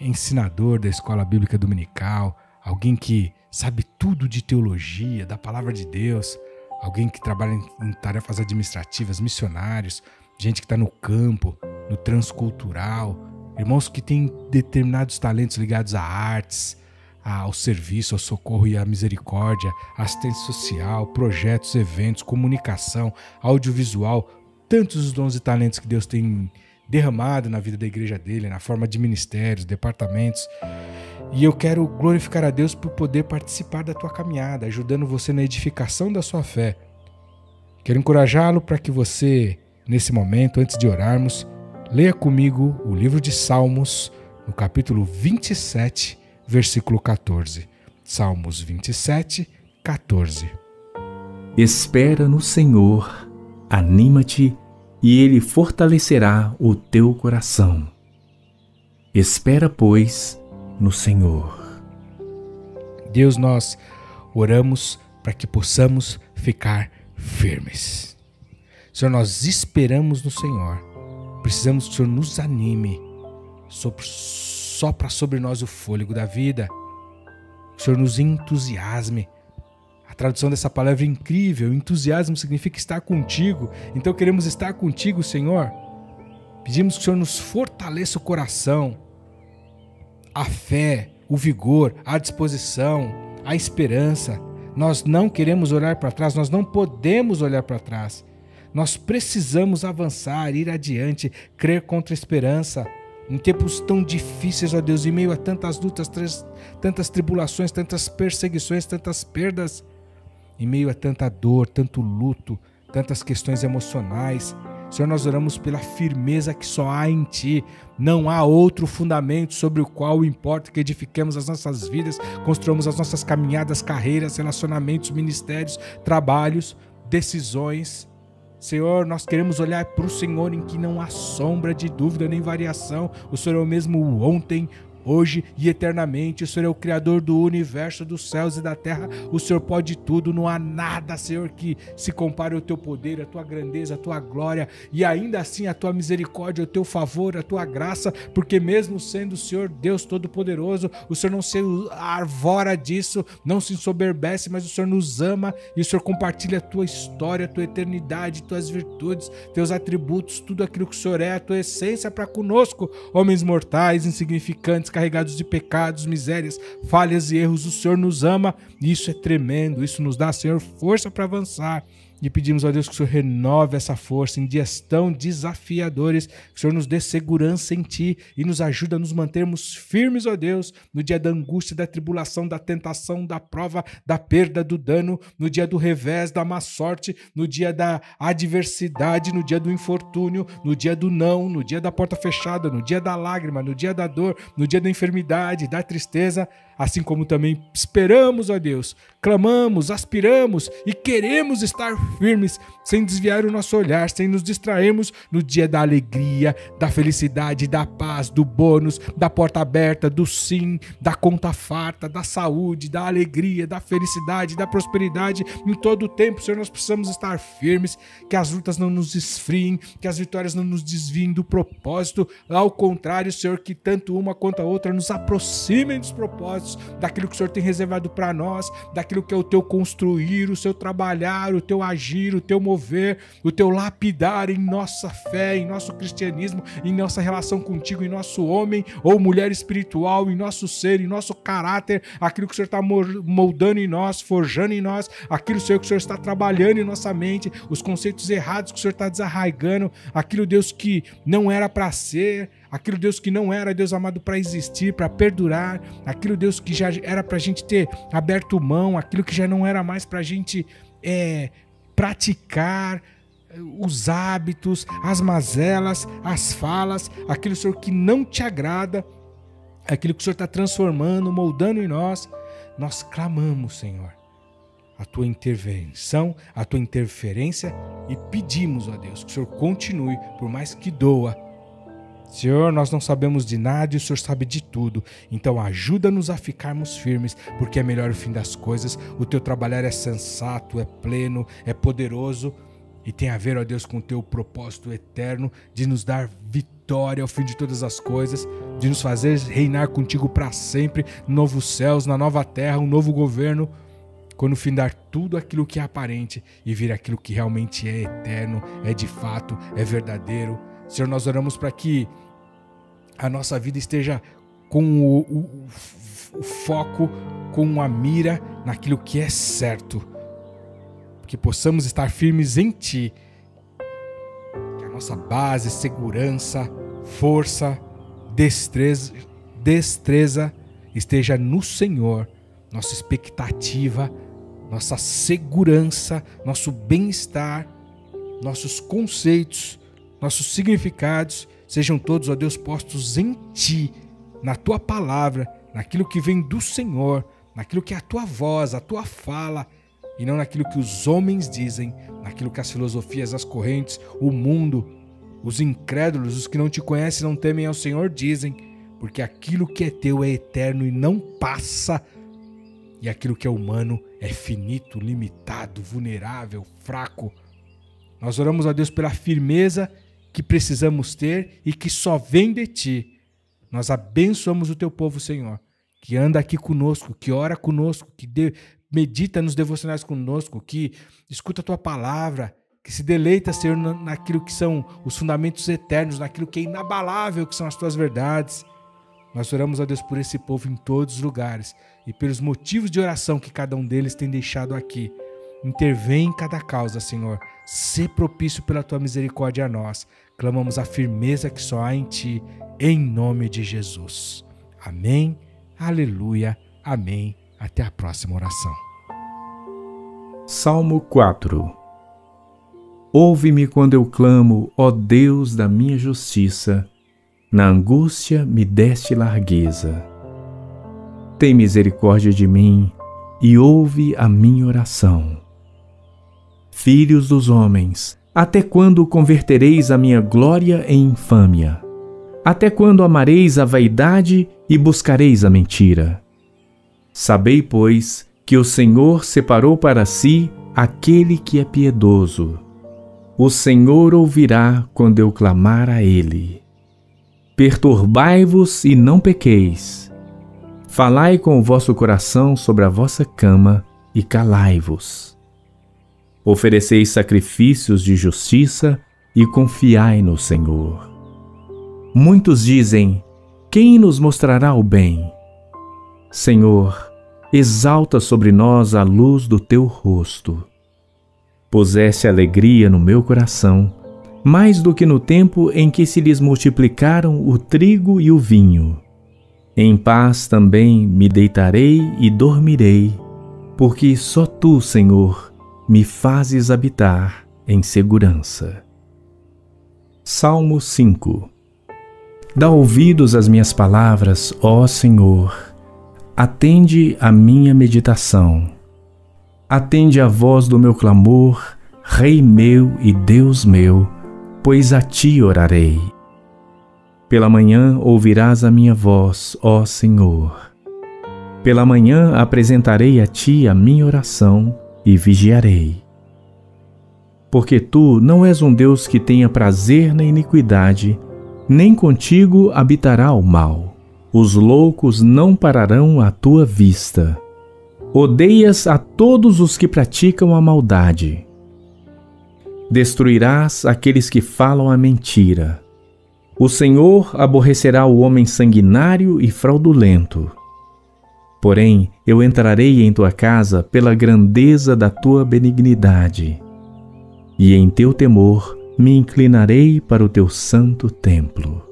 ensinador da escola bíblica dominical, alguém que sabe tudo de teologia, da palavra de Deus, alguém que trabalha em tarefas administrativas, missionários, gente que está no campo, no transcultural, irmãos que têm determinados talentos ligados a artes, ao serviço, ao socorro e à misericórdia, assistência social, projetos, eventos, comunicação, audiovisual, tantos os dons e talentos que Deus tem derramado na vida da igreja dele, na forma de ministérios, departamentos. E eu quero glorificar a Deus por poder participar da tua caminhada, ajudando você na edificação da sua fé. Quero encorajá-lo para que você, nesse momento, antes de orarmos, Leia comigo o livro de Salmos, no capítulo 27, versículo 14. Salmos 27, 14. Espera no Senhor, anima-te, e Ele fortalecerá o teu coração. Espera, pois, no Senhor. Deus, nós oramos para que possamos ficar firmes. Senhor, nós esperamos no Senhor Precisamos que o Senhor nos anime, sopra sobre nós o fôlego da vida. Que o Senhor nos entusiasme. A tradução dessa palavra é incrível. Entusiasmo significa estar contigo. Então queremos estar contigo, Senhor. Pedimos que o Senhor nos fortaleça o coração, a fé, o vigor, a disposição, a esperança. Nós não queremos olhar para trás, nós não podemos olhar para trás. Nós precisamos avançar, ir adiante, crer contra a esperança. Em tempos tão difíceis, ó Deus, em meio a tantas lutas, tantas tribulações, tantas perseguições, tantas perdas, em meio a tanta dor, tanto luto, tantas questões emocionais, Senhor, nós oramos pela firmeza que só há em Ti. Não há outro fundamento sobre o qual importa que edifiquemos as nossas vidas, construamos as nossas caminhadas, carreiras, relacionamentos, ministérios, trabalhos, decisões. Senhor, nós queremos olhar para o Senhor em que não há sombra de dúvida nem variação. O Senhor é o mesmo ontem, hoje e eternamente. O Senhor é o Criador do universo, dos céus e da terra. O Senhor pode tudo, não há nada, Senhor, que se compare ao teu poder, à tua grandeza, à tua glória e ainda assim a tua misericórdia, o teu favor, a tua graça, porque mesmo sendo o Senhor Deus Todo-Poderoso, o Senhor não se arvora disso, não se ensoberbece, mas o Senhor nos ama e o Senhor compartilha a tua história, a tua eternidade, tuas virtudes, teus atributos, tudo aquilo que o Senhor é, a tua essência para conosco, homens mortais, insignificantes, carregados de pecados, misérias, falhas e erros. O Senhor nos ama isso é tremendo, isso nos dá, Senhor, força para avançar. E pedimos a Deus que o Senhor renove essa força em dias tão desafiadores, que o Senhor nos dê segurança em Ti e nos ajude a nos mantermos firmes, ó Deus, no dia da angústia, da tribulação, da tentação, da prova, da perda, do dano, no dia do revés, da má sorte, no dia da adversidade, no dia do infortúnio, no dia do não, no dia da porta fechada, no dia da lágrima, no dia da dor, no dia da enfermidade, da tristeza assim como também esperamos a Deus, clamamos, aspiramos e queremos estar firmes, sem desviar o nosso olhar, sem nos distrairmos no dia da alegria, da felicidade, da paz, do bônus, da porta aberta, do sim, da conta farta, da saúde, da alegria, da felicidade, da prosperidade. Em todo o tempo, Senhor, nós precisamos estar firmes, que as lutas não nos esfriem, que as vitórias não nos desviem do propósito. Ao contrário, Senhor, que tanto uma quanto a outra nos aproximem dos propósitos daquilo que o Senhor tem reservado para nós, daquilo que é o teu construir, o seu trabalhar, o teu agir, o teu mover, o teu lapidar em nossa fé, em nosso cristianismo, em nossa relação contigo, em nosso homem ou mulher espiritual, em nosso ser, em nosso caráter, aquilo que o Senhor está moldando em nós, forjando em nós, aquilo Senhor, que o Senhor está trabalhando em nossa mente, os conceitos errados que o Senhor está desarraigando, aquilo, Deus, que não era para ser, aquilo Deus que não era Deus amado para existir, para perdurar, aquilo Deus que já era para a gente ter aberto mão, aquilo que já não era mais para a gente é, praticar é, os hábitos, as mazelas, as falas, aquilo Senhor que não te agrada, aquilo que o Senhor está transformando, moldando em nós, nós clamamos, Senhor, a tua intervenção, a tua interferência e pedimos, ó Deus, que o Senhor continue, por mais que doa, Senhor, nós não sabemos de nada e o Senhor sabe de tudo. Então ajuda-nos a ficarmos firmes, porque é melhor o fim das coisas. O teu trabalhar é sensato, é pleno, é poderoso e tem a ver, ó Deus, com o teu propósito eterno de nos dar vitória ao fim de todas as coisas, de nos fazer reinar contigo para sempre, novos céus, na nova terra, um novo governo. Quando findar tudo aquilo que é aparente e vir aquilo que realmente é eterno, é de fato, é verdadeiro. Senhor, nós oramos para que a nossa vida esteja com o, o, o foco, com a mira naquilo que é certo. Que possamos estar firmes em Ti. Que a nossa base, segurança, força, destreza, destreza esteja no Senhor. Nossa expectativa, nossa segurança, nosso bem-estar, nossos conceitos, nossos significados Sejam todos, ó Deus, postos em Ti, na Tua palavra, naquilo que vem do Senhor, naquilo que é a Tua voz, a Tua fala, e não naquilo que os homens dizem, naquilo que as filosofias, as correntes, o mundo, os incrédulos, os que não te conhecem não temem ao Senhor dizem, porque aquilo que é teu é eterno e não passa, e aquilo que é humano é finito, limitado, vulnerável, fraco. Nós oramos a Deus pela firmeza que precisamos ter e que só vem de ti. Nós abençoamos o teu povo, Senhor, que anda aqui conosco, que ora conosco, que de, medita nos devocionais conosco, que escuta a tua palavra, que se deleita, Senhor, naquilo que são os fundamentos eternos, naquilo que é inabalável, que são as tuas verdades. Nós oramos a Deus por esse povo em todos os lugares e pelos motivos de oração que cada um deles tem deixado aqui. Intervém em cada causa, Senhor. Sê propício pela tua misericórdia a nós clamamos a firmeza que só há em Ti, em nome de Jesus. Amém, aleluia, amém. Até a próxima oração. Salmo 4 Ouve-me quando eu clamo, ó Deus da minha justiça. Na angústia me deste largueza. Tem misericórdia de mim e ouve a minha oração. Filhos dos homens, até quando convertereis a minha glória em infâmia? Até quando amareis a vaidade e buscareis a mentira? Sabei, pois, que o Senhor separou para si aquele que é piedoso. O Senhor ouvirá quando eu clamar a Ele. Perturbai-vos e não pequeis. Falai com o vosso coração sobre a vossa cama e calai-vos. Ofereceis sacrifícios de justiça e confiai no Senhor. Muitos dizem: Quem nos mostrará o bem? Senhor, exalta sobre nós a luz do teu rosto. Puseste alegria no meu coração, mais do que no tempo em que se lhes multiplicaram o trigo e o vinho. Em paz também me deitarei e dormirei, porque só tu, Senhor, me fazes habitar em segurança. Salmo 5 Dá ouvidos às minhas palavras, ó Senhor. Atende a minha meditação. Atende a voz do meu clamor, Rei meu e Deus meu, pois a ti orarei. Pela manhã ouvirás a minha voz, ó Senhor. Pela manhã apresentarei a ti a minha oração e vigiarei porque tu não és um Deus que tenha prazer na iniquidade, nem contigo habitará o mal. Os loucos não pararão à tua vista. Odeias a todos os que praticam a maldade. Destruirás aqueles que falam a mentira. O Senhor aborrecerá o homem sanguinário e fraudulento. Porém, eu entrarei em tua casa pela grandeza da tua benignidade e em teu temor me inclinarei para o teu santo templo.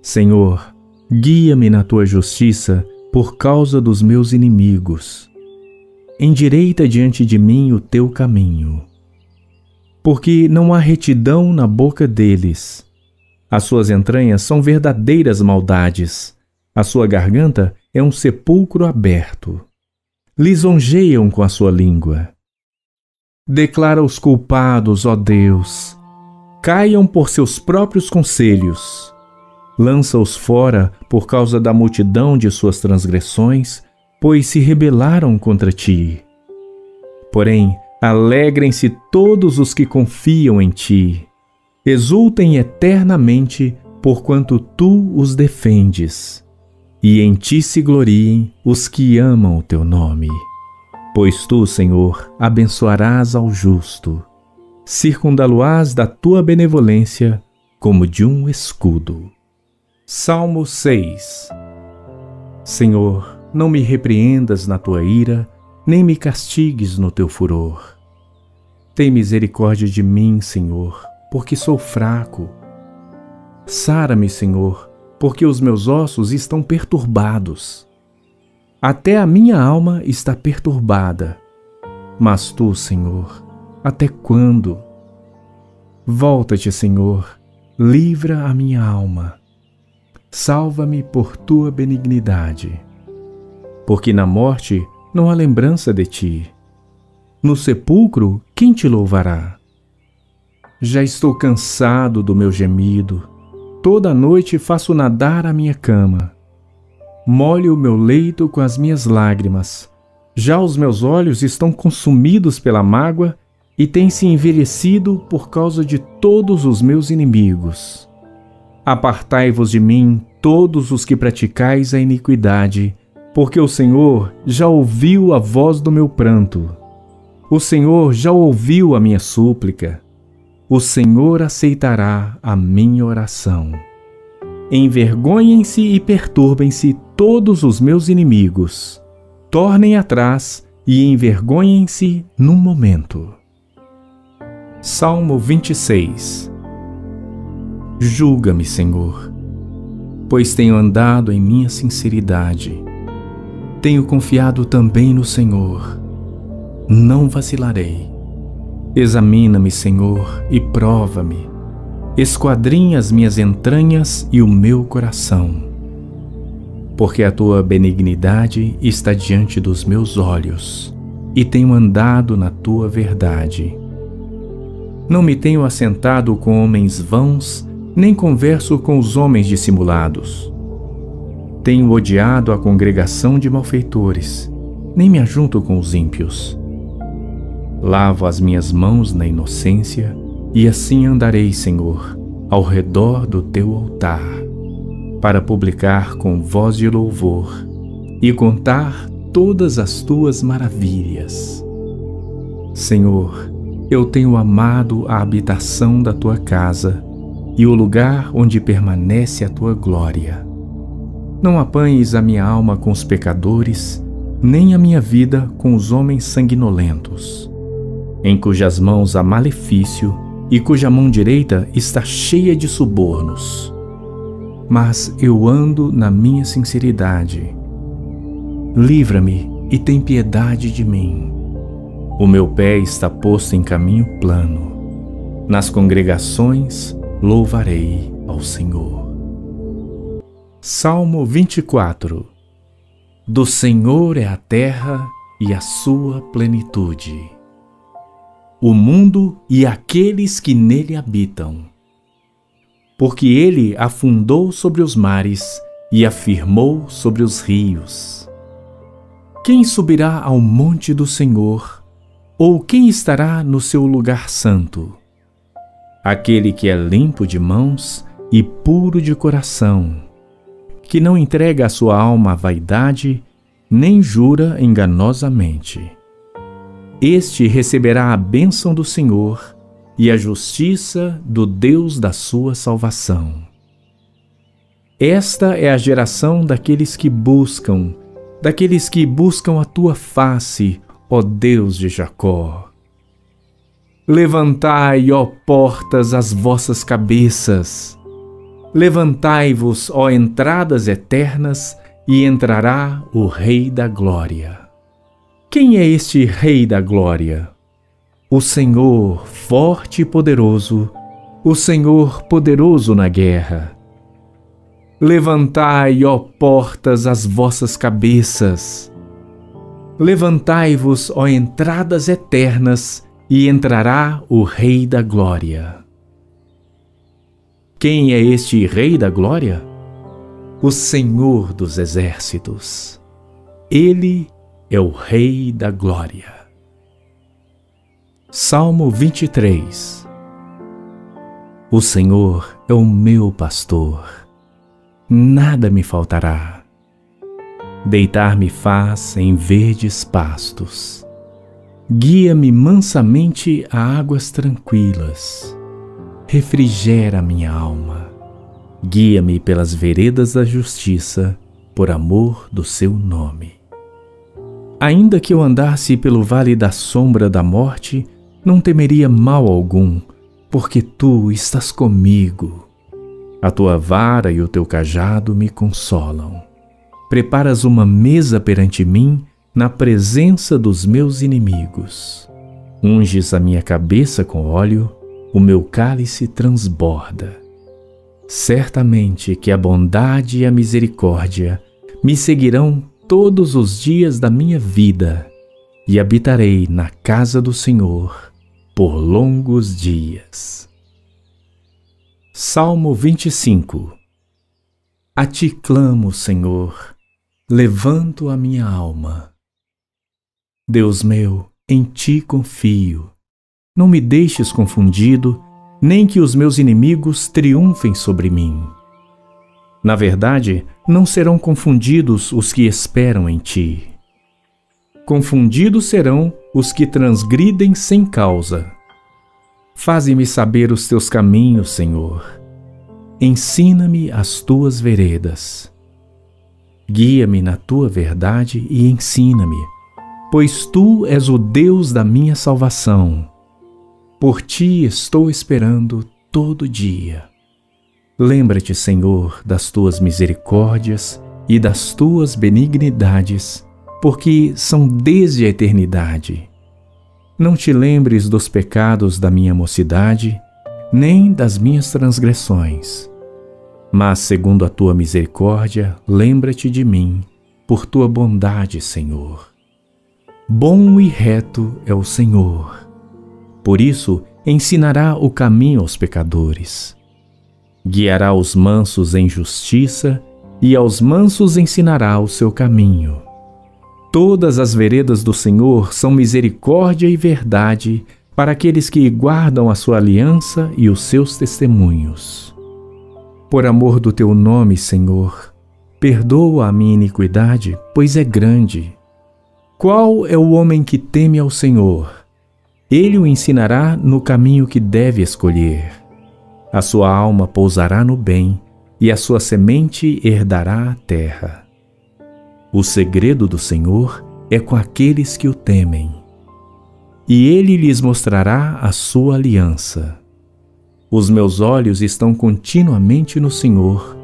Senhor, guia-me na tua justiça por causa dos meus inimigos. Endireita diante de mim o teu caminho. Porque não há retidão na boca deles. As suas entranhas são verdadeiras maldades. A sua garganta é um sepulcro aberto. Lisonjeiam com a sua língua Declara os culpados, ó Deus. Caiam por seus próprios conselhos. Lança-os fora por causa da multidão de suas transgressões, pois se rebelaram contra ti. Porém, alegrem-se todos os que confiam em ti. Exultem eternamente, porquanto tu os defendes. E em ti se gloriem os que amam o teu nome. Pois tu, Senhor, abençoarás ao justo, circundá-lo-ás da tua benevolência como de um escudo. Salmo 6 Senhor, não me repreendas na tua ira, nem me castigues no teu furor. Tem misericórdia de mim, Senhor, porque sou fraco. Sara-me, Senhor, porque os meus ossos estão perturbados. Até a minha alma está perturbada. Mas tu, Senhor, até quando? Volta-te, Senhor, livra a minha alma. Salva-me por tua benignidade. Porque na morte não há lembrança de ti. No sepulcro, quem te louvará? Já estou cansado do meu gemido. Toda noite faço nadar a minha cama molhe o meu leito com as minhas lágrimas. Já os meus olhos estão consumidos pela mágoa e têm se envelhecido por causa de todos os meus inimigos. Apartai-vos de mim, todos os que praticais a iniquidade, porque o Senhor já ouviu a voz do meu pranto. O Senhor já ouviu a minha súplica. O Senhor aceitará a minha oração. Envergonhem-se e perturbem-se todos os meus inimigos. Tornem atrás e envergonhem-se num momento. Salmo 26 Julga-me, Senhor, pois tenho andado em minha sinceridade. Tenho confiado também no Senhor. Não vacilarei. Examina-me, Senhor, e prova-me esquadrinha as minhas entranhas e o meu coração. Porque a tua benignidade está diante dos meus olhos, e tenho andado na tua verdade. Não me tenho assentado com homens vãos, nem converso com os homens dissimulados. Tenho odiado a congregação de malfeitores, nem me ajunto com os ímpios. Lavo as minhas mãos na inocência, e assim andarei, Senhor, ao redor do teu altar, para publicar com voz de louvor e contar todas as tuas maravilhas. Senhor, eu tenho amado a habitação da tua casa e o lugar onde permanece a tua glória. Não apanhes a minha alma com os pecadores, nem a minha vida com os homens sanguinolentos, em cujas mãos há malefício e cuja mão direita está cheia de subornos. Mas eu ando na minha sinceridade. Livra-me e tem piedade de mim. O meu pé está posto em caminho plano. Nas congregações louvarei ao Senhor. Salmo 24 Do Senhor é a terra e a sua plenitude, o mundo e aqueles que nele habitam. Porque ele afundou sobre os mares e afirmou sobre os rios. Quem subirá ao monte do Senhor, ou quem estará no seu lugar santo? aquele que é limpo de mãos e puro de coração, que não entrega a sua alma à vaidade, nem jura enganosamente. Este receberá a bênção do Senhor e a justiça do Deus da sua salvação. Esta é a geração daqueles que buscam, daqueles que buscam a tua face, ó Deus de Jacó. Levantai, ó portas, as vossas cabeças. Levantai-vos, ó entradas eternas, e entrará o Rei da Glória. Quem é este Rei da Glória? O Senhor forte e poderoso, o Senhor poderoso na guerra. Levantai, ó portas, as vossas cabeças. Levantai-vos, ó entradas eternas, e entrará o Rei da Glória. Quem é este Rei da Glória? O Senhor dos Exércitos. Ele é o Rei da Glória. Salmo 23 O Senhor é o meu pastor, nada me faltará. Deitar-me faz em verdes pastos Guia-me mansamente a águas tranquilas. Refrigera minha alma. Guia-me pelas veredas da justiça, por amor do seu nome. Ainda que eu andasse pelo vale da sombra da morte, não temeria mal algum, porque tu estás comigo. A tua vara e o teu cajado me consolam. Preparas uma mesa perante mim na presença dos meus inimigos. Unges a minha cabeça com óleo, o meu cálice transborda. Certamente que a bondade e a misericórdia me seguirão todos os dias da minha vida e habitarei na casa do Senhor por longos dias. Salmo 25 A ti clamo, Senhor, levanto a minha alma. Deus meu, em ti confio. Não me deixes confundido, nem que os meus inimigos triunfem sobre mim. Na verdade, não serão confundidos os que esperam em ti. Confundidos serão os que transgridem sem causa. Faze-me saber os teus caminhos, Senhor. Ensina-me as tuas veredas. Guia-me na tua verdade e ensina-me pois tu és o Deus da minha salvação. Por ti estou esperando todo dia. Lembra-te, Senhor, das tuas misericórdias e das tuas benignidades, porque são desde a eternidade. Não te lembres dos pecados da minha mocidade, nem das minhas transgressões. Mas, segundo a tua misericórdia, lembra-te de mim, por tua bondade, Senhor. Bom e reto é o Senhor. Por isso, ensinará o caminho aos pecadores. Guiará os mansos em justiça e aos mansos ensinará o seu caminho. Todas as veredas do Senhor são misericórdia e verdade para aqueles que guardam a sua aliança e os seus testemunhos. Por amor do teu nome, Senhor, perdoa a minha iniquidade, pois é grande. Qual é o homem que teme ao Senhor? Ele o ensinará no caminho que deve escolher. A sua alma pousará no bem, e a sua semente herdará a terra. O segredo do Senhor é com aqueles que o temem, e ele lhes mostrará a sua aliança. Os meus olhos estão continuamente no Senhor,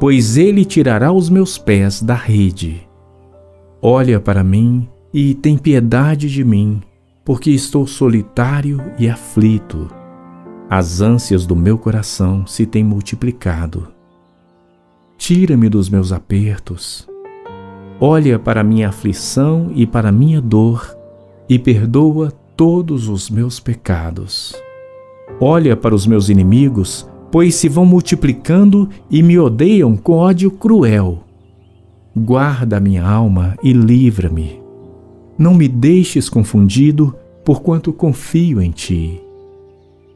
pois ele tirará os meus pés da rede. Olha para mim e tem piedade de mim, porque estou solitário e aflito. As ânsias do meu coração se têm multiplicado. Tira-me dos meus apertos. Olha para minha aflição e para minha dor e perdoa todos os meus pecados. Olha para os meus inimigos, pois se vão multiplicando e me odeiam com ódio cruel. Guarda a minha alma e livra-me. Não me deixes confundido, porquanto confio em ti.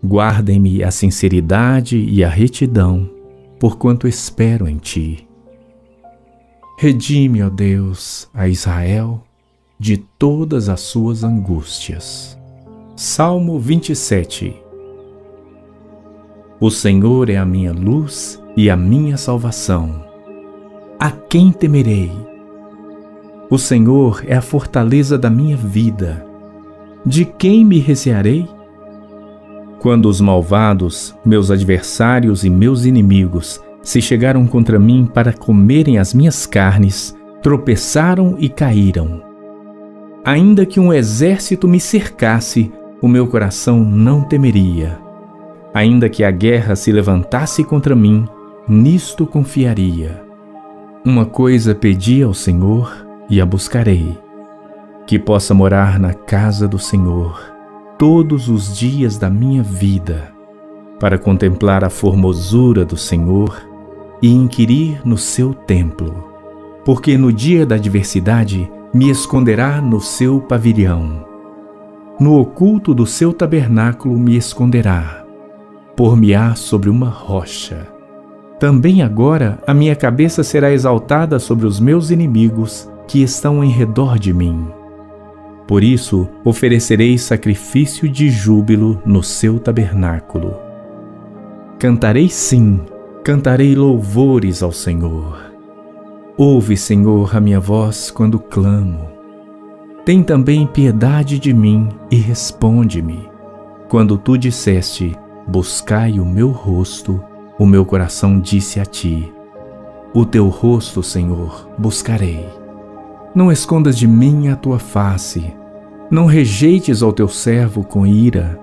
Guardem-me a sinceridade e a retidão, porquanto espero em ti. Redime, ó Deus, a Israel de todas as suas angústias. Salmo 27 O Senhor é a minha luz e a minha salvação. A quem temerei? O Senhor é a fortaleza da minha vida. De quem me recearei? Quando os malvados, meus adversários e meus inimigos, se chegaram contra mim para comerem as minhas carnes, tropeçaram e caíram. Ainda que um exército me cercasse, o meu coração não temeria. Ainda que a guerra se levantasse contra mim, nisto confiaria. Uma coisa pedi ao Senhor e a buscarei: que possa morar na casa do Senhor todos os dias da minha vida, para contemplar a formosura do Senhor e inquirir no seu templo, porque no dia da adversidade me esconderá no seu pavilhão. No oculto do seu tabernáculo me esconderá, por-me-á sobre uma rocha. Também agora a minha cabeça será exaltada sobre os meus inimigos que estão em redor de mim. Por isso oferecerei sacrifício de júbilo no seu tabernáculo. Cantarei sim cantarei louvores ao Senhor. Ouve, Senhor, a minha voz quando clamo. Tem também piedade de mim e responde-me. Quando tu disseste, buscai o meu rosto, o meu coração disse a ti: O teu rosto, Senhor, buscarei. Não escondas de mim a tua face, não rejeites ao teu servo com ira.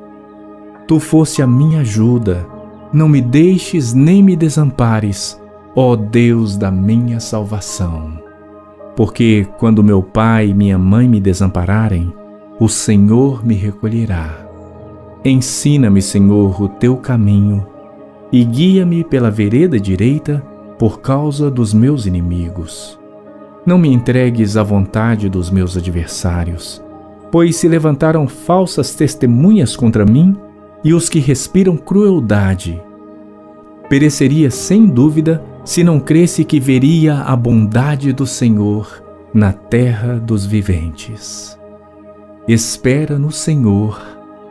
Tu foste a minha ajuda, não me deixes nem me desampares, ó Deus da minha salvação. Porque quando meu pai e minha mãe me desampararem, o Senhor me recolherá. Ensina-me, Senhor, o teu caminho e guia-me pela vereda direita por causa dos meus inimigos. Não me entregues à vontade dos meus adversários, pois se levantaram falsas testemunhas contra mim e os que respiram crueldade. Pereceria sem dúvida se não cresce que veria a bondade do Senhor na terra dos viventes. Espera no Senhor,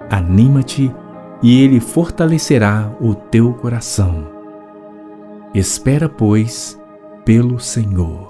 anima-te e Ele fortalecerá o teu coração. Espera, pois, pelo Senhor.